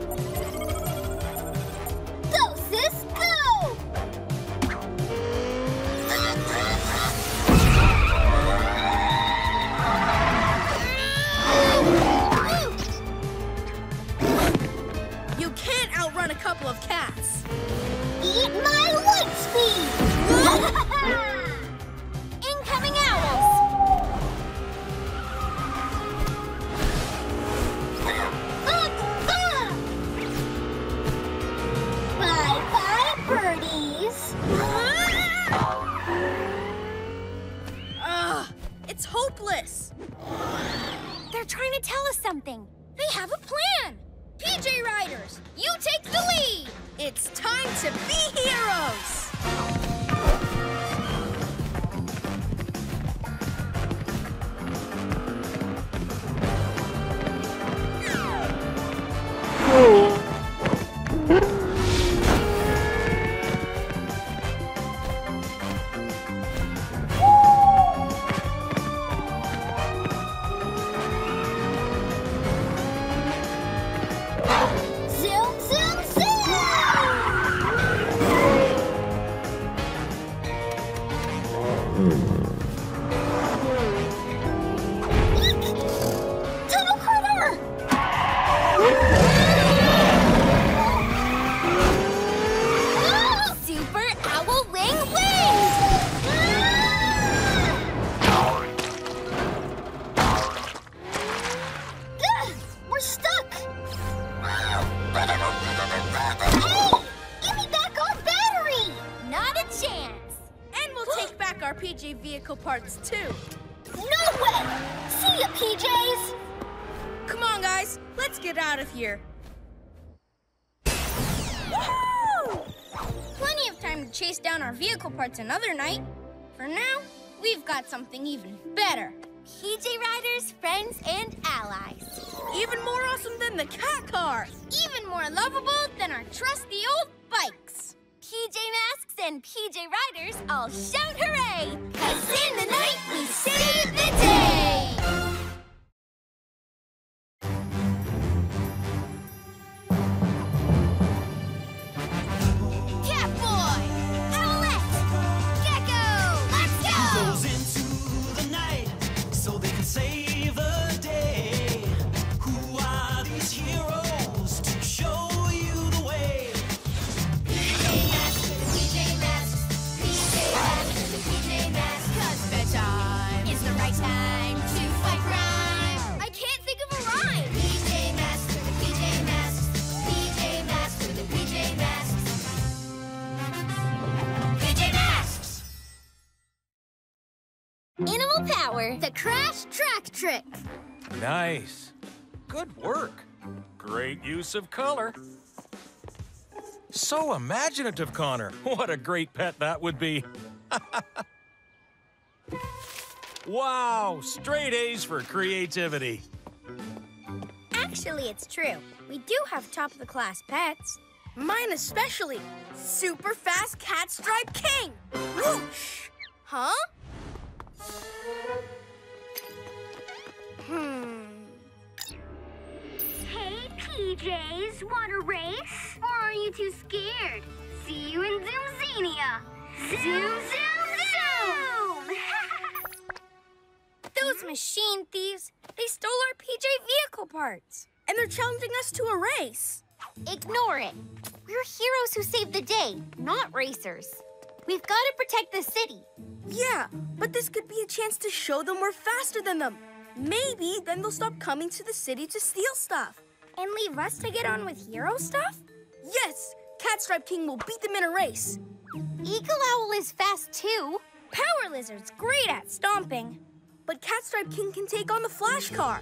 Speaker 1: Trying to tell us something.
Speaker 2: They have a plan. PJ Riders, you take the lead. It's time to be heroes. Something even better.
Speaker 1: PJ Riders, friends, and allies.
Speaker 2: Even more awesome than the cat car.
Speaker 5: Even more lovable than our trusty old bikes.
Speaker 1: PJ Masks and PJ Riders all shout hooray! Cause in the night we save the day!
Speaker 5: Power, the crash track trick.
Speaker 8: Nice. Good work. Great use of color. So imaginative, Connor. What a great pet that would be. wow, straight A's for creativity.
Speaker 2: Actually, it's true. We do have top of the class pets. Mine especially. Super fast cat stripe king. Whoosh! Huh? Hmm.
Speaker 5: Hey, PJs, want a race? Or are you too scared? See you in Zoomzania. Zoom, zoom, zoom!
Speaker 2: Those machine thieves, they stole our PJ vehicle parts. And they're challenging us to a race.
Speaker 1: Ignore it. We're heroes who save the day, not racers. We've got to protect the city.
Speaker 2: Yeah, but this could be a chance to show them we're faster than them. Maybe then they'll stop coming to the city to steal stuff. And leave us to get on with hero stuff? Yes! Catstripe King will beat them in a race.
Speaker 1: Eagle Owl is fast too.
Speaker 2: Power Lizard's great at stomping. But Catstripe King can take on the Flash Car.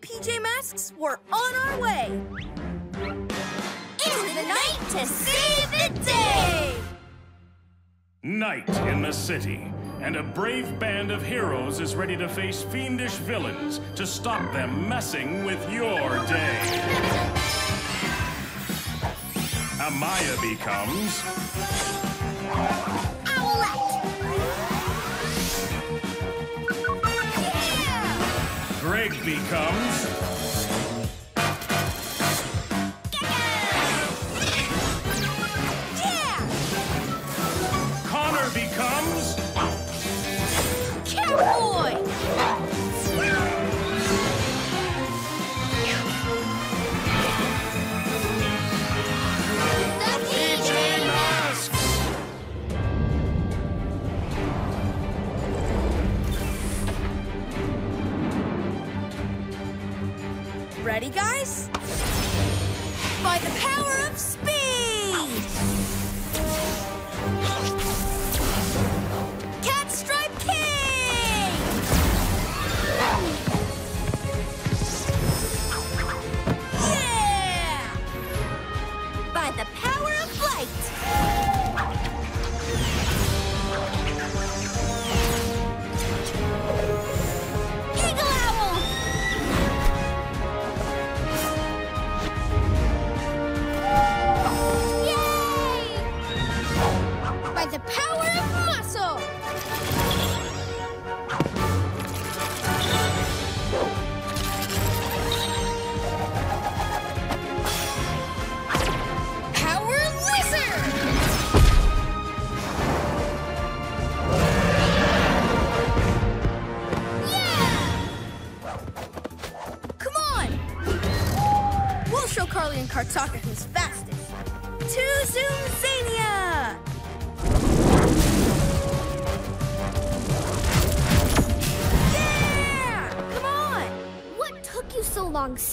Speaker 2: PJ Masks, we're on our way.
Speaker 1: Into the night to save the day!
Speaker 4: Night in the city, and a brave band of heroes is ready to face fiendish villains to stop them messing with your day. Amaya becomes Owlette! Greg becomes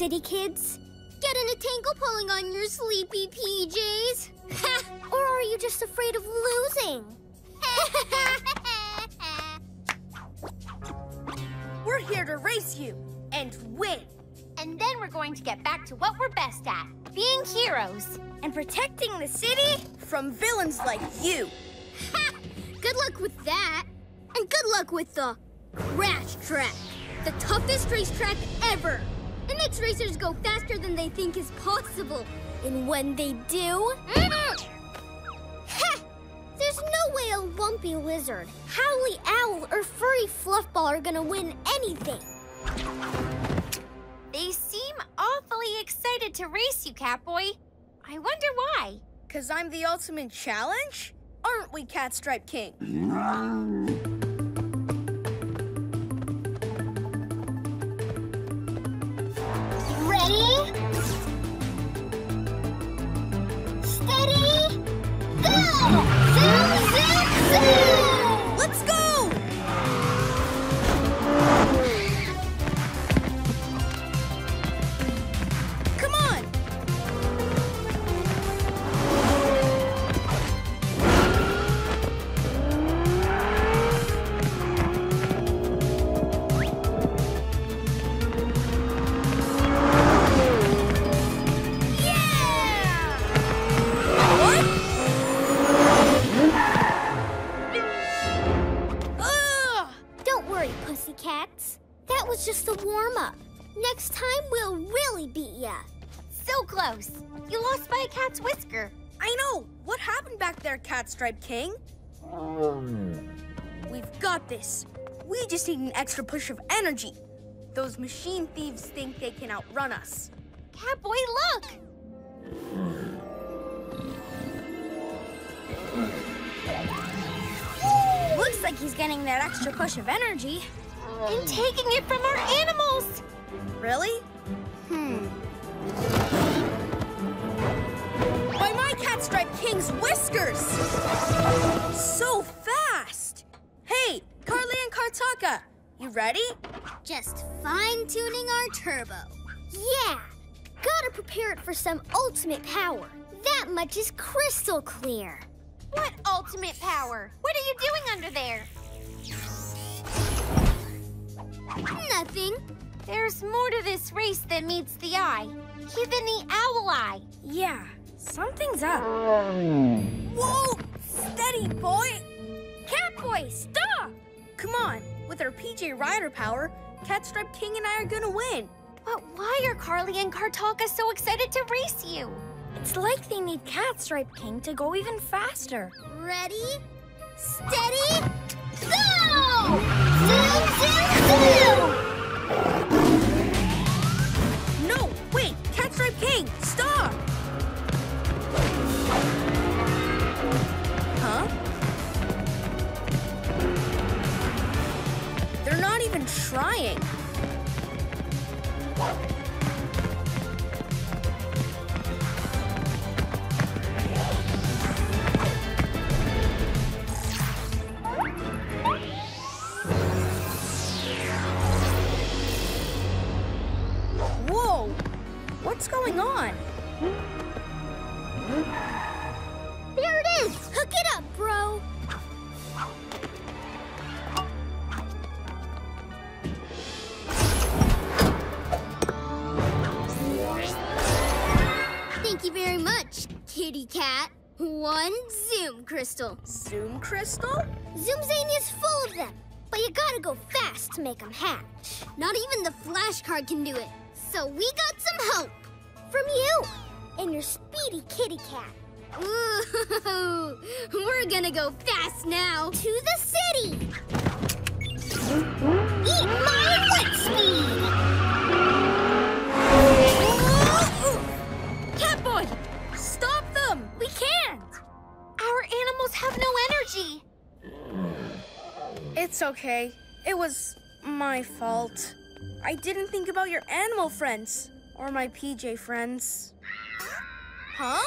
Speaker 5: city kids? When they do! Mm-hmm. There's no way a lumpy lizard, howly owl, or furry fluffball are gonna win anything.
Speaker 1: They seem awfully excited to race you, Catboy. I wonder why.
Speaker 2: Cause I'm the ultimate challenge? Aren't we, Catstripe King?
Speaker 5: Zoom, just
Speaker 2: need an extra push of energy. Those machine thieves think they can outrun us.
Speaker 1: Catboy, look!
Speaker 2: Looks like he's getting that extra push of energy.
Speaker 1: And taking it from our animals!
Speaker 2: Really? Hmm. By my Catstripe King's whiskers! So fast! Hey, Carly and Kartaka, you ready?
Speaker 5: Just fine-tuning our turbo. Yeah! Gotta prepare it for some ultimate power. That much is crystal clear.
Speaker 1: What ultimate power? What are you doing under there?
Speaker 5: Nothing.
Speaker 1: There's more to this race than meets the eye. Even the owl eye.
Speaker 2: Yeah, something's up. Whoa! Steady, boy! Catboy, stop! Come on, with our PJ Rider power, Catstripe King and I are gonna win.
Speaker 1: But why are Carly and Kartaka so excited to race you?
Speaker 2: It's like they need Catstripe King to go even faster.
Speaker 5: Ready? Steady? Go! Zoom, zoom, zoom!
Speaker 2: No, wait! Catstripe King, stop! Even trying.
Speaker 5: Zoom Crystal.
Speaker 2: Zoom Crystal?
Speaker 5: Zoomzania's full of them, but you gotta go fast to make them hatch. Not even the flash car can do it. So we got some help. from you and your speedy kitty cat. Ooh, we're gonna go fast now to the city. Eat my light speed.
Speaker 1: Our animals have no energy.
Speaker 2: It's okay. It was my fault. I didn't think about your animal friends or my PJ friends. Huh?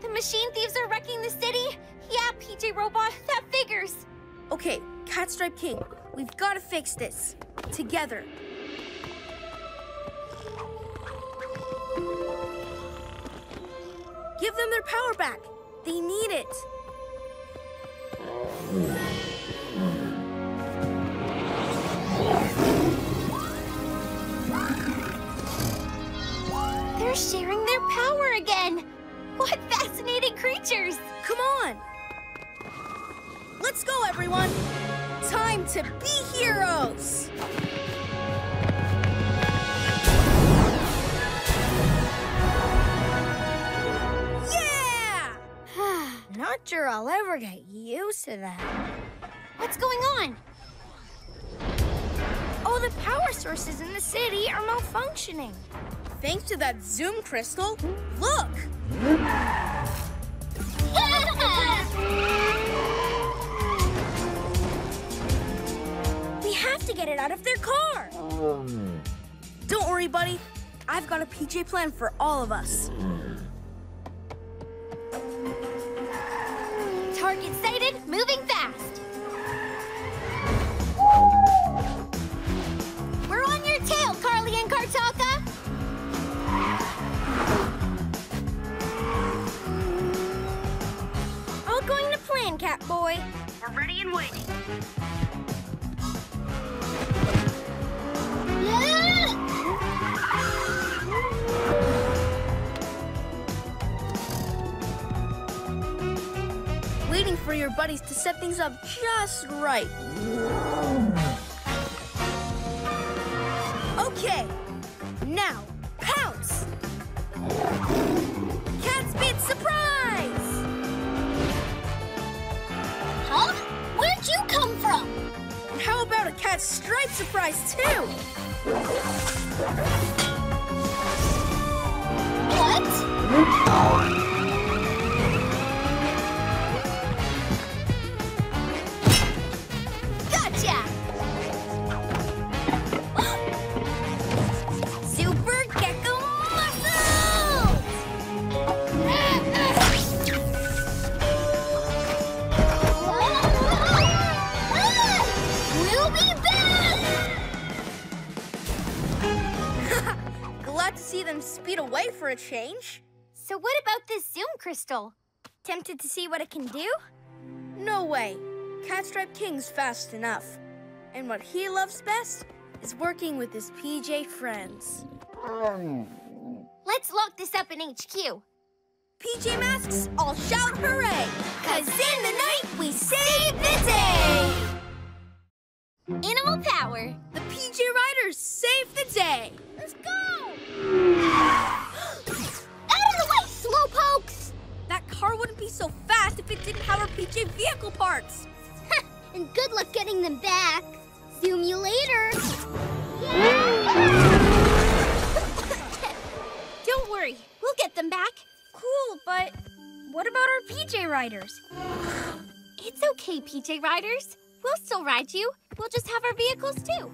Speaker 1: The machine thieves are wrecking the city? Yeah, PJ Robot, that figures.
Speaker 2: Okay, Catstripe King, we've got to fix this. Together. Give them their power back. They need it.
Speaker 1: They're sharing their power again. What fascinating creatures.
Speaker 2: Come on. Let's go, everyone. Time to be heroes. Not sure I'll ever get used to that.
Speaker 1: What's going on?
Speaker 2: Oh, the power sources in the city are malfunctioning. Thanks to that Zoom crystal, look! We have to get it out of their car. Um. Don't worry, buddy. I've got a PJ plan for all of us.
Speaker 1: Target sighted, moving fast. We're on your tail, Carly and Kartaka.
Speaker 2: All going to plan, Catboy.
Speaker 5: We're ready and waiting.
Speaker 2: Waiting for your buddies to set things up just right. Okay, now pounce! Cat spit surprise!
Speaker 1: Huh? Where'd you come from?
Speaker 2: How about a cat stripe surprise too?
Speaker 1: What?
Speaker 2: See them speed away for a change.
Speaker 1: So what about this Zoom crystal?
Speaker 2: Tempted to see what it can do? No way. Catstripe King's fast enough. And what he loves best is working with his PJ friends.
Speaker 1: Let's lock this up in HQ.
Speaker 2: PJ Masks, all shout hooray!
Speaker 1: Cause in the night we save the day! Animal power.
Speaker 2: The PJ Riders save the day!
Speaker 1: Let's go! Out of the way, slowpokes!
Speaker 2: That car wouldn't be so fast if it didn't have our PJ vehicle parts.
Speaker 1: and good luck getting them back. Zoom you later. Don't worry, we'll get them back.
Speaker 2: Cool, but what about our PJ Riders?
Speaker 1: It's okay, PJ Riders. We'll still ride you. We'll just have our vehicles too.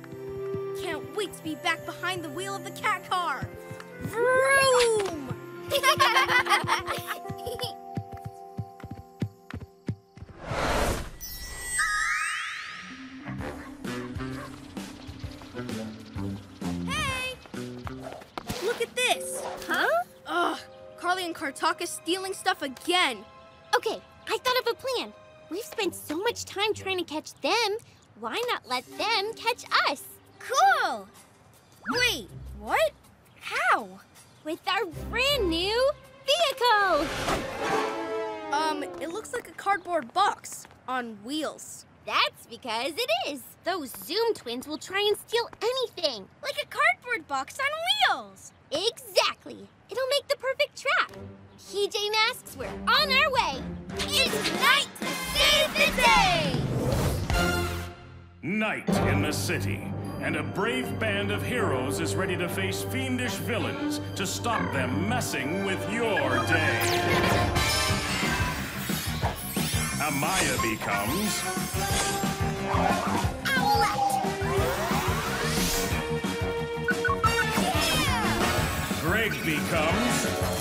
Speaker 2: Can't wait to be back behind the wheel of the cat car. Vroom! Hey! Look at this.
Speaker 1: huh?
Speaker 2: Ugh, Carly and Kartaka stealing stuff again.
Speaker 1: Okay, I thought of a plan. We've spent so much time trying to catch them. Why not let them catch us?
Speaker 2: Cool! Wait, what? How?
Speaker 1: With our brand new vehicle!
Speaker 2: Um, it looks like a cardboard box on wheels.
Speaker 1: That's because it is. Those Zoom twins will try and steal anything.
Speaker 2: Like a cardboard box on wheels.
Speaker 1: Exactly. It'll make the perfect trap. PJ Masks, we're on our way. It's night save the day!
Speaker 4: Night in the city, and a brave band of heroes is ready to face fiendish villains to stop them messing with your day. Amaya becomes Greg becomes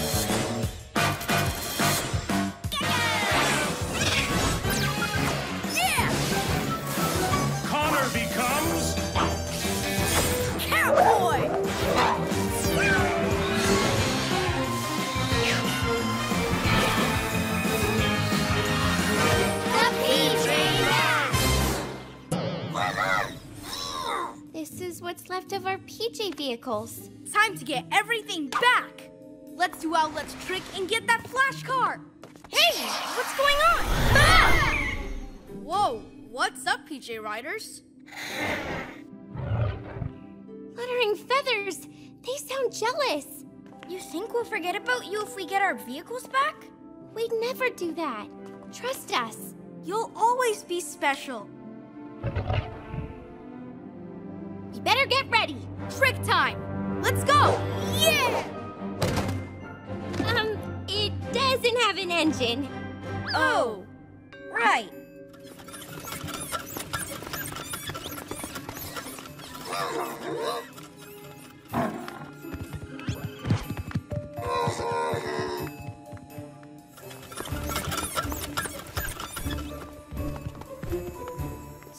Speaker 1: what's left of our PJ vehicles.
Speaker 2: Time to get everything back. Let's do Owlette's trick and get that flash car. Hey, what's going on? Ah! Whoa, what's up, PJ Riders?
Speaker 5: Fluttering feathers. They sound jealous.
Speaker 2: You think we'll forget about you if we get our vehicles back?
Speaker 5: We'd never do that. Trust us.
Speaker 2: You'll always be special.
Speaker 5: We better get ready.
Speaker 2: Trick time. Let's go. Yeah!
Speaker 5: Um, it doesn't have an engine.
Speaker 2: Oh, right.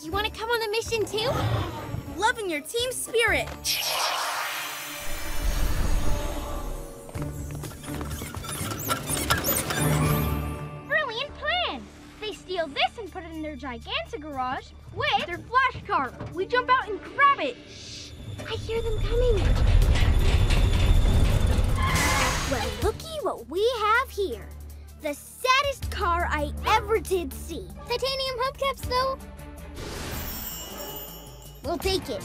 Speaker 5: You want to come on the mission too?
Speaker 2: Loving your team spirit.
Speaker 1: Brilliant plan! They steal this and put it in their gigantic garage with their flash car. We jump out and grab it.
Speaker 5: I hear them coming. Well, looky what we have here. The saddest car I ever did see. Titanium hubcaps, though. We'll take it.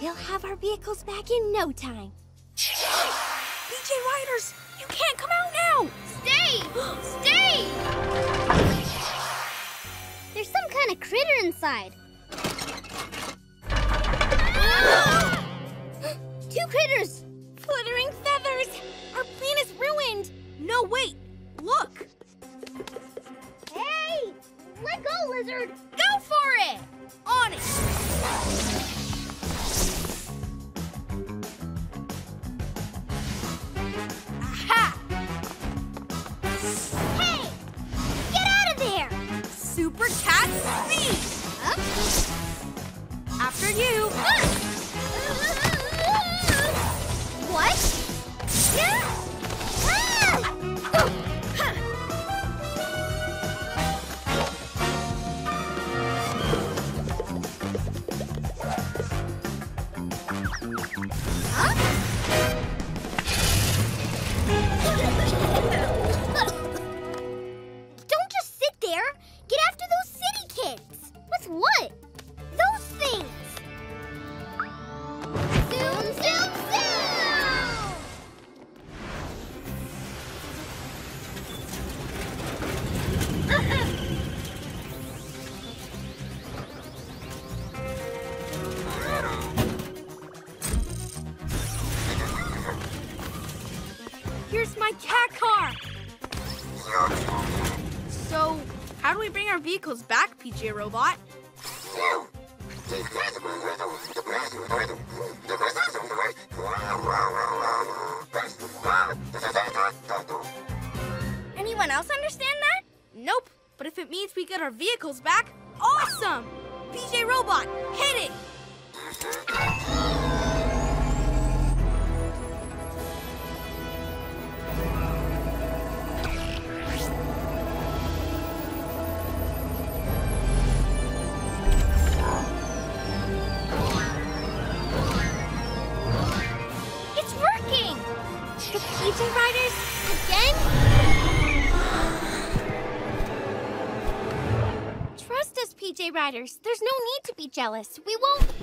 Speaker 5: We'll have our vehicles back in no time.
Speaker 2: PJ Riders, you can't come out now.
Speaker 5: Stay! Stay! There's some kind of critter inside. Two critters! Fluttering feathers! Our plan is ruined!
Speaker 2: No, wait. Look.
Speaker 5: Hey! Let go, lizard!
Speaker 2: Go for it. On it. Aha!
Speaker 5: Hey! Get out of there!
Speaker 2: Super cat speed.
Speaker 5: Huh?
Speaker 2: After you.
Speaker 5: What? Don't just sit there. Get after those city kids. With what? Riders. There's no need to be jealous. We won't.